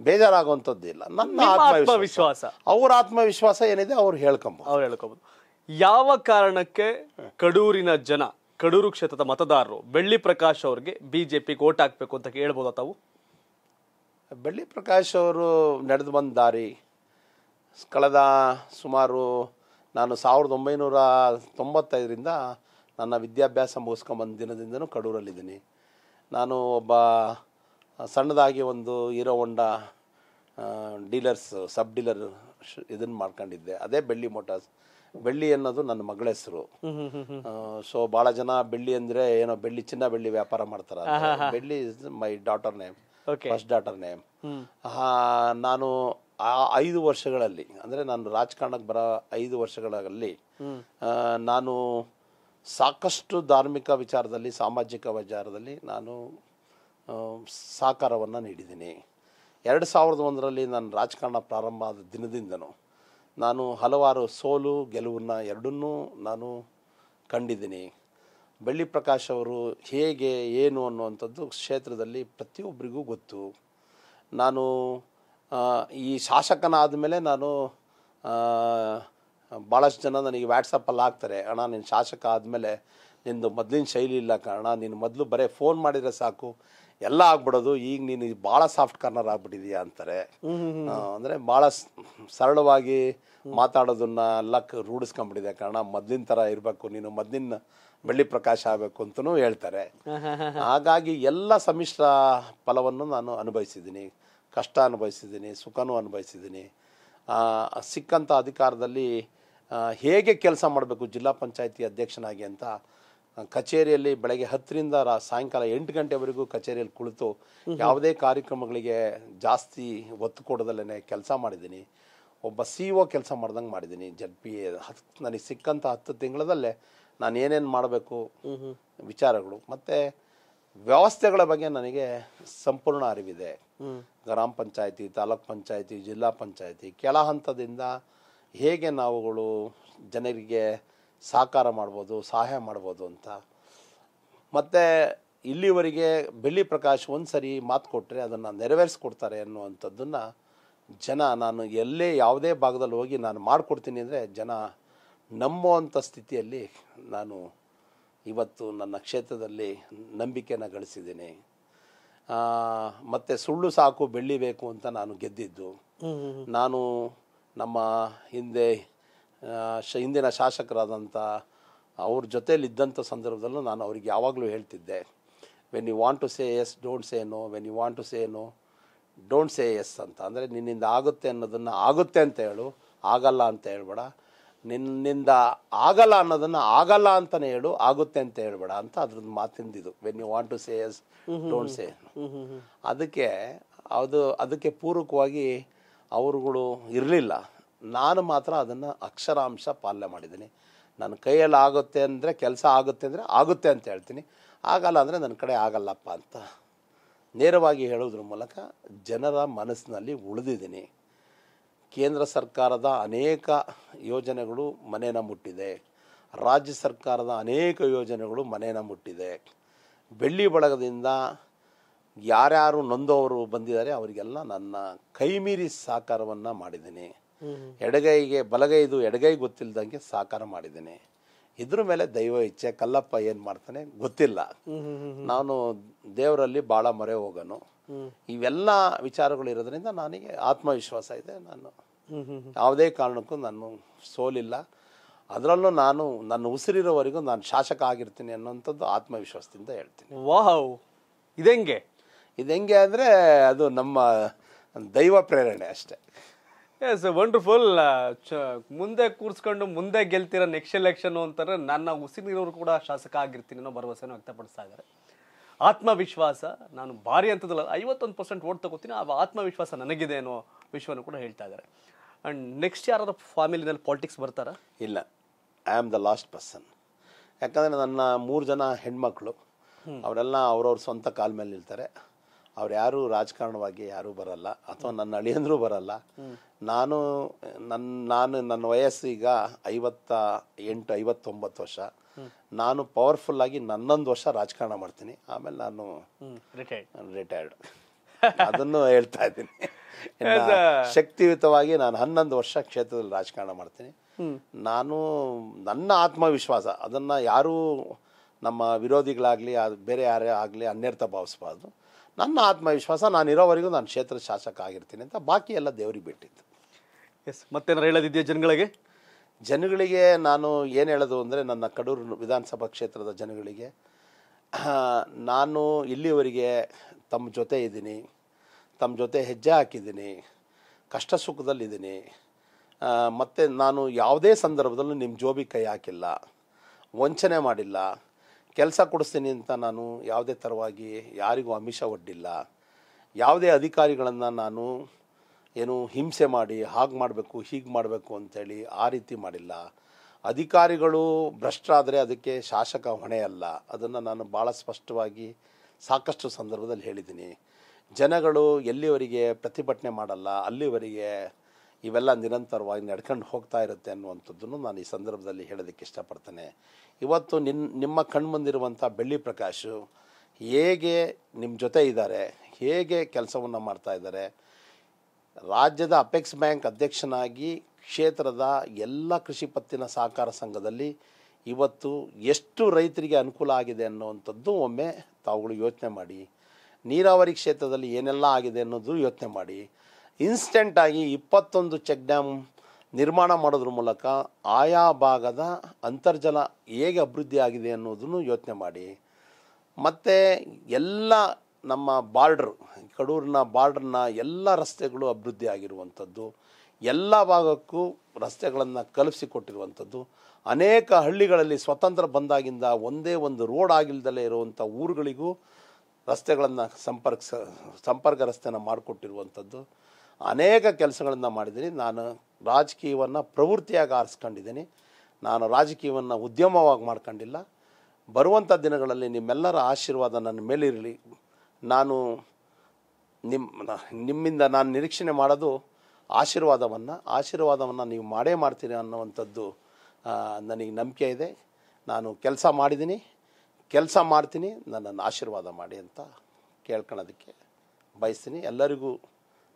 [SPEAKER 2] ಬೇಜಾರಾಗುವಂಥದ್ದು ಇಲ್ಲ. ನನ್ನ ಆತ್ಮವಿಶ್ವಾಸ. ಅವರ ಆತ್ಮವಿಶ್ವಾಸ ಏನಿದೆ ಅವ್ರು ಹೇಳ್ಕೊಂಬೋದು.
[SPEAKER 1] ಅವ್ರು ಹೇಳ್ಕೊಬೋದು. ಯಾವ ಕಾರಣಕ್ಕೆ ಕಡೂರಿನ ಜನ ಕಡೂರು ಕ್ಷೇತ್ರದ ಮತದಾರರು ಬೆಳ್ಳಿ ಪ್ರಕಾಶ್ ಅವ್ರಿಗೆ ಬಿಜೆಪಿಗೆ ಓಟ್ ಹಾಕಬೇಕು ಅಂತ ಹೇಳ್ಬೋದಾ ತಾವು?
[SPEAKER 2] ಬೆಳ್ಳಿ ಪ್ರಕಾಶ್ ಅವರು ನಡೆದು ಬಂದ ದಾರಿ, ಕಳೆದ ಸುಮಾರು ನಾನು ಸಾವಿರದ ಒಂಬೈನೂರ ತೊಂಬತ್ತೈದರಿಂದ ನನ್ನ ವಿದ್ಯಾಭ್ಯಾಸ ಮುಗಿಸ್ಕೊಂಬಂದ ದಿನದಿಂದನೂ ಕಡೂರಲ್ಲಿದ್ದೀನಿ. ನಾನು ಒಬ್ಬ ಸಣ್ಣದಾಗಿ ಒಂದು ಹೀರೋ ಹೊಂಡ ಡೀಲರ್ಸ್, ಸಬ್ ಡೀಲರ್ ಇದನ್ನು ಮಾಡ್ಕೊಂಡಿದ್ದೆ. ಅದೇ ಬೆಳ್ಳಿ ಮೋಟಾರ್ಸ್. ಬೆಳ್ಳಿ ಅನ್ನೋದು ನನ್ನ ಮಗಳ ಹೆಸರು. ಸೊ ಬಹಳ ಜನ ಬೆಳ್ಳಿ ಅಂದ್ರೆ ಏನೋ ಬೆಳ್ಳಿ ಚಿನ್ನ ಬೆಳ್ಳಿ ವ್ಯಾಪಾರ ಮಾಡ್ತಾರ Belli is my daughter name first daughter name ನಾನು ಆ ಐದು ವರ್ಷಗಳಲ್ಲಿ ಅಂದ್ರೆ ನಾನು ರಾಜಕಾರಣಕ್ಕೆ ಬರೋ ಐದು ವರ್ಷಗಳಲ್ಲಿ ನಾನು ಸಾಕಷ್ಟು ಧಾರ್ಮಿಕ ವಿಚಾರದಲ್ಲಿ ಸಾಮಾಜಿಕ ವಿಚಾರದಲ್ಲಿ ನಾನು ಸಹಕಾರವನ್ನು ನೀಡಿದ್ದೀನಿ. ಎರಡು ಸಾವಿರದ ಒಂದರಲ್ಲಿ ನಾನು ರಾಜಕಾರಣ ಪ್ರಾರಂಭ ಆದ ದಿನದಿಂದನೂ ನಾನು ಹಲವಾರು ಸೋಲು ಗೆಲುವನ್ನು ಎರಡನ್ನೂ ನಾನು ಕಂಡಿದ್ದೀನಿ. ಬೆಳ್ಳಿ ಪ್ರಕಾಶ್ ಅವರು ಹೇಗೆ, ಏನು ಅನ್ನುವಂಥದ್ದು ಕ್ಷೇತ್ರದಲ್ಲಿ ಪ್ರತಿಯೊಬ್ಬರಿಗೂ ಗೊತ್ತು. ನಾನು ಈ ಶಾಸಕನಾದ ಮೇಲೆ ನಾನು ಭಾಳಷ್ಟು ಜನ ನನಗೆ ವ್ಯಾಟ್ಸಪ್ಪಲ್ಲಿ ಹಾಕ್ತಾರೆ, ಅಣ್ಣ, ನೀನು ಶಾಸಕ ಆದಮೇಲೆ ನಿಂದು ಮೊದಲಿನ ಶೈಲಿ ಇಲ್ಲ ಕಾರಣ ನೀನು ಮೊದಲು ಬರೀ ಫೋನ್ ಮಾಡಿದರೆ ಸಾಕು ಎಲ್ಲ ಆಗ್ಬಿಡೋದು ಈಗ ನೀನು ಭಾಳ ಸಾಫ್ಟ್ ಕಾರ್ನರ್ ಆಗ್ಬಿಟ್ಟಿದೀಯಾ ಅಂತಾರೆ. ಅಂದರೆ ಭಾಳ ಸರಳವಾಗಿ ಮಾತಾಡೋದನ್ನ ಲಕ್ ರೂಢಿಸ್ಕೊಂಡ್ಬಿಟ್ಟಿದೆ ಕಾರಣ ಮೊದಲಿನ ಥರ ಇರಬೇಕು ನೀನು ಮೊದಲಿನ ಬೆಳ್ಳಿ ಪ್ರಕಾಶ ಆಗಬೇಕು ಅಂತಲೂ ಹೇಳ್ತಾರೆ. (laughs) ಹಾಗಾಗಿ ಎಲ್ಲ ಸಮ್ಮಿಶ್ರ ಫಲವನ್ನು ನಾನು ಅನುಭವಿಸಿದ್ದೀನಿ. ಕಷ್ಟ ಅನುಭವಿಸಿದ್ದೀನಿ ಸುಖನೂ ಅನುಭವಿಸಿದ್ದೀನಿ. ಸಿಕ್ಕಂಥ ಅಧಿಕಾರದಲ್ಲಿ ಹೇಗೆ ಕೆಲಸ ಮಾಡಬೇಕು ಜಿಲ್ಲಾ ಪಂಚಾಯತಿ ಅಧ್ಯಕ್ಷನಾಗಿ ಅಂತ ಕಚೇರಿಯಲ್ಲಿ ಬೆಳಗ್ಗೆ ಹತ್ತರಿಂದ ರಾ ಸಾಯಂಕಾಲ ಎಂಟು ಗಂಟೆವರೆಗೂ ಕಚೇರಿಯಲ್ಲಿ ಕುಳಿತು ಯಾವುದೇ ಕಾರ್ಯಕ್ರಮಗಳಿಗೆ ಜಾಸ್ತಿ ಒತ್ತು ಕೊಡದಲ್ಲೇ ಕೆಲಸ ಮಾಡಿದ್ದೀನಿ. ಒಬ್ಬ ಸಿ ಒ ಕೆಲಸ ಮಾಡ್ದಂಗೆ ಮಾಡಿದ್ದೀನಿ. ಜಡ್ ಪಿ ಹತ್ತು ನನಗೆ ಸಿಕ್ಕಂಥ ಹತ್ತು ತಿಂಗಳದಲ್ಲೇ ನಾನು ಏನೇನು ಮಾಡಬೇಕು ವಿಚಾರಗಳು ಮತ್ತು ವ್ಯವಸ್ಥೆಗಳ ಬಗ್ಗೆ ನನಗೆ ಸಂಪೂರ್ಣ ಅರಿವಿದೆ. ಗ್ರಾಮ ಪಂಚಾಯತಿ ತಾಲೂಕ್ ಪಂಚಾಯತಿ ಜಿಲ್ಲಾ ಪಂಚಾಯತಿ ಕೆಳ ಹಂತದಿಂದ ಹೇಗೆ ನಾವುಗಳು ಜನರಿಗೆ ಸಹಕಾರ ಮಾಡ್ಬೋದು ಸಹಾಯ ಮಾಡ್ಬೋದು ಅಂತ. ಮತ್ತು ಇಲ್ಲಿವರೆಗೆ ಬೆಳ್ಳಿ ಪ್ರಕಾಶ್ ಒಂದು ಸರಿ ಮಾತು ಕೊಟ್ಟರೆ ಅದನ್ನು ನೆರವೇರಿಸ್ಕೊಡ್ತಾರೆ ಅನ್ನುವಂಥದ್ದನ್ನು ಜನ ನಾನು ಎಲ್ಲೇ ಯಾವುದೇ ಭಾಗದಲ್ಲಿ ಹೋಗಿ ನಾನು ಮಾಡಿಕೊಡ್ತೀನಿ ಅಂದರೆ ಜನ ನಂಬುವಂಥ ಸ್ಥಿತಿಯಲ್ಲಿ ನಾನು ಇವತ್ತು ನನ್ನ ಕ್ಷೇತ್ರದಲ್ಲಿ ನಂಬಿಕೆನ ಗಳಿಸಿದ್ದೀನಿ. ಮತ್ತು ಸುಳ್ಳು ಸಾಕು ಬೆಳ್ಳಿ ಬೇಕು ಅಂತ ನಾನು ಗೆದ್ದಿದ್ದು. ನಾನು ನಮ್ಮ ಹಿಂದೆ ಶ ಹಿಂದಿನ ಶಾಸಕರಾದಂಥ ಅವ್ರ ಜೊತೆಯಲ್ಲಿದ್ದಂಥ ಸಂದರ್ಭದಲ್ಲೂ ನಾನು ಅವ್ರಿಗೆ ಯಾವಾಗಲೂ ಹೇಳ್ತಿದ್ದೆ when you want to say yes don't say no when you want to say no don't say yes ಅಂತ. ಅಂದರೆ ನಿನ್ನಿಂದ ಆಗುತ್ತೆ ಅನ್ನೋದನ್ನು ಆಗುತ್ತೆ ಅಂತ ಹೇಳು ಆಗಲ್ಲ ಅಂತ ಹೇಳ್ಬೇಡ. ನಿನ್ನಿಂದ ಆಗಲ್ಲ ಅನ್ನೋದನ್ನು ಆಗಲ್ಲ ಅಂತಲೇ ಹೇಳು ಆಗುತ್ತೆ ಅಂತ ಹೇಳ್ಬೇಡ ಅಂತ ಅದ್ರದ್ದು ಮಾತಿಂದಿದ್ದು when you want to say yes don't say ಅದಕ್ಕೆ ಅದು ಅದಕ್ಕೆ ಪೂರಕವಾಗಿ ಅವರುಗಳು ಇರಲಿಲ್ಲ. ನಾನು ಮಾತ್ರ ಅದನ್ನು ಅಕ್ಷರಾಂಶ ಪಾಲನೆ ಮಾಡಿದ್ದೀನಿ. ನನ್ನ ಕೈಯಲ್ಲಿ ಆಗುತ್ತೆ ಅಂದರೆ ಕೆಲಸ ಆಗುತ್ತೆ ಅಂದರೆ ಆಗುತ್ತೆ ಅಂತ ಹೇಳ್ತೀನಿ. ಆಗಲ್ಲ ಅಂದರೆ ನನ್ನ ಕಡೆ ಆಗಲ್ಲಪ್ಪ ಅಂತ ನೇರವಾಗಿ ಹೇಳೋದ್ರ ಮೂಲಕ ಜನರ ಮನಸ್ಸಿನಲ್ಲಿ ಉಳಿದಿದ್ದೀನಿ. ಕೇಂದ್ರ ಸರ್ಕಾರದ ಅನೇಕ ಯೋಜನೆಗಳು ಮನೇನ ಮುಟ್ಟಿದೆ. ರಾಜ್ಯ ಸರ್ಕಾರದ ಅನೇಕ ಯೋಜನೆಗಳು ಮನೇನ ಮುಟ್ಟಿದೆ. ಬೆಳ್ಳಿ ಬಳಗದಿಂದ ಯಾರ್ಯಾರು ನೊಂದವರು ಬಂದಿದ್ದಾರೆ, ಅವರಿಗೆಲ್ಲ ನನ್ನ ಕೈಮೀರಿ ಸಹಕಾರವನ್ನು ಮಾಡಿದ್ದೀನಿ. ಎಡಗೈಗೆ ಬಲಗೈದು ಎಡಗೈ ಗೊತ್ತಿಲ್ಲದಂಗೆ ಸಾಕಾರ ಮಾಡಿದ್ದೀನಿ. ಇದ್ರ ಮೇಲೆ ದೈವ ಇಚ್ಛೆ ಕಲ್ಲಪ್ಪ ಏನು ಮಾಡ್ತಾನೆ ಗೊತ್ತಿಲ್ಲ. ನಾನು ದೇವರಲ್ಲಿ ಭಾಳ ಮೊರೆ ಹೋಗನು. ಇವೆಲ್ಲ ವಿಚಾರಗಳು ಇರೋದ್ರಿಂದ ನನಗೆ ಆತ್ಮವಿಶ್ವಾಸ ಇದೆ. ನಾನು ಯಾವುದೇ ಕಾರಣಕ್ಕೂ ನಾನು ಸೋಲಿಲ್ಲ. ಅದರಲ್ಲೂ ನಾನು ನನ್ನ ಉಸಿರಿರೋವರೆಗೂ ನಾನು ಶಾಸಕ ಆಗಿರ್ತೀನಿ ಅನ್ನೋಂಥದ್ದು ಆತ್ಮವಿಶ್ವಾಸದಿಂದ ಹೇಳ್ತೀನಿ.
[SPEAKER 1] ವಾವ್ ಇದೆಂಗೆ?
[SPEAKER 2] ಇದೆಂಗೆ ಹೆಂಗೆ ಅಂದರೆ ಅದು ನಮ್ಮ ದೈವ ಪ್ರೇರಣೆ ಅಷ್ಟೇ.
[SPEAKER 1] ಎಸ್ ವಂಡರ್ಫುಲ್ ಮುಂದೆ ಕೂರಿಸ್ಕೊಂಡು ಮುಂದೆ ಗೆಲ್ತಿರೋ ನೆಕ್ಸ್ಟ್ ಎಲೆಕ್ಷನ್ ಅಂತಾರೆ ನನ್ನ ಉಸಿರಿರೋರು ಕೂಡ ಶಾಸಕ ಆಗಿರ್ತೀನಿ ಅನ್ನೋ ಭರವಸೆಯನ್ನು ವ್ಯಕ್ತಪಡಿಸ್ತಾ ಇದ್ದಾರೆ. ಆತ್ಮವಿಶ್ವಾಸ ನಾನು ಭಾರಿ ಅಂತದಲ್ಲ ಐವತ್ತೊಂದು ಪರ್ಸೆಂಟ್ ಓಟ್ ತಗೋತೀನಿ ಆ ಆತ್ಮವಿಶ್ವಾಸ ನನಗಿದೆ ಅನ್ನೋ ವಿಷಯವನ್ನು ಕೂಡ ಹೇಳ್ತಾ ಇದ್ದಾರೆ. ಆ್ಯಂಡ್ ನೆಕ್ಸ್ಟ್ ಯಾರಾದ್ರೂ ಫ್ಯಾಮಿಲಿನಲ್ಲಿ ಪಾಲಿಟಿಕ್ಸ್ ಬರ್ತಾರಾ?
[SPEAKER 2] ಇಲ್ಲ I am the last person ಯಾಕಂದರೆ ನನ್ನ ಮೂರು ಜನ ಹೆಣ್ಮಕ್ಳು ಅವರೆಲ್ಲ ಅವ್ರವ್ರ ಸ್ವಂತ ಕಾಲ ಮೇಲೆ ನಿಲ್ತಾರೆ. ಅವ್ರು ಯಾರೂ ರಾಜಕಾರಣವಾಗಿ ಯಾರೂ ಬರಲ್ಲ ಅಥವಾ ನನ್ನ ಅಳಿಯಂದ್ರು ಬರಲ್ಲ. ನಾನು ನನ್ನ ನಾನು ನನ್ನ ವಯಸ್ಸೀಗ ಐವತ್ತ ಎಂಟು ಐವತ್ತೊಂಬತ್ತು ವರ್ಷ. ನಾನು ಪವರ್ಫುಲ್ ಆಗಿ ನನ್ನೊಂದು ವರ್ಷ ರಾಜಕಾರಣ ಮಾಡ್ತೀನಿ. ಆಮೇಲೆ ನಾನು
[SPEAKER 1] ರಿಟೈರ್ಡ್
[SPEAKER 2] ಅದನ್ನು ಹೇಳ್ತಾ ಇದ್ದೀನಿ. (laughs) ಶಕ್ತಿಯುತವಾಗಿ ನಾನು ಹನ್ನೊಂದು ವರ್ಷ ಕ್ಷೇತ್ರದಲ್ಲಿ ರಾಜಕಾರಣ ಮಾಡ್ತೀನಿ. ನಾನು ನನ್ನ ಆತ್ಮವಿಶ್ವಾಸ ಅದನ್ನು ಯಾರೂ ನಮ್ಮ ವಿರೋಧಿಗಳಾಗಲಿ ಬೇರೆ ಯಾರೇ ಆಗಲಿ ಅನ್ಯರ್ಥ ಭಾವಿಸ್ಬಾರ್ದು. ನನ್ನ ಆತ್ಮವಿಶ್ವಾಸ ನಾನು ಇರೋವರೆಗೂ ನಾನು ಕ್ಷೇತ್ರ ಶಾಸಕ ಆಗಿರ್ತೀನಿ ಅಂತ ಬಾಕಿ ಎಲ್ಲ ದೇವರಿಗೆ ಬಿಟ್ಟಿದ್ದು.
[SPEAKER 1] ಎಸ್ ಮತ್ತೇನಾರು ಹೇಳೋದಿದೆಯಾ ಜನಗಳಿಗೆ?
[SPEAKER 2] ಜನಗಳಿಗೆ ನಾನು ಏನು ಹೇಳೋದು ಅಂದರೆ ನನ್ನ ಕಡೂರು ವಿಧಾನಸಭಾ ಕ್ಷೇತ್ರದ ಜನಗಳಿಗೆ ನಾನು ಇಲ್ಲಿವರೆಗೆ ತಮ್ಮ ಜೊತೆ ಇದ್ದೀನಿ ತಮ್ಮ ಜೊತೆ ಹೆಜ್ಜೆ ಹಾಕಿದ್ದೀನಿ ಕಷ್ಟ ಸುಖದಲ್ಲಿದ್ದೀನಿ ಮತ್ತು ನಾನು ಯಾವುದೇ ಸಂದರ್ಭದಲ್ಲೂ ನಿಮ್ಮ ಜೋಬಿ ಕೈ ಹಾಕಿಲ್ಲ ವಂಚನೆ ಮಾಡಿಲ್ಲ. ಕೆಲಸ ಕೊಡಿಸ್ತೀನಿ ಅಂತ ನಾನು ಯಾವುದೇ ಥರವಾಗಿ ಯಾರಿಗೂ ಅಮಿಷ ಒಡ್ಡಿಲ್ಲ. ಯಾವುದೇ ಅಧಿಕಾರಿಗಳನ್ನು ನಾನು ಏನು ಹಿಂಸೆ ಮಾಡಿ, ಹಾಗೆ ಮಾಡಬೇಕು, ಹೀಗೆ ಮಾಡಬೇಕು ಅಂತೇಳಿ ಆ ರೀತಿ ಮಾಡಿಲ್ಲ. ಅಧಿಕಾರಿಗಳು ಭ್ರಷ್ಟರಾದರೆ ಅದಕ್ಕೆ ಶಾಸಕ ಹೊಣೆ ಅಲ್ಲ. ಅದನ್ನು ನಾನು ಭಾಳ ಸ್ಪಷ್ಟವಾಗಿ ಸಾಕಷ್ಟು ಸಂದರ್ಭದಲ್ಲಿ ಹೇಳಿದ್ದೀನಿ. ಜನಗಳು ಎಲ್ಲಿವರೆಗೆ ಪ್ರತಿಭಟನೆ ಮಾಡಲ್ಲ, ಅಲ್ಲಿವರೆಗೆ ಇವೆಲ್ಲ ನಿರಂತರವಾಗಿ ನಡ್ಕೊಂಡು ಹೋಗ್ತಾ ಇರುತ್ತೆ ಅನ್ನುವಂಥದ್ದನ್ನು ನಾನು ಈ ಸಂದರ್ಭದಲ್ಲಿ ಹೇಳೋದಕ್ಕೆ ಇಷ್ಟಪಡ್ತೇನೆ. ಇವತ್ತು ನಿನ್ನ ನಿಮ್ಮ ಕಣ್ಮುಂದಿರುವಂಥ ಬೆಳ್ಳಿ ಪ್ರಕಾಶು ಹೇಗೆ ನಿಮ್ಮ ಜೊತೆ ಇದ್ದಾರೆ, ಹೇಗೆ ಕೆಲಸವನ್ನು ಮಾಡ್ತಾ ಇದ್ದಾರೆ, ರಾಜ್ಯದ ಅಪೆಕ್ಸ್ ಬ್ಯಾಂಕ್ ಅಧ್ಯಕ್ಷನಾಗಿ ಕ್ಷೇತ್ರದ ಎಲ್ಲ ಕೃಷಿ ಪತ್ತಿನ ಸಹಕಾರ ಸಂಘದಲ್ಲಿ ಇವತ್ತು ಎಷ್ಟು ರೈತರಿಗೆ ಅನುಕೂಲ ಆಗಿದೆ ಅನ್ನುವಂಥದ್ದು ಒಮ್ಮೆ ತಾವುಗಳು ಯೋಚನೆ ಮಾಡಿ, ನೀರಾವರಿ ಕ್ಷೇತ್ರದಲ್ಲಿ ಏನೆಲ್ಲ ಆಗಿದೆ ಅನ್ನೋದು ಯೋಚನೆ ಮಾಡಿ ಇನ್ಸ್ಟೆಂಟಾಗಿ ಇಪ್ಪತ್ತೊಂದು ಚೆಕ್ ಡ್ಯಾಮ್ ನಿರ್ಮಾಣ ಮಾಡೋದ್ರ ಮೂಲಕ ಆಯಾ ಭಾಗದ ಅಂತರ್ಜಲ ಹೇಗೆ ಅಭಿವೃದ್ಧಿ ಆಗಿದೆ ಅನ್ನೋದನ್ನು ಯೋಚನೆ ಮಾಡಿ. ಮತ್ತು ಎಲ್ಲ ನಮ್ಮ ಬಾರ್ಡ್ರ್, ಕಡೂರಿನ ಬಾರ್ಡ್ರನ್ನ ಎಲ್ಲ ರಸ್ತೆಗಳು ಅಭಿವೃದ್ಧಿ ಆಗಿರುವಂಥದ್ದು, ಎಲ್ಲ ಭಾಗಕ್ಕೂ ರಸ್ತೆಗಳನ್ನು ಕಲ್ಪಿಸಿಕೊಟ್ಟಿರುವಂಥದ್ದು ಅನೇಕ ಹಳ್ಳಿಗಳಲ್ಲಿ ಸ್ವತಂತ್ರ ಬಂದಾಗಿಂದ ಒಂದೇ ಒಂದು ರೋಡ್ ಆಗಿಲ್ದಲೇ ಇರುವಂಥ ಊರುಗಳಿಗೂ ರಸ್ತೆಗಳನ್ನು ಸಂಪರ್ಕ ಸಂಪರ್ಕ ರಸ್ತೆನ ಮಾಡಿಕೊಟ್ಟಿರುವಂಥದ್ದು. ಅನೇಕ ಕೆಲಸಗಳನ್ನು ಮಾಡಿದ್ದೀನಿ. ನಾನು ರಾಜಕೀಯವನ್ನು ಪ್ರವೃತ್ತಿಯಾಗಿ ಆರಿಸ್ಕೊಂಡಿದ್ದೀನಿ. ನಾನು ರಾಜಕೀಯವನ್ನು ಉದ್ಯಮವಾಗಿ ಮಾಡ್ಕೊಂಡಿಲ್ಲ. ಬರುವಂಥ ದಿನಗಳಲ್ಲಿ ನಿಮ್ಮೆಲ್ಲರ ಆಶೀರ್ವಾದ ನನ್ನ ಮೇಲಿರಲಿ. ನಾನು ನಿಮ್ಮ ನಿಮ್ಮಿಂದ ನಾನು ನಿರೀಕ್ಷಣೆ ಮಾಡೋದು ಆಶೀರ್ವಾದವನ್ನು. ಆಶೀರ್ವಾದವನ್ನು ನೀವು ಮಾಡೇ ಮಾಡ್ತೀರಿ ಅನ್ನುವಂಥದ್ದು ನನಗೆ ನಂಬಿಕೆ ಇದೆ. ನಾನು ಕೆಲಸ ಮಾಡಿದ್ದೀನಿ. ಕೆಲಸ ಮಾಡ್ತೀನಿ. ನನ್ನನ್ನು ಆಶೀರ್ವಾದ ಮಾಡಿ ಅಂತ ಕೇಳ್ಕೊಳ್ಳೋದಕ್ಕೆ ಬಯಸ್ತೀನಿ. ಎಲ್ಲರಿಗೂ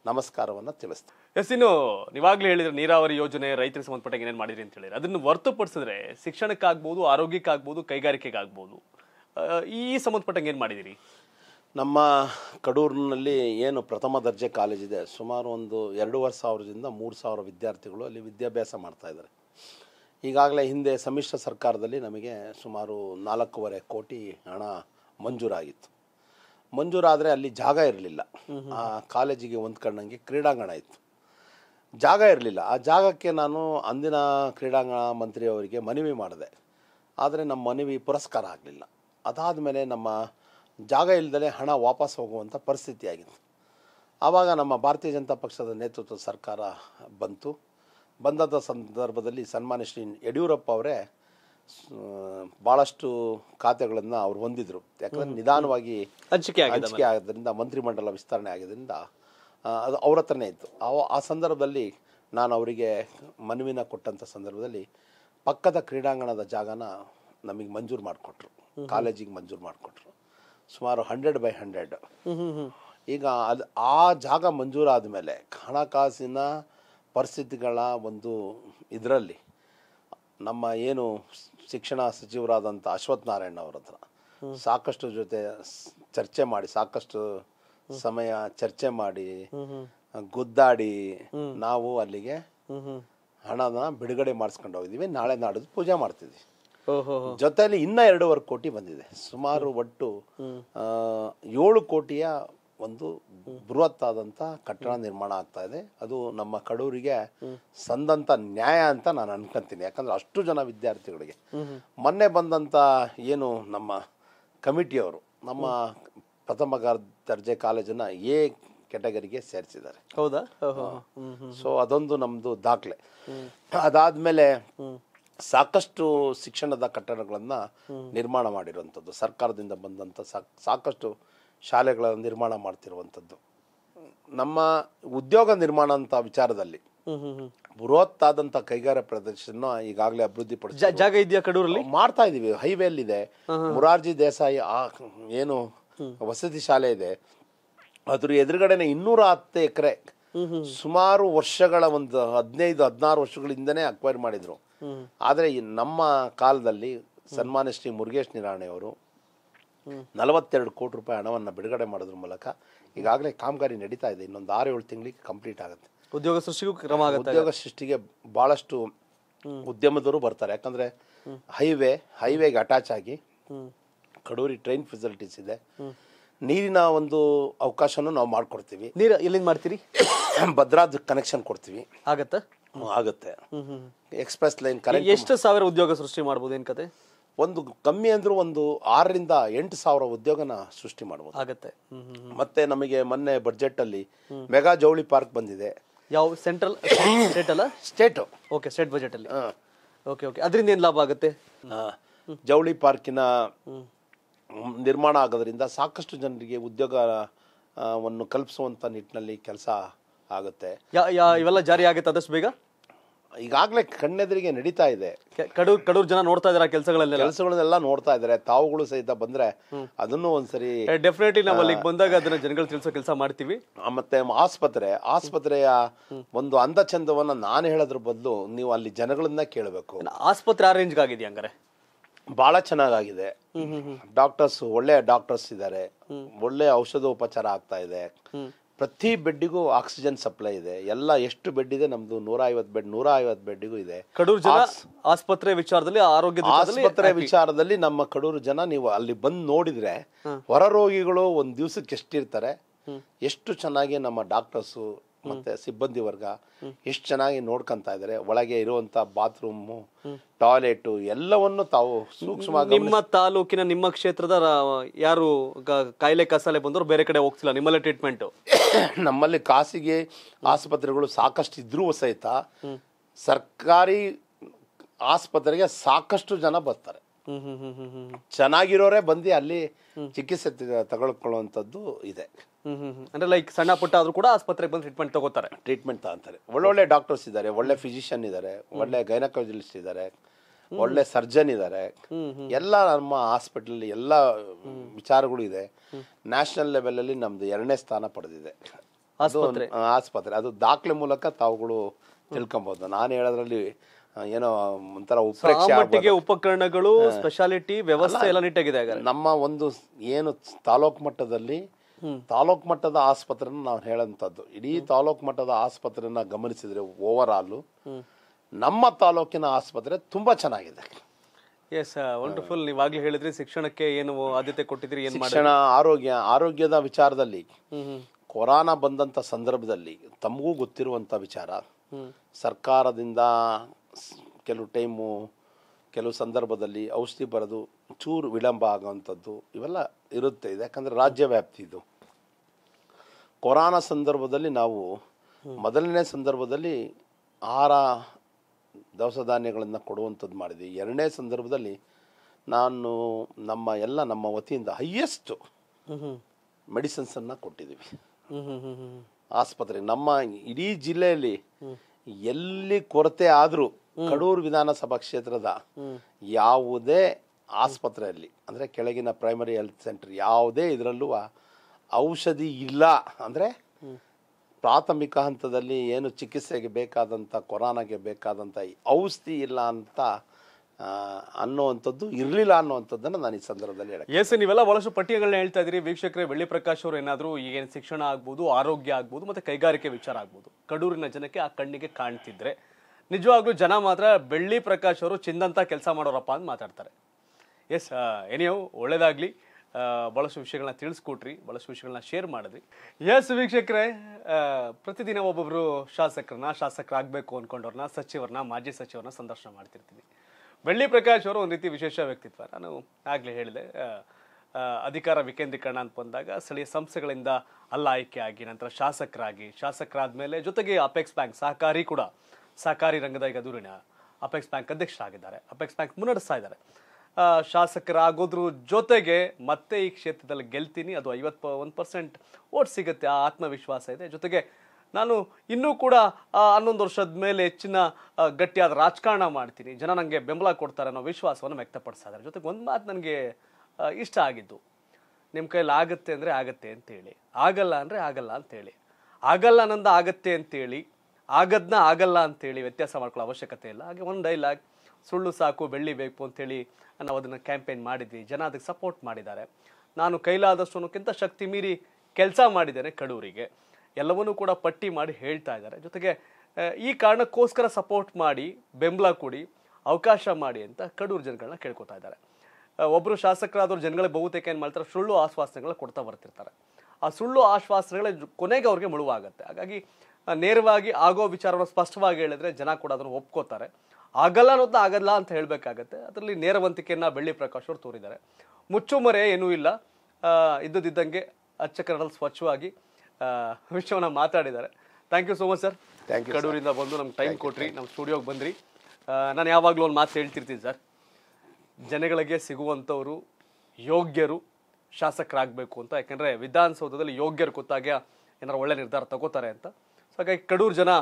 [SPEAKER 2] ನಮಸ್ಕಾರವನ್ನು ತಿಳಿಸ್ತೀನಿ.
[SPEAKER 1] ಎಸ್ ಇನ್ನು ನೀವಾಗಲೇ ಹೇಳಿದ್ರೆ ನೀರಾವರಿ ಯೋಜನೆ ರೈತರಿಗೆ ಸಂಬಂಧಪಟ್ಟ ಏನೇನು ಮಾಡಿದ್ರಿ ಅಂತ ಹೇಳಿದ್ರೆ ಅದನ್ನು ಹೊರತುಪಡಿಸಿದ್ರೆ ಶಿಕ್ಷಣಕ್ಕಾಗ್ಬೋದು ಆರೋಗ್ಯಕ್ಕಾಗ್ಬೋದು ಕೈಗಾರಿಕೆಗಾಗ್ಬೋದು ಈ ಸಂಬಂಧಪಟ್ಟಂಗೆ ಏನು ಮಾಡಿದಿರಿ?
[SPEAKER 2] ನಮ್ಮ ಕಡೂರಿನಲ್ಲಿ ಏನು ಪ್ರಥಮ ದರ್ಜೆ ಕಾಲೇಜಿದೆ ಸುಮಾರು ಒಂದು ಎರಡೂವರೆ ಸಾವಿರದಿಂದ ಮೂರು ಸಾವಿರ ವಿದ್ಯಾರ್ಥಿಗಳು ಅಲ್ಲಿ ವಿದ್ಯಾಭ್ಯಾಸ ಮಾಡ್ತಾಯಿದ್ದಾರೆ ಈಗಾಗಲೇ ಹಿಂದೆ ಸಮ್ಮಿಶ್ರ ಸರ್ಕಾರದಲ್ಲಿ ನಮಗೆ ಸುಮಾರು ನಾಲ್ಕೂವರೆ ಕೋಟಿ ಹಣ ಮಂಜೂರಾಗಿತ್ತು. ಮಂಜೂರಾದರೆ ಅಲ್ಲಿ ಜಾಗ ಇರಲಿಲ್ಲ. ಆ ಕಾಲೇಜಿಗೆ ಹೊಂದ್ಕೊಂಡಂಗೆ ಕ್ರೀಡಾಂಗಣ ಇತ್ತು. ಜಾಗ ಇರಲಿಲ್ಲ. ಆ ಜಾಗಕ್ಕೆ ನಾನು ಅಂದಿನ ಕ್ರೀಡಾಂಗಣ ಮಂತ್ರಿಯವರಿಗೆ ಮನವಿ ಮಾಡಿದೆ. ಆದರೆ ನಮ್ಮ ಮನವಿ ಪುರಸ್ಕಾರ ಆಗಲಿಲ್ಲ. ಅದಾದ ಮೇಲೆ ನಮ್ಮ ಜಾಗ ಇಲ್ಲದಲೇ ಹಣ ವಾಪಸ್ ಹೋಗುವಂಥ ಪರಿಸ್ಥಿತಿ ಆಗಿತ್ತು ಆವಾಗ ನಮ್ಮ ಭಾರತೀಯ ಜನತಾ ಪಕ್ಷದ ನೇತೃತ್ವದ ಸರ್ಕಾರ ಬಂತು. ಬಂದದ ಸಂದರ್ಭದಲ್ಲಿ ಸನ್ಮಾನ್ಯ ಶ್ರೀ ಯಡಿಯೂರಪ್ಪ ಅವರೇ ಭಾಳಷ್ಟು ಖಾತೆಗಳನ್ನು ಅವ್ರು ಹೊಂದಿದ್ರು. ಯಾಕಂದ್ರೆ ನಿಧಾನವಾಗಿ
[SPEAKER 1] ಹಂಚಿಕೆ
[SPEAKER 2] ಹಂಚಿಕೆ ಆಗೋದ್ರಿಂದ ಮಂತ್ರಿಮಂಡಲ ವಿಸ್ತರಣೆ ಆಗಿದ್ದರಿಂದ ಅದು ಅವ್ರ ಹತ್ರನೇ ಇತ್ತು. ಆ ಸಂದರ್ಭದಲ್ಲಿ ನಾನು ಅವರಿಗೆ ಮನವಿನ ಕೊಟ್ಟಂಥ ಸಂದರ್ಭದಲ್ಲಿ ಪಕ್ಕದ ಕ್ರೀಡಾಂಗಣದ ಜಾಗನ ನಮಗೆ ಮಂಜೂರು ಮಾಡಿಕೊಟ್ರು. ಕಾಲೇಜಿಗೆ ಮಂಜೂರು ಮಾಡಿಕೊಟ್ರು. ಸುಮಾರು ಹಂಡ್ರೆಡ್ ಬೈ ಹಂಡ್ರೆಡ್. ಈಗ ಅದು ಆ ಜಾಗ ಮಂಜೂರಾದ ಮೇಲೆ ಹಣಕಾಸಿನ ಪರಿಸ್ಥಿತಿಗಳ ಒಂದು ಇದರಲ್ಲಿ ನಮ್ಮ ಏನು ಶಿಕ್ಷಣ ಸಚಿವರಾದಂಥ ಅಶ್ವಥ್ ನಾರಾಯಣ ಅವ್ರ ಹತ್ರ. ಸಾಕಷ್ಟು ಜೊತೆ ಚರ್ಚೆ ಮಾಡಿ ಸಾಕಷ್ಟು ಸಮಯ ಚರ್ಚೆ ಮಾಡಿ ಗುದ್ದಾಡಿ ನಾವು ಅಲ್ಲಿಗೆ ಹಣನ ಬಿಡುಗಡೆ ಮಾಡಿಸ್ಕೊಂಡು ಹೋಗಿದ್ದೀವಿ. ನಾಳೆ ನಾಡಿದ್ದು ಪೂಜೆ ಮಾಡ್ತಿದ್ವಿ.
[SPEAKER 1] ಜೊತೆಯಲ್ಲಿ
[SPEAKER 2] ಜೊತೆಲಿ ಇನ್ನ ಎರಡೂವರೆ ಕೋಟಿ ಬಂದಿದೆ. ಸುಮಾರು ಒಟ್ಟು ಏಳು ಕೋಟಿಯ ಒಂದು ಬೃಹತ್ತಾದಂಥ ಕಟ್ಟಡ ನಿರ್ಮಾಣ ಆಗ್ತಾ ಇದೆ. ಅದು ನಮ್ಮ ಕಡೂರಿಗೆ ಸಂದಂತ ನ್ಯಾಯ ಅಂತ ನಾನು ಅನ್ಕೊಂತೀನಿ. ಯಾಕಂದ್ರೆ ಅಷ್ಟು ಜನ ವಿದ್ಯಾರ್ಥಿಗಳಿಗೆ. ಮೊನ್ನೆ ಬಂದಂತ ಏನು ನಮ್ಮ ಕಮಿಟಿಯವರು ನಮ್ಮ ಪ್ರಥಮ ದರ್ಜೆ ಕಾಲೇಜನ್ನ ಎ ಕೆಟಗರಿಗೆ ಸೇರಿಸಿದ್ದಾರೆ.
[SPEAKER 1] ಹೌದಾ?
[SPEAKER 2] ಸೊ ಅದೊಂದು ನಮ್ಮದು ದಾಖಲೆ. ಅದಾದ್ಮೇಲೆ ಸಾಕಷ್ಟು ಶಿಕ್ಷಣದ ಕಟ್ಟಡಗಳನ್ನು ನಿರ್ಮಾಣ ಮಾಡಿರುವಂಥದ್ದು ಸರ್ಕಾರದಿಂದ ಬಂದಂಥ ಸಾಕ್- ಸಾಕಷ್ಟು ಶಾಲೆಗಳ ನಿರ್ಮಾಣ ಮಾಡ್ತಿರುವಂಥದ್ದು. ನಮ್ಮ ಉದ್ಯೋಗ ನಿರ್ಮಾಣ ಅಂತ ವಿಚಾರದಲ್ಲಿ
[SPEAKER 1] ಬೃಹತ್
[SPEAKER 2] ಬೃಹತ್ತಾದಂಥ ಕೈಗಾರಿಕಾ ಪ್ರದರ್ಶನ ಈಗಾಗಲೇ ಅಭಿವೃದ್ಧಿ ಪಡಿಸಿ
[SPEAKER 1] ಜಾಗ ಇದೆಯಾ ಕಡೂರಲ್ಲಿ?
[SPEAKER 2] ಮಾಡ್ತಾ ಇದೀವಿ. ಹೈವೇಲಿದೆ ಮುರಾರ್ಜಿ ದೇಸಾಯಿ ಆ ಏನು ವಸತಿ ಶಾಲೆ ಇದೆ. ಅದ್ರ ಎದುರುಗಡೆನೆ ಇನ್ನೂರ ಹತ್ತು ಎಕರೆ ಸುಮಾರು ವರ್ಷಗಳ ಒಂದು ಹದಿನೈದು ಹದಿನಾರು ವರ್ಷಗಳಿಂದನೇ ಅಕ್ವೈರ್ ಮಾಡಿದ್ರು. ಆದರೆ ನಮ್ಮ ಕಾಲದಲ್ಲಿ ಸನ್ಮಾನ್ಯ ಶ್ರೀ ಮುರುಗೇಶ್ ನಿರಾಣೆ ಅವರು ನಲವತ್ತೆರಡು ಕೋಟಿ ರೂಪಾಯಿ ಹಣವನ್ನು ಬಿಡುಗಡೆ ಮಾಡೋದ್ರ ಮೂಲಕ ಈಗಾಗಲೇ ಕಾಮಗಾರಿ ನಡೀತಾ ಇದೆ. ಇನ್ನೊಂದು ಆರು ಏಳು ತಿಂಗಳಿಗೆ ಕಂಪ್ಲೀಟ್ ಆಗುತ್ತೆ.
[SPEAKER 1] ಉದ್ಯೋಗ ಸೃಷ್ಟಿಗೂ ಕ್ರಮ ಆಗುತ್ತೆ.
[SPEAKER 2] ಉದ್ಯೋಗ ಸೃಷ್ಟಿಗೆ ಭಾಳಷ್ಟು ಉದ್ಯಮದವರು ಬರ್ತಾರೆ. ಯಾಕಂದ್ರೆ ಹೈವೇ ಹೈವೇಗೆ ಅಟ್ಯಾಚ್ ಆಗಿ ಕಡೂರಿ ಟ್ರೈನ್ ಫೆಸಿಲಿಟೀಸ್ ಇದೆ. ನೀರಿನ ಒಂದು ಅವಕಾಶನ ನಾವು ಮಾಡಿಕೊಡ್ತೀವಿ.
[SPEAKER 1] ನೀರು ಎಲ್ಲಿಂದ ಮಾಡ್ತೀರಿ?
[SPEAKER 2] ಭದ್ರಾದ ಕನೆಕ್ಷನ್ ಕೊಡ್ತೀವಿ.
[SPEAKER 1] ಆಗತ್ತೆ?
[SPEAKER 2] ಆಗುತ್ತೆ. ಎಕ್ಸ್ಪ್ರೆಸ್ ಲೈನ್ ಕರೆಂಟ್
[SPEAKER 1] ಎಷ್ಟು ಸಾವಿರ ಉದ್ಯೋಗ ಸೃಷ್ಟಿ ಮಾಡ್ಬೋದು ಏನು ಕತೆ?
[SPEAKER 2] ಒಂದು ಕಮ್ಮಿ ಅಂದ್ರೂ ಒಂದು ಆರರಿಂದ ಎಂಟು ಸಾವಿರ ಉದ್ಯೋಗನ ಸೃಷ್ಟಿ ಮಾಡ್ಬೋದು.
[SPEAKER 1] ಆಗತ್ತೆ.
[SPEAKER 2] ಮತ್ತೆ ನಮಗೆ ಮೊನ್ನೆ ಬಜೆಟ್ ಅಲ್ಲಿ ಮೆಗಾ ಜವಳಿ ಪಾರ್ಕ್ ಬಂದಿದೆ.
[SPEAKER 1] ಯಾವ ಸೆಂಟ್ರಲ್ ಸ್ಟೇಟ್ ಅಲ್ಲ?
[SPEAKER 2] ಸ್ಟೇಟು
[SPEAKER 1] ಓಕೆ ಸ್ಟೇಟ್ ಬಜೆಟ್ ಅಲ್ಲಿ. ಓಕೆ ಓಕೆ ಅದರಿಂದ ಏನು ಲಾಭ ಆಗುತ್ತೆ?
[SPEAKER 2] ಜವಳಿ ಪಾರ್ಕಿನ ನಿರ್ಮಾಣ ಆಗೋದ್ರಿಂದ ಸಾಕಷ್ಟು ಜನರಿಗೆ ಉದ್ಯೋಗ ಕಲ್ಪಿಸುವಂತ ಕಲ್ಪಿಸುವಂಥ ನಿಟ್ಟಿನಲ್ಲಿ ಕೆಲಸ ಆಗುತ್ತೆ.
[SPEAKER 1] ಇವೆಲ್ಲ ಜಾರಿ ಆಗುತ್ತೆ ಆದಷ್ಟು ಬೇಗ?
[SPEAKER 2] ಈಗಾಗಲೇ ಕಣ್ಣೆದುರಿಗೆ ನಡೀತಾ ಇದೆ.
[SPEAKER 1] ಕಡೂರು ಕಡೂರ್ ಜನ ನೋಡ್ತಾ ಇದಾರೆ ಕೆಲಸಗಳಲ್ಲಿ
[SPEAKER 2] ಕೆಲಸಗಳನ್ನೆಲ್ಲ. ನೋಡ್ತಾ ಇದ್ದಾರೆ ತಾವುಗಳು ಸಹಿತ ಬಂದ್ರೆ ಅದನ್ನು ಒಂದ್ಸರಿ
[SPEAKER 1] ಡೆಫಿನೆಟ್ಲಿ ನಾವು ಅಲ್ಲಿಗೆ ಬಂದಾಗ ಅದನ್ನ ಜನಗಳು ತಿಳಿಸೋ ಕೆಲಸ ಮಾಡ್ತೀವಿ.
[SPEAKER 2] ಮತ್ತೆ ಆಸ್ಪತ್ರೆ ಆಸ್ಪತ್ರೆಯ ಒಂದು ಅಂದ ಚಂದವನ್ನ ನಾನು ಹೇಳೋದ್ರ ಬದಲು ನೀವು ಅಲ್ಲಿ ಜನಗಳನ್ನ ಕೇಳಬೇಕು.
[SPEAKER 1] ಆಸ್ಪತ್ರೆ ಅರೇಂಜ್ ಆಗಿದೆ ಹಂಗಾರೆ?
[SPEAKER 2] ಬಹಳ ಚೆನ್ನಾಗಾಗಿದೆ. ಡಾಕ್ಟರ್ಸ್ ಒಳ್ಳೆಯ ಡಾಕ್ಟರ್ಸ್ ಇದ್ದಾರೆ. ಒಳ್ಳೆ ಔಷಧೋಪಚಾರ ಆಗ್ತಾ ಇದೆ. ಪ್ರತಿ ಬೆಡ್ಡಿಗೂ ಆಕ್ಸಿಜನ್ ಸಪ್ಲೈ ಇದೆ. ಎಲ್ಲ ಎಷ್ಟು ಬೆಡ್ ಇದೆ ನಮ್ದು? ನೂರ ಐವತ್ತು ಬೆಡ್ ನೂರ ಐವತ್ತು ಬೆಡ್ಡಿಗೂ ಇದೆ.
[SPEAKER 1] ಕಡೂರು ಜನ ಆಸ್ಪತ್ರೆ ವಿಚಾರದಲ್ಲಿ ಆರೋಗ್ಯ
[SPEAKER 2] ಆಸ್ಪತ್ರೆ ವಿಚಾರದಲ್ಲಿ ನಮ್ಮ ಕಡೂರು ಜನ ನೀವು ಅಲ್ಲಿ ಬಂದು ನೋಡಿದ್ರೆ ಹೊರ ರೋಗಿಗಳು ಒಂದ್ ದಿವ್ಸಕ್ಕೆ ಎಷ್ಟಿರ್ತಾರೆ? ಎಷ್ಟು ಚೆನ್ನಾಗಿ ನಮ್ಮ ಡಾಕ್ಟರ್ಸು ಮತ್ತೆ ಸಿಬ್ಬಂದಿ ವರ್ಗ ಎಷ್ಟು ಚೆನ್ನಾಗಿ ನೋಡ್ಕೊಂತ ಇದ್ದಾರೆ ಒಳಗೆ ಇರುವಂತ ಬಾತ್ರೂಮು ಟಾಯ್ಲೆಟ್ ಎಲ್ಲವನ್ನು ತಾವು ಸೂಕ್ಷ್ಮವಾಗಿ
[SPEAKER 1] ನಿಮ್ಮ ತಾಲೂಕಿನ ನಿಮ್ಮ ಕ್ಷೇತ್ರದ ಯಾರು ಕಾಯಿಲೆ ಕಸಾಲೆ ಬಂದವರು ಬೇರೆ ಕಡೆ ಹೋಗ್ತಿಲ್ಲ ನಿಮ್ಮಲ್ಲೇ ಟ್ರೀಟ್ಮೆಂಟ್ (coughs)
[SPEAKER 2] ನಮ್ಮಲ್ಲಿ ಖಾಸಗಿ ಆಸ್ಪತ್ರೆಗಳು ಸಾಕಷ್ಟು ಇದ್ರೂ ಸಹಿತ ಸರ್ಕಾರಿ ಆಸ್ಪತ್ರೆಗೆ ಸಾಕಷ್ಟು ಜನ ಬರ್ತಾರೆ. ಚೆನ್ನಾಗಿರೋರೇ ಬಂದು ಅಲ್ಲಿ ಚಿಕಿತ್ಸೆ ತಗೊಳ್ಕೊಳ್ಳುವಂಥದ್ದು ಇದೆ.
[SPEAKER 1] ಅಂದ್ರೆ ಲೈಕ್ ಸಣ್ಣ ಪುಟ್ಟ ಆದ್ರೂ ಕೂಡ ಆಸ್ಪತ್ರೆಗೆ ಬಂದು ಟ್ರೀಟ್ಮೆಂಟ್ ತಗೋತಾರೆ.
[SPEAKER 2] ಟ್ರೀಟ್ಮೆಂಟ್ ತಗೊಂತಾರೆ. ಒಳ್ಳೊಳ್ಳೆ ಡಾಕ್ಟರ್ಸ್ ಇದ್ದಾರೆ ಒಳ್ಳೆ ಫಿಸಿಷಿಯನ್ ಇದ್ದಾರೆ ಒಳ್ಳೆ ಗೈನಕಾಲಜಿಸ್ಟ್ ಇದ್ದಾರೆ ಒಳ್ಳೆ ಸರ್ಜನ್ ಇದ್ದಾರೆ. ಎಲ್ಲ ನಮ್ಮ ಹಾಸ್ಪಿಟಲ್ ಎಲ್ಲ ವಿಚಾರಗಳು ಇದೆ. ನ್ಯಾಷನಲ್ ಲೆವೆಲ್ ಅಲ್ಲಿ ನಮ್ದು ಎರಡನೇ ಸ್ಥಾನ ಪಡೆದಿದೆ. ಅದು ಆಸ್ಪತ್ರೆ. ಅದು ದಾಖಲೆ ಮೂಲಕ ತಾವುಗಳು ತಿಳ್ಕೊಬಹುದು. ನಾನು ಹೇಳೋದ್ರಲ್ಲಿ ಏನೋ ಒಂಥರ
[SPEAKER 1] ಉಪಕರಣಗಳು ಸ್ಪೆಷಾಲಿಟಿ ವ್ಯವಸ್ಥೆ ಎಲ್ಲ ನೀಟಾಗಿದೆ
[SPEAKER 2] ನಮ್ಮ ಒಂದು ಏನು ತಾಲೂಕು ಮಟ್ಟದಲ್ಲಿ ತಾಲೂಕ್ ಮಟ್ಟದ ಆಸ್ಪತ್ರೆನ ನಾವು ಹೇಳಂತದ್ದು. ಇಡೀ ತಾಲೂಕು ಮಟ್ಟದ ಆಸ್ಪತ್ರೆನ ಗಮನಿಸಿದ್ರೆ ಓವರ್ ಆಲ್ ನಮ್ಮ ತಾಲೂಕಿನ ಆಸ್ಪತ್ರೆ ತುಂಬಾ ಚೆನ್ನಾಗಿದೆ.
[SPEAKER 1] ಎಸ್ ವಂಡರ್ಫುಲ್ ನೀವಾಗ್ಲೇ ಹೇಳಿದ್ರಿ ಶಿಕ್ಷಣಕ್ಕೆ ಏನು ಆದ್ಯತೆ ಕೊಟ್ಟಿದ್ರಿ ಏನು
[SPEAKER 2] ಶಿಕ್ಷಣ ಆರೋಗ್ಯ ಆರೋಗ್ಯದ ವಿಚಾರದಲ್ಲಿ ಕೊರೋನಾ ಬಂದಂತ ಸಂದರ್ಭದಲ್ಲಿ ತಮಗೂ ಗೊತ್ತಿರುವಂತ ವಿಚಾರ. ಸರ್ಕಾರದಿಂದ ಕೆಲವು ಟೈಮು ಕೆಲವು ಸಂದರ್ಭದಲ್ಲಿ ಔಷಧಿ ಬರೋದು ಚೂರು ವಿಳಂಬ ಆಗುವಂಥದ್ದು ಇವೆಲ್ಲ ಇರುತ್ತೆ. ಇದು ಯಾಕಂದರೆ ರಾಜ್ಯ ವ್ಯಾಪ್ತಿ ಇದು. ಕೊರೋನಾ ಸಂದರ್ಭದಲ್ಲಿ ನಾವು ಮೊದಲನೇ ಸಂದರ್ಭದಲ್ಲಿ ಆಹಾರ ದವಸ ಧಾನ್ಯಗಳನ್ನು ಕೊಡುವಂಥದ್ದು ಮಾಡಿದ್ವಿ. ಎರಡನೇ ಸಂದರ್ಭದಲ್ಲಿ ನಾನು ನಮ್ಮ ಎಲ್ಲ ನಮ್ಮ ವತಿಯಿಂದ ಹೈಯೆಸ್ಟು ಮೆಡಿಸಿನ್ಸನ್ನು ಕೊಟ್ಟಿದ್ದೀವಿ.
[SPEAKER 1] ಹ್ಮ್ ಹ್ಮ್ ಹ್ಮ್ ಹ್ಮ್
[SPEAKER 2] ಆಸ್ಪತ್ರೆ ನಮ್ಮ ಇಡೀ ಜಿಲ್ಲೆಯಲ್ಲಿ ಎಲ್ಲಿ ಕೊರತೆ ಆದರೂ ಕಡೂರು ವಿಧಾನಸಭಾ ಕ್ಷೇತ್ರದ ಯಾವುದೇ ಆಸ್ಪತ್ರೆಯಲ್ಲಿ ಅಂದರೆ ಕೆಳಗಿನ ಪ್ರೈಮರಿ ಹೆಲ್ತ್ ಸೆಂಟರ್ ಯಾವುದೇ ಇದರಲ್ಲೂ ಔಷಧಿ ಇಲ್ಲ ಅಂದರೆ ಪ್ರಾಥಮಿಕ ಹಂತದಲ್ಲಿ ಏನು ಚಿಕಿತ್ಸೆಗೆ ಬೇಕಾದಂಥ, ಕೊರೋನಾಗೆ ಬೇಕಾದಂಥ ಔಷಧಿ ಇಲ್ಲ ಅಂತ ಅನ್ನುವಂಥದ್ದು ಇರಲಿಲ್ಲ ಅನ್ನುವಂಥದ್ದನ್ನು ನಾನು ಈ ಸಂದರ್ಭದಲ್ಲಿ ಹೇಳಿ
[SPEAKER 1] ಎಸ್, ನೀವೆಲ್ಲ ಬಹಳಷ್ಟು ಪಠ್ಯಗಳನ್ನ ಹೇಳ್ತಾ ಇದ್ದೀರಿ. ವೀಕ್ಷಕರೇ ಬೆಳ್ಳಿ ಪ್ರಕಾಶ್ ಅವರು ಏನಾದರೂ ಈಗೇನು ಶಿಕ್ಷಣ ಆಗ್ಬೋದು, ಆರೋಗ್ಯ ಆಗ್ಬೋದು ಮತ್ತು ಕೈಗಾರಿಕೆ ವಿಚಾರ ಆಗ್ಬೋದು. ಕಡೂರಿನ ಜನಕ್ಕೆ ಆ ಕಣ್ಣಿಗೆ ಕಾಣ್ತಿದ್ರೆ ನಿಜವಾಗ್ಲೂ ಜನ ಮಾತ್ರ ಬೆಳ್ಳಿ ಪ್ರಕಾಶ್ ಅವರು ಚಿಂದಂತ ಕೆಲಸ ಮಾಡೋರಪ್ಪ ಅಂತ ಮಾತಾಡ್ತಾರೆ. ಎಸ್ ಏನಿಯೋ ಒಳ್ಳೇದಾಗ್ಲಿ. ಆ, ಬಹಳಷ್ಟು ವಿಷಯಗಳನ್ನ ತಿಳಿಸ್ಕೊಟ್ರಿ ಭಾಳಷ್ಟು ವಿಷಯಗಳನ್ನ ಶೇರ್ ಮಾಡಿದ್ರಿ. ಎಸ್ ವೀಕ್ಷಕರೇ ಪ್ರತಿದಿನ ಒಬ್ಬೊಬ್ರು ಶಾಸಕರನ್ನ ಶಾಸಕರಾಗಬೇಕು ಅಂದ್ಕೊಂಡವ್ರನ್ನ ಸಚಿವರನ್ನ ಮಾಜಿ ಸಚಿವರನ್ನ ಸಂದರ್ಶನ ಮಾಡ್ತಿರ್ತೀನಿ ಬೆಳ್ಳಿ ಪ್ರಕಾಶ್ ಅವರು ಒಂದು ರೀತಿ ವಿಶೇಷ ವ್ಯಕ್ತಿತ್ವ. ನಾನು ಆಗಲೇ ಹೇಳಿದೆ ಅಧಿಕಾರ ವಿಕೇಂದ್ರೀಕರಣ ಅಂತ ಬಂದಾಗ ಸ್ಥಳೀಯ ಸಂಸ್ಥೆಗಳಿಂದ ಅಲ್ಲ ಆಗಿ ನಂತರ ಶಾಸಕರಾಗಿ ಶಾಸಕರಾದ್ಮೇಲೆ ಜೊತೆಗೆ ಅಪೆಕ್ಸ್ ಬ್ಯಾಂಕ್ ಸಹಕಾರಿ ಕೂಡ ಸಹಕಾರಿ ರಂಗದ ಈಗ ದೂರಿನ ಅಪೆಕ್ಸ್ ಬ್ಯಾಂಕ್ ಅಧ್ಯಕ್ಷರಾಗಿದ್ದಾರೆ. ಅಪೆಕ್ಸ್ ಬ್ಯಾಂಕ್ ಮುನ್ನಡೆಸ್ತಾ ಇದ್ದಾರೆ. ಶಾಸಕರಾಗೋದ್ರ ಜೊತೆಗೆ ಮತ್ತೆ ಈ ಕ್ಷೇತ್ರದಲ್ಲಿ ಗೆಲ್ತೀನಿ. ಅದು ಐವತ್ತು ಒಂದು ಪರ್ಸೆಂಟ್ ಓಟ್ ಸಿಗುತ್ತೆ. ಆ ಆತ್ಮವಿಶ್ವಾಸ ಇದೆ. ಜೊತೆಗೆ ನಾನು ಇನ್ನೂ ಕೂಡ ಹನ್ನೊಂದು ವರ್ಷದ ಮೇಲೆ ಹೆಚ್ಚಿನ ಗಟ್ಟಿಯಾದ ರಾಜಕಾರಣ ಮಾಡ್ತೀನಿ. ಜನ ನನಗೆ ಬೆಂಬಲ ಕೊಡ್ತಾರೆ ಅನ್ನೋ ವಿಶ್ವಾಸವನ್ನು ವ್ಯಕ್ತಪಡಿಸ್ತಾ ಜೊತೆಗೆ ಒಂದು ಮಾತು ನನಗೆ ಇಷ್ಟ ಆಗಿದ್ದು. ನಿಮ್ಮ ಕೈಯಲ್ಲಿ ಆಗುತ್ತೆ ಅಂದರೆ ಆಗತ್ತೆ ಅಂತೇಳಿ. ಆಗಲ್ಲ ಅಂದರೆ ಆಗಲ್ಲ ಅಂತೇಳಿ. ಆಗಲ್ಲ ಅನ್ನಂದ ಆಗತ್ತೆ ಅಂತೇಳಿ. ಆಗದ್ನ ಆಗಲ್ಲ ಅಂತೇಳಿ ವ್ಯತ್ಯಾಸ ಮಾಡ್ಕೊಳ್ಳೋ ಅವಶ್ಯಕತೆ ಇಲ್ಲ. ಹಾಗೆ ಒಂದು ಡೈಲಾಗ್ ಸುಳ್ಳು ಸಾಕು, ಬೆಳ್ಳಿ ಬೇಕು ಅಂತೇಳಿ ನಾವು ಅದನ್ನು ಕ್ಯಾಂಪೇನ್ ಮಾಡಿದ್ವಿ. ಜನ ಅದಕ್ಕೆ ಸಪೋರ್ಟ್ ಮಾಡಿದ್ದಾರೆ. ನಾನು ಕೈಲಾದಷ್ಟು ಅನ್ನೋಕ್ಕಿಂತ ಶಕ್ತಿ ಮೀರಿ ಕೆಲಸ ಮಾಡಿದ್ದೇನೆ ಕಡೂರಿಗೆ. ಎಲ್ಲವನ್ನೂ ಕೂಡ ಪಟ್ಟಿ ಮಾಡಿ ಹೇಳ್ತಾ ಇದ್ದಾರೆ. ಜೊತೆಗೆ ಈ ಕಾರಣಕ್ಕೋಸ್ಕರ ಸಪೋರ್ಟ್ ಮಾಡಿ, ಬೆಂಬಲ ಕೊಡಿ, ಅವಕಾಶ ಮಾಡಿ ಅಂತ ಕಡೂರು ಜನಗಳನ್ನ ಕೇಳ್ಕೊತಾ ಇದ್ದಾರೆ. ಒಬ್ಬರು ಶಾಸಕರಾದವ್ರು ಜನಗಳಿಗೆ ಬಹುತೇಕ ಏನು ಮಾಡ್ತಾರೆ, ಸುಳ್ಳು ಆಶ್ವಾಸನೆಗಳನ್ನ ಕೊಡ್ತಾ ಬರ್ತಿರ್ತಾರೆ. ಆ ಸುಳ್ಳು ಆಶ್ವಾಸನೆಗಳೇ ಕೊನೆಗೆ ಅವ್ರಿಗೆ ಮುಳುವಾಗುತ್ತೆ. ಹಾಗಾಗಿ ನೇರವಾಗಿ ಆಗೋ ವಿಚಾರವನ್ನು ಸ್ಪಷ್ಟವಾಗಿ ಹೇಳಿದ್ರೆ ಜನ ಕೂಡ ಅದನ್ನು ಒಪ್ಕೋತಾರೆ. ಆಗಲ್ಲ ಅನ್ನೋದನ್ನ ಆಗಲ್ಲ ಅಂತ ಹೇಳಬೇಕಾಗತ್ತೆ. ಅದರಲ್ಲಿ ನೇರವಂತಿಕೆಯನ್ನು ಬೆಳ್ಳಿ ಪ್ರಕಾಶ್ ಅವರು ತೋರಿದ್ದಾರೆ. ಮುಚ್ಚುಮರೆ ಏನೂ ಇಲ್ಲ. ಇದ್ದದಿದ್ದಂಗೆ ಅಚ್ಚ ಕನ್ನಡದಲ್ಲಿ ಸ್ವಚ್ಛವಾಗಿ ವಿಷಯವನ್ನು ಮಾತಾಡಿದ್ದಾರೆ. Thank you so much sir
[SPEAKER 2] thank you
[SPEAKER 1] ಕಡೂರಿಂದ ಬಂದು ನಮ್ಗೆ ಟೈಮ್ ಕೊಟ್ರಿ. ನಮ್ಮ ಸ್ಟುಡಿಯೋಗೆ ಬಂದ್ರಿ. ನಾನು ಯಾವಾಗಲೂ ಒಂದು ಮಾತು ಹೇಳ್ತಿರ್ತೀನಿ ಸರ್ ಜನಗಳಿಗೆ ಸಿಗುವಂಥವರು ಯೋಗ್ಯರು ಶಾಸಕರಾಗಬೇಕು ಅಂತ. ಯಾಕೆಂದರೆ ವಿಧಾನಸೌಧದಲ್ಲಿ ಯೋಗ್ಯರು ಕೂತಾಗ ಏನಾರು ಒಳ್ಳೆ ನಿರ್ಧಾರ ತಗೋತಾರೆ ಅಂತ. ಸೊ ಹಾಗಾಗಿ ಕಡೂರು ಜನ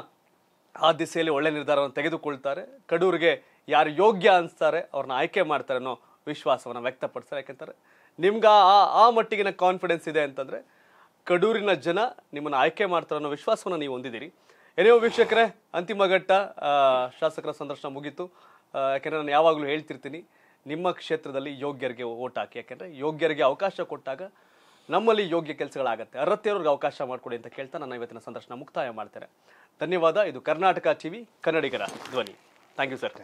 [SPEAKER 1] ಆ ದಿಸೆಯಲ್ಲಿ ಒಳ್ಳೆ ನಿರ್ಧಾರವನ್ನು ತೆಗೆದುಕೊಳ್ತಾರೆ. ಕಡೂರಿಗೆ ಯಾರು ಯೋಗ್ಯ ಅನಿಸ್ತಾರೆ, ಅವ್ರನ್ನ ಆಯ್ಕೆ ಮಾಡ್ತಾರೆ ಅನ್ನೋ ವಿಶ್ವಾಸವನ್ನು ವ್ಯಕ್ತಪಡಿಸ್ತಾರೆ. ಯಾಕೆಂತಾರೆ ನಿಮ್ಗೆ ಆ ಆ ಮಟ್ಟಿಗಿನ ಕಾನ್ಫಿಡೆನ್ಸ್ ಇದೆ ಅಂತಂದರೆ ಕಡೂರಿನ ಜನ ನಿಮ್ಮನ್ನು ಆಯ್ಕೆ ಮಾಡ್ತಾರೆ ಅನ್ನೋ ವಿಶ್ವಾಸವನ್ನು ನೀವು ಹೊಂದಿದ್ದೀರಿ. ಏನೇ ವೀಕ್ಷಕರೇ, ಅಂತಿಮ ಘಟ್ಟ ಶಾಸಕರ ಸಂದರ್ಶನ ಮುಗೀತು. ಯಾಕೆಂದರೆ ನಾನು ಯಾವಾಗಲೂ ಹೇಳ್ತಿರ್ತೀನಿ, ನಿಮ್ಮ ಕ್ಷೇತ್ರದಲ್ಲಿ ಯೋಗ್ಯರಿಗೆ ಓಟ್ ಹಾಕಿ. ಯಾಕೆಂದರೆ ಯೋಗ್ಯರಿಗೆ ಅವಕಾಶ ಕೊಟ್ಟಾಗ ನಮ್ಮಲ್ಲಿ ಯೋಗ್ಯ ಕೆಲಸಗಳಾಗುತ್ತೆ. ಅರತ್ಯವ್ರಿಗೆ ಅವಕಾಶ ಮಾಡಿಕೊಡಿ ಅಂತ ಕೇಳ್ತಾ ನಾನು ಇವತ್ತಿನ ಸಂದರ್ಶನ ಮುಕ್ತಾಯ ಮಾಡ್ತಾರೆ ಧನ್ಯವಾದ. ಇದು ಕರ್ನಾಟಕ ಟಿವಿ, ಕನ್ನಡಿಗರ ಧ್ವನಿ. Thank you sir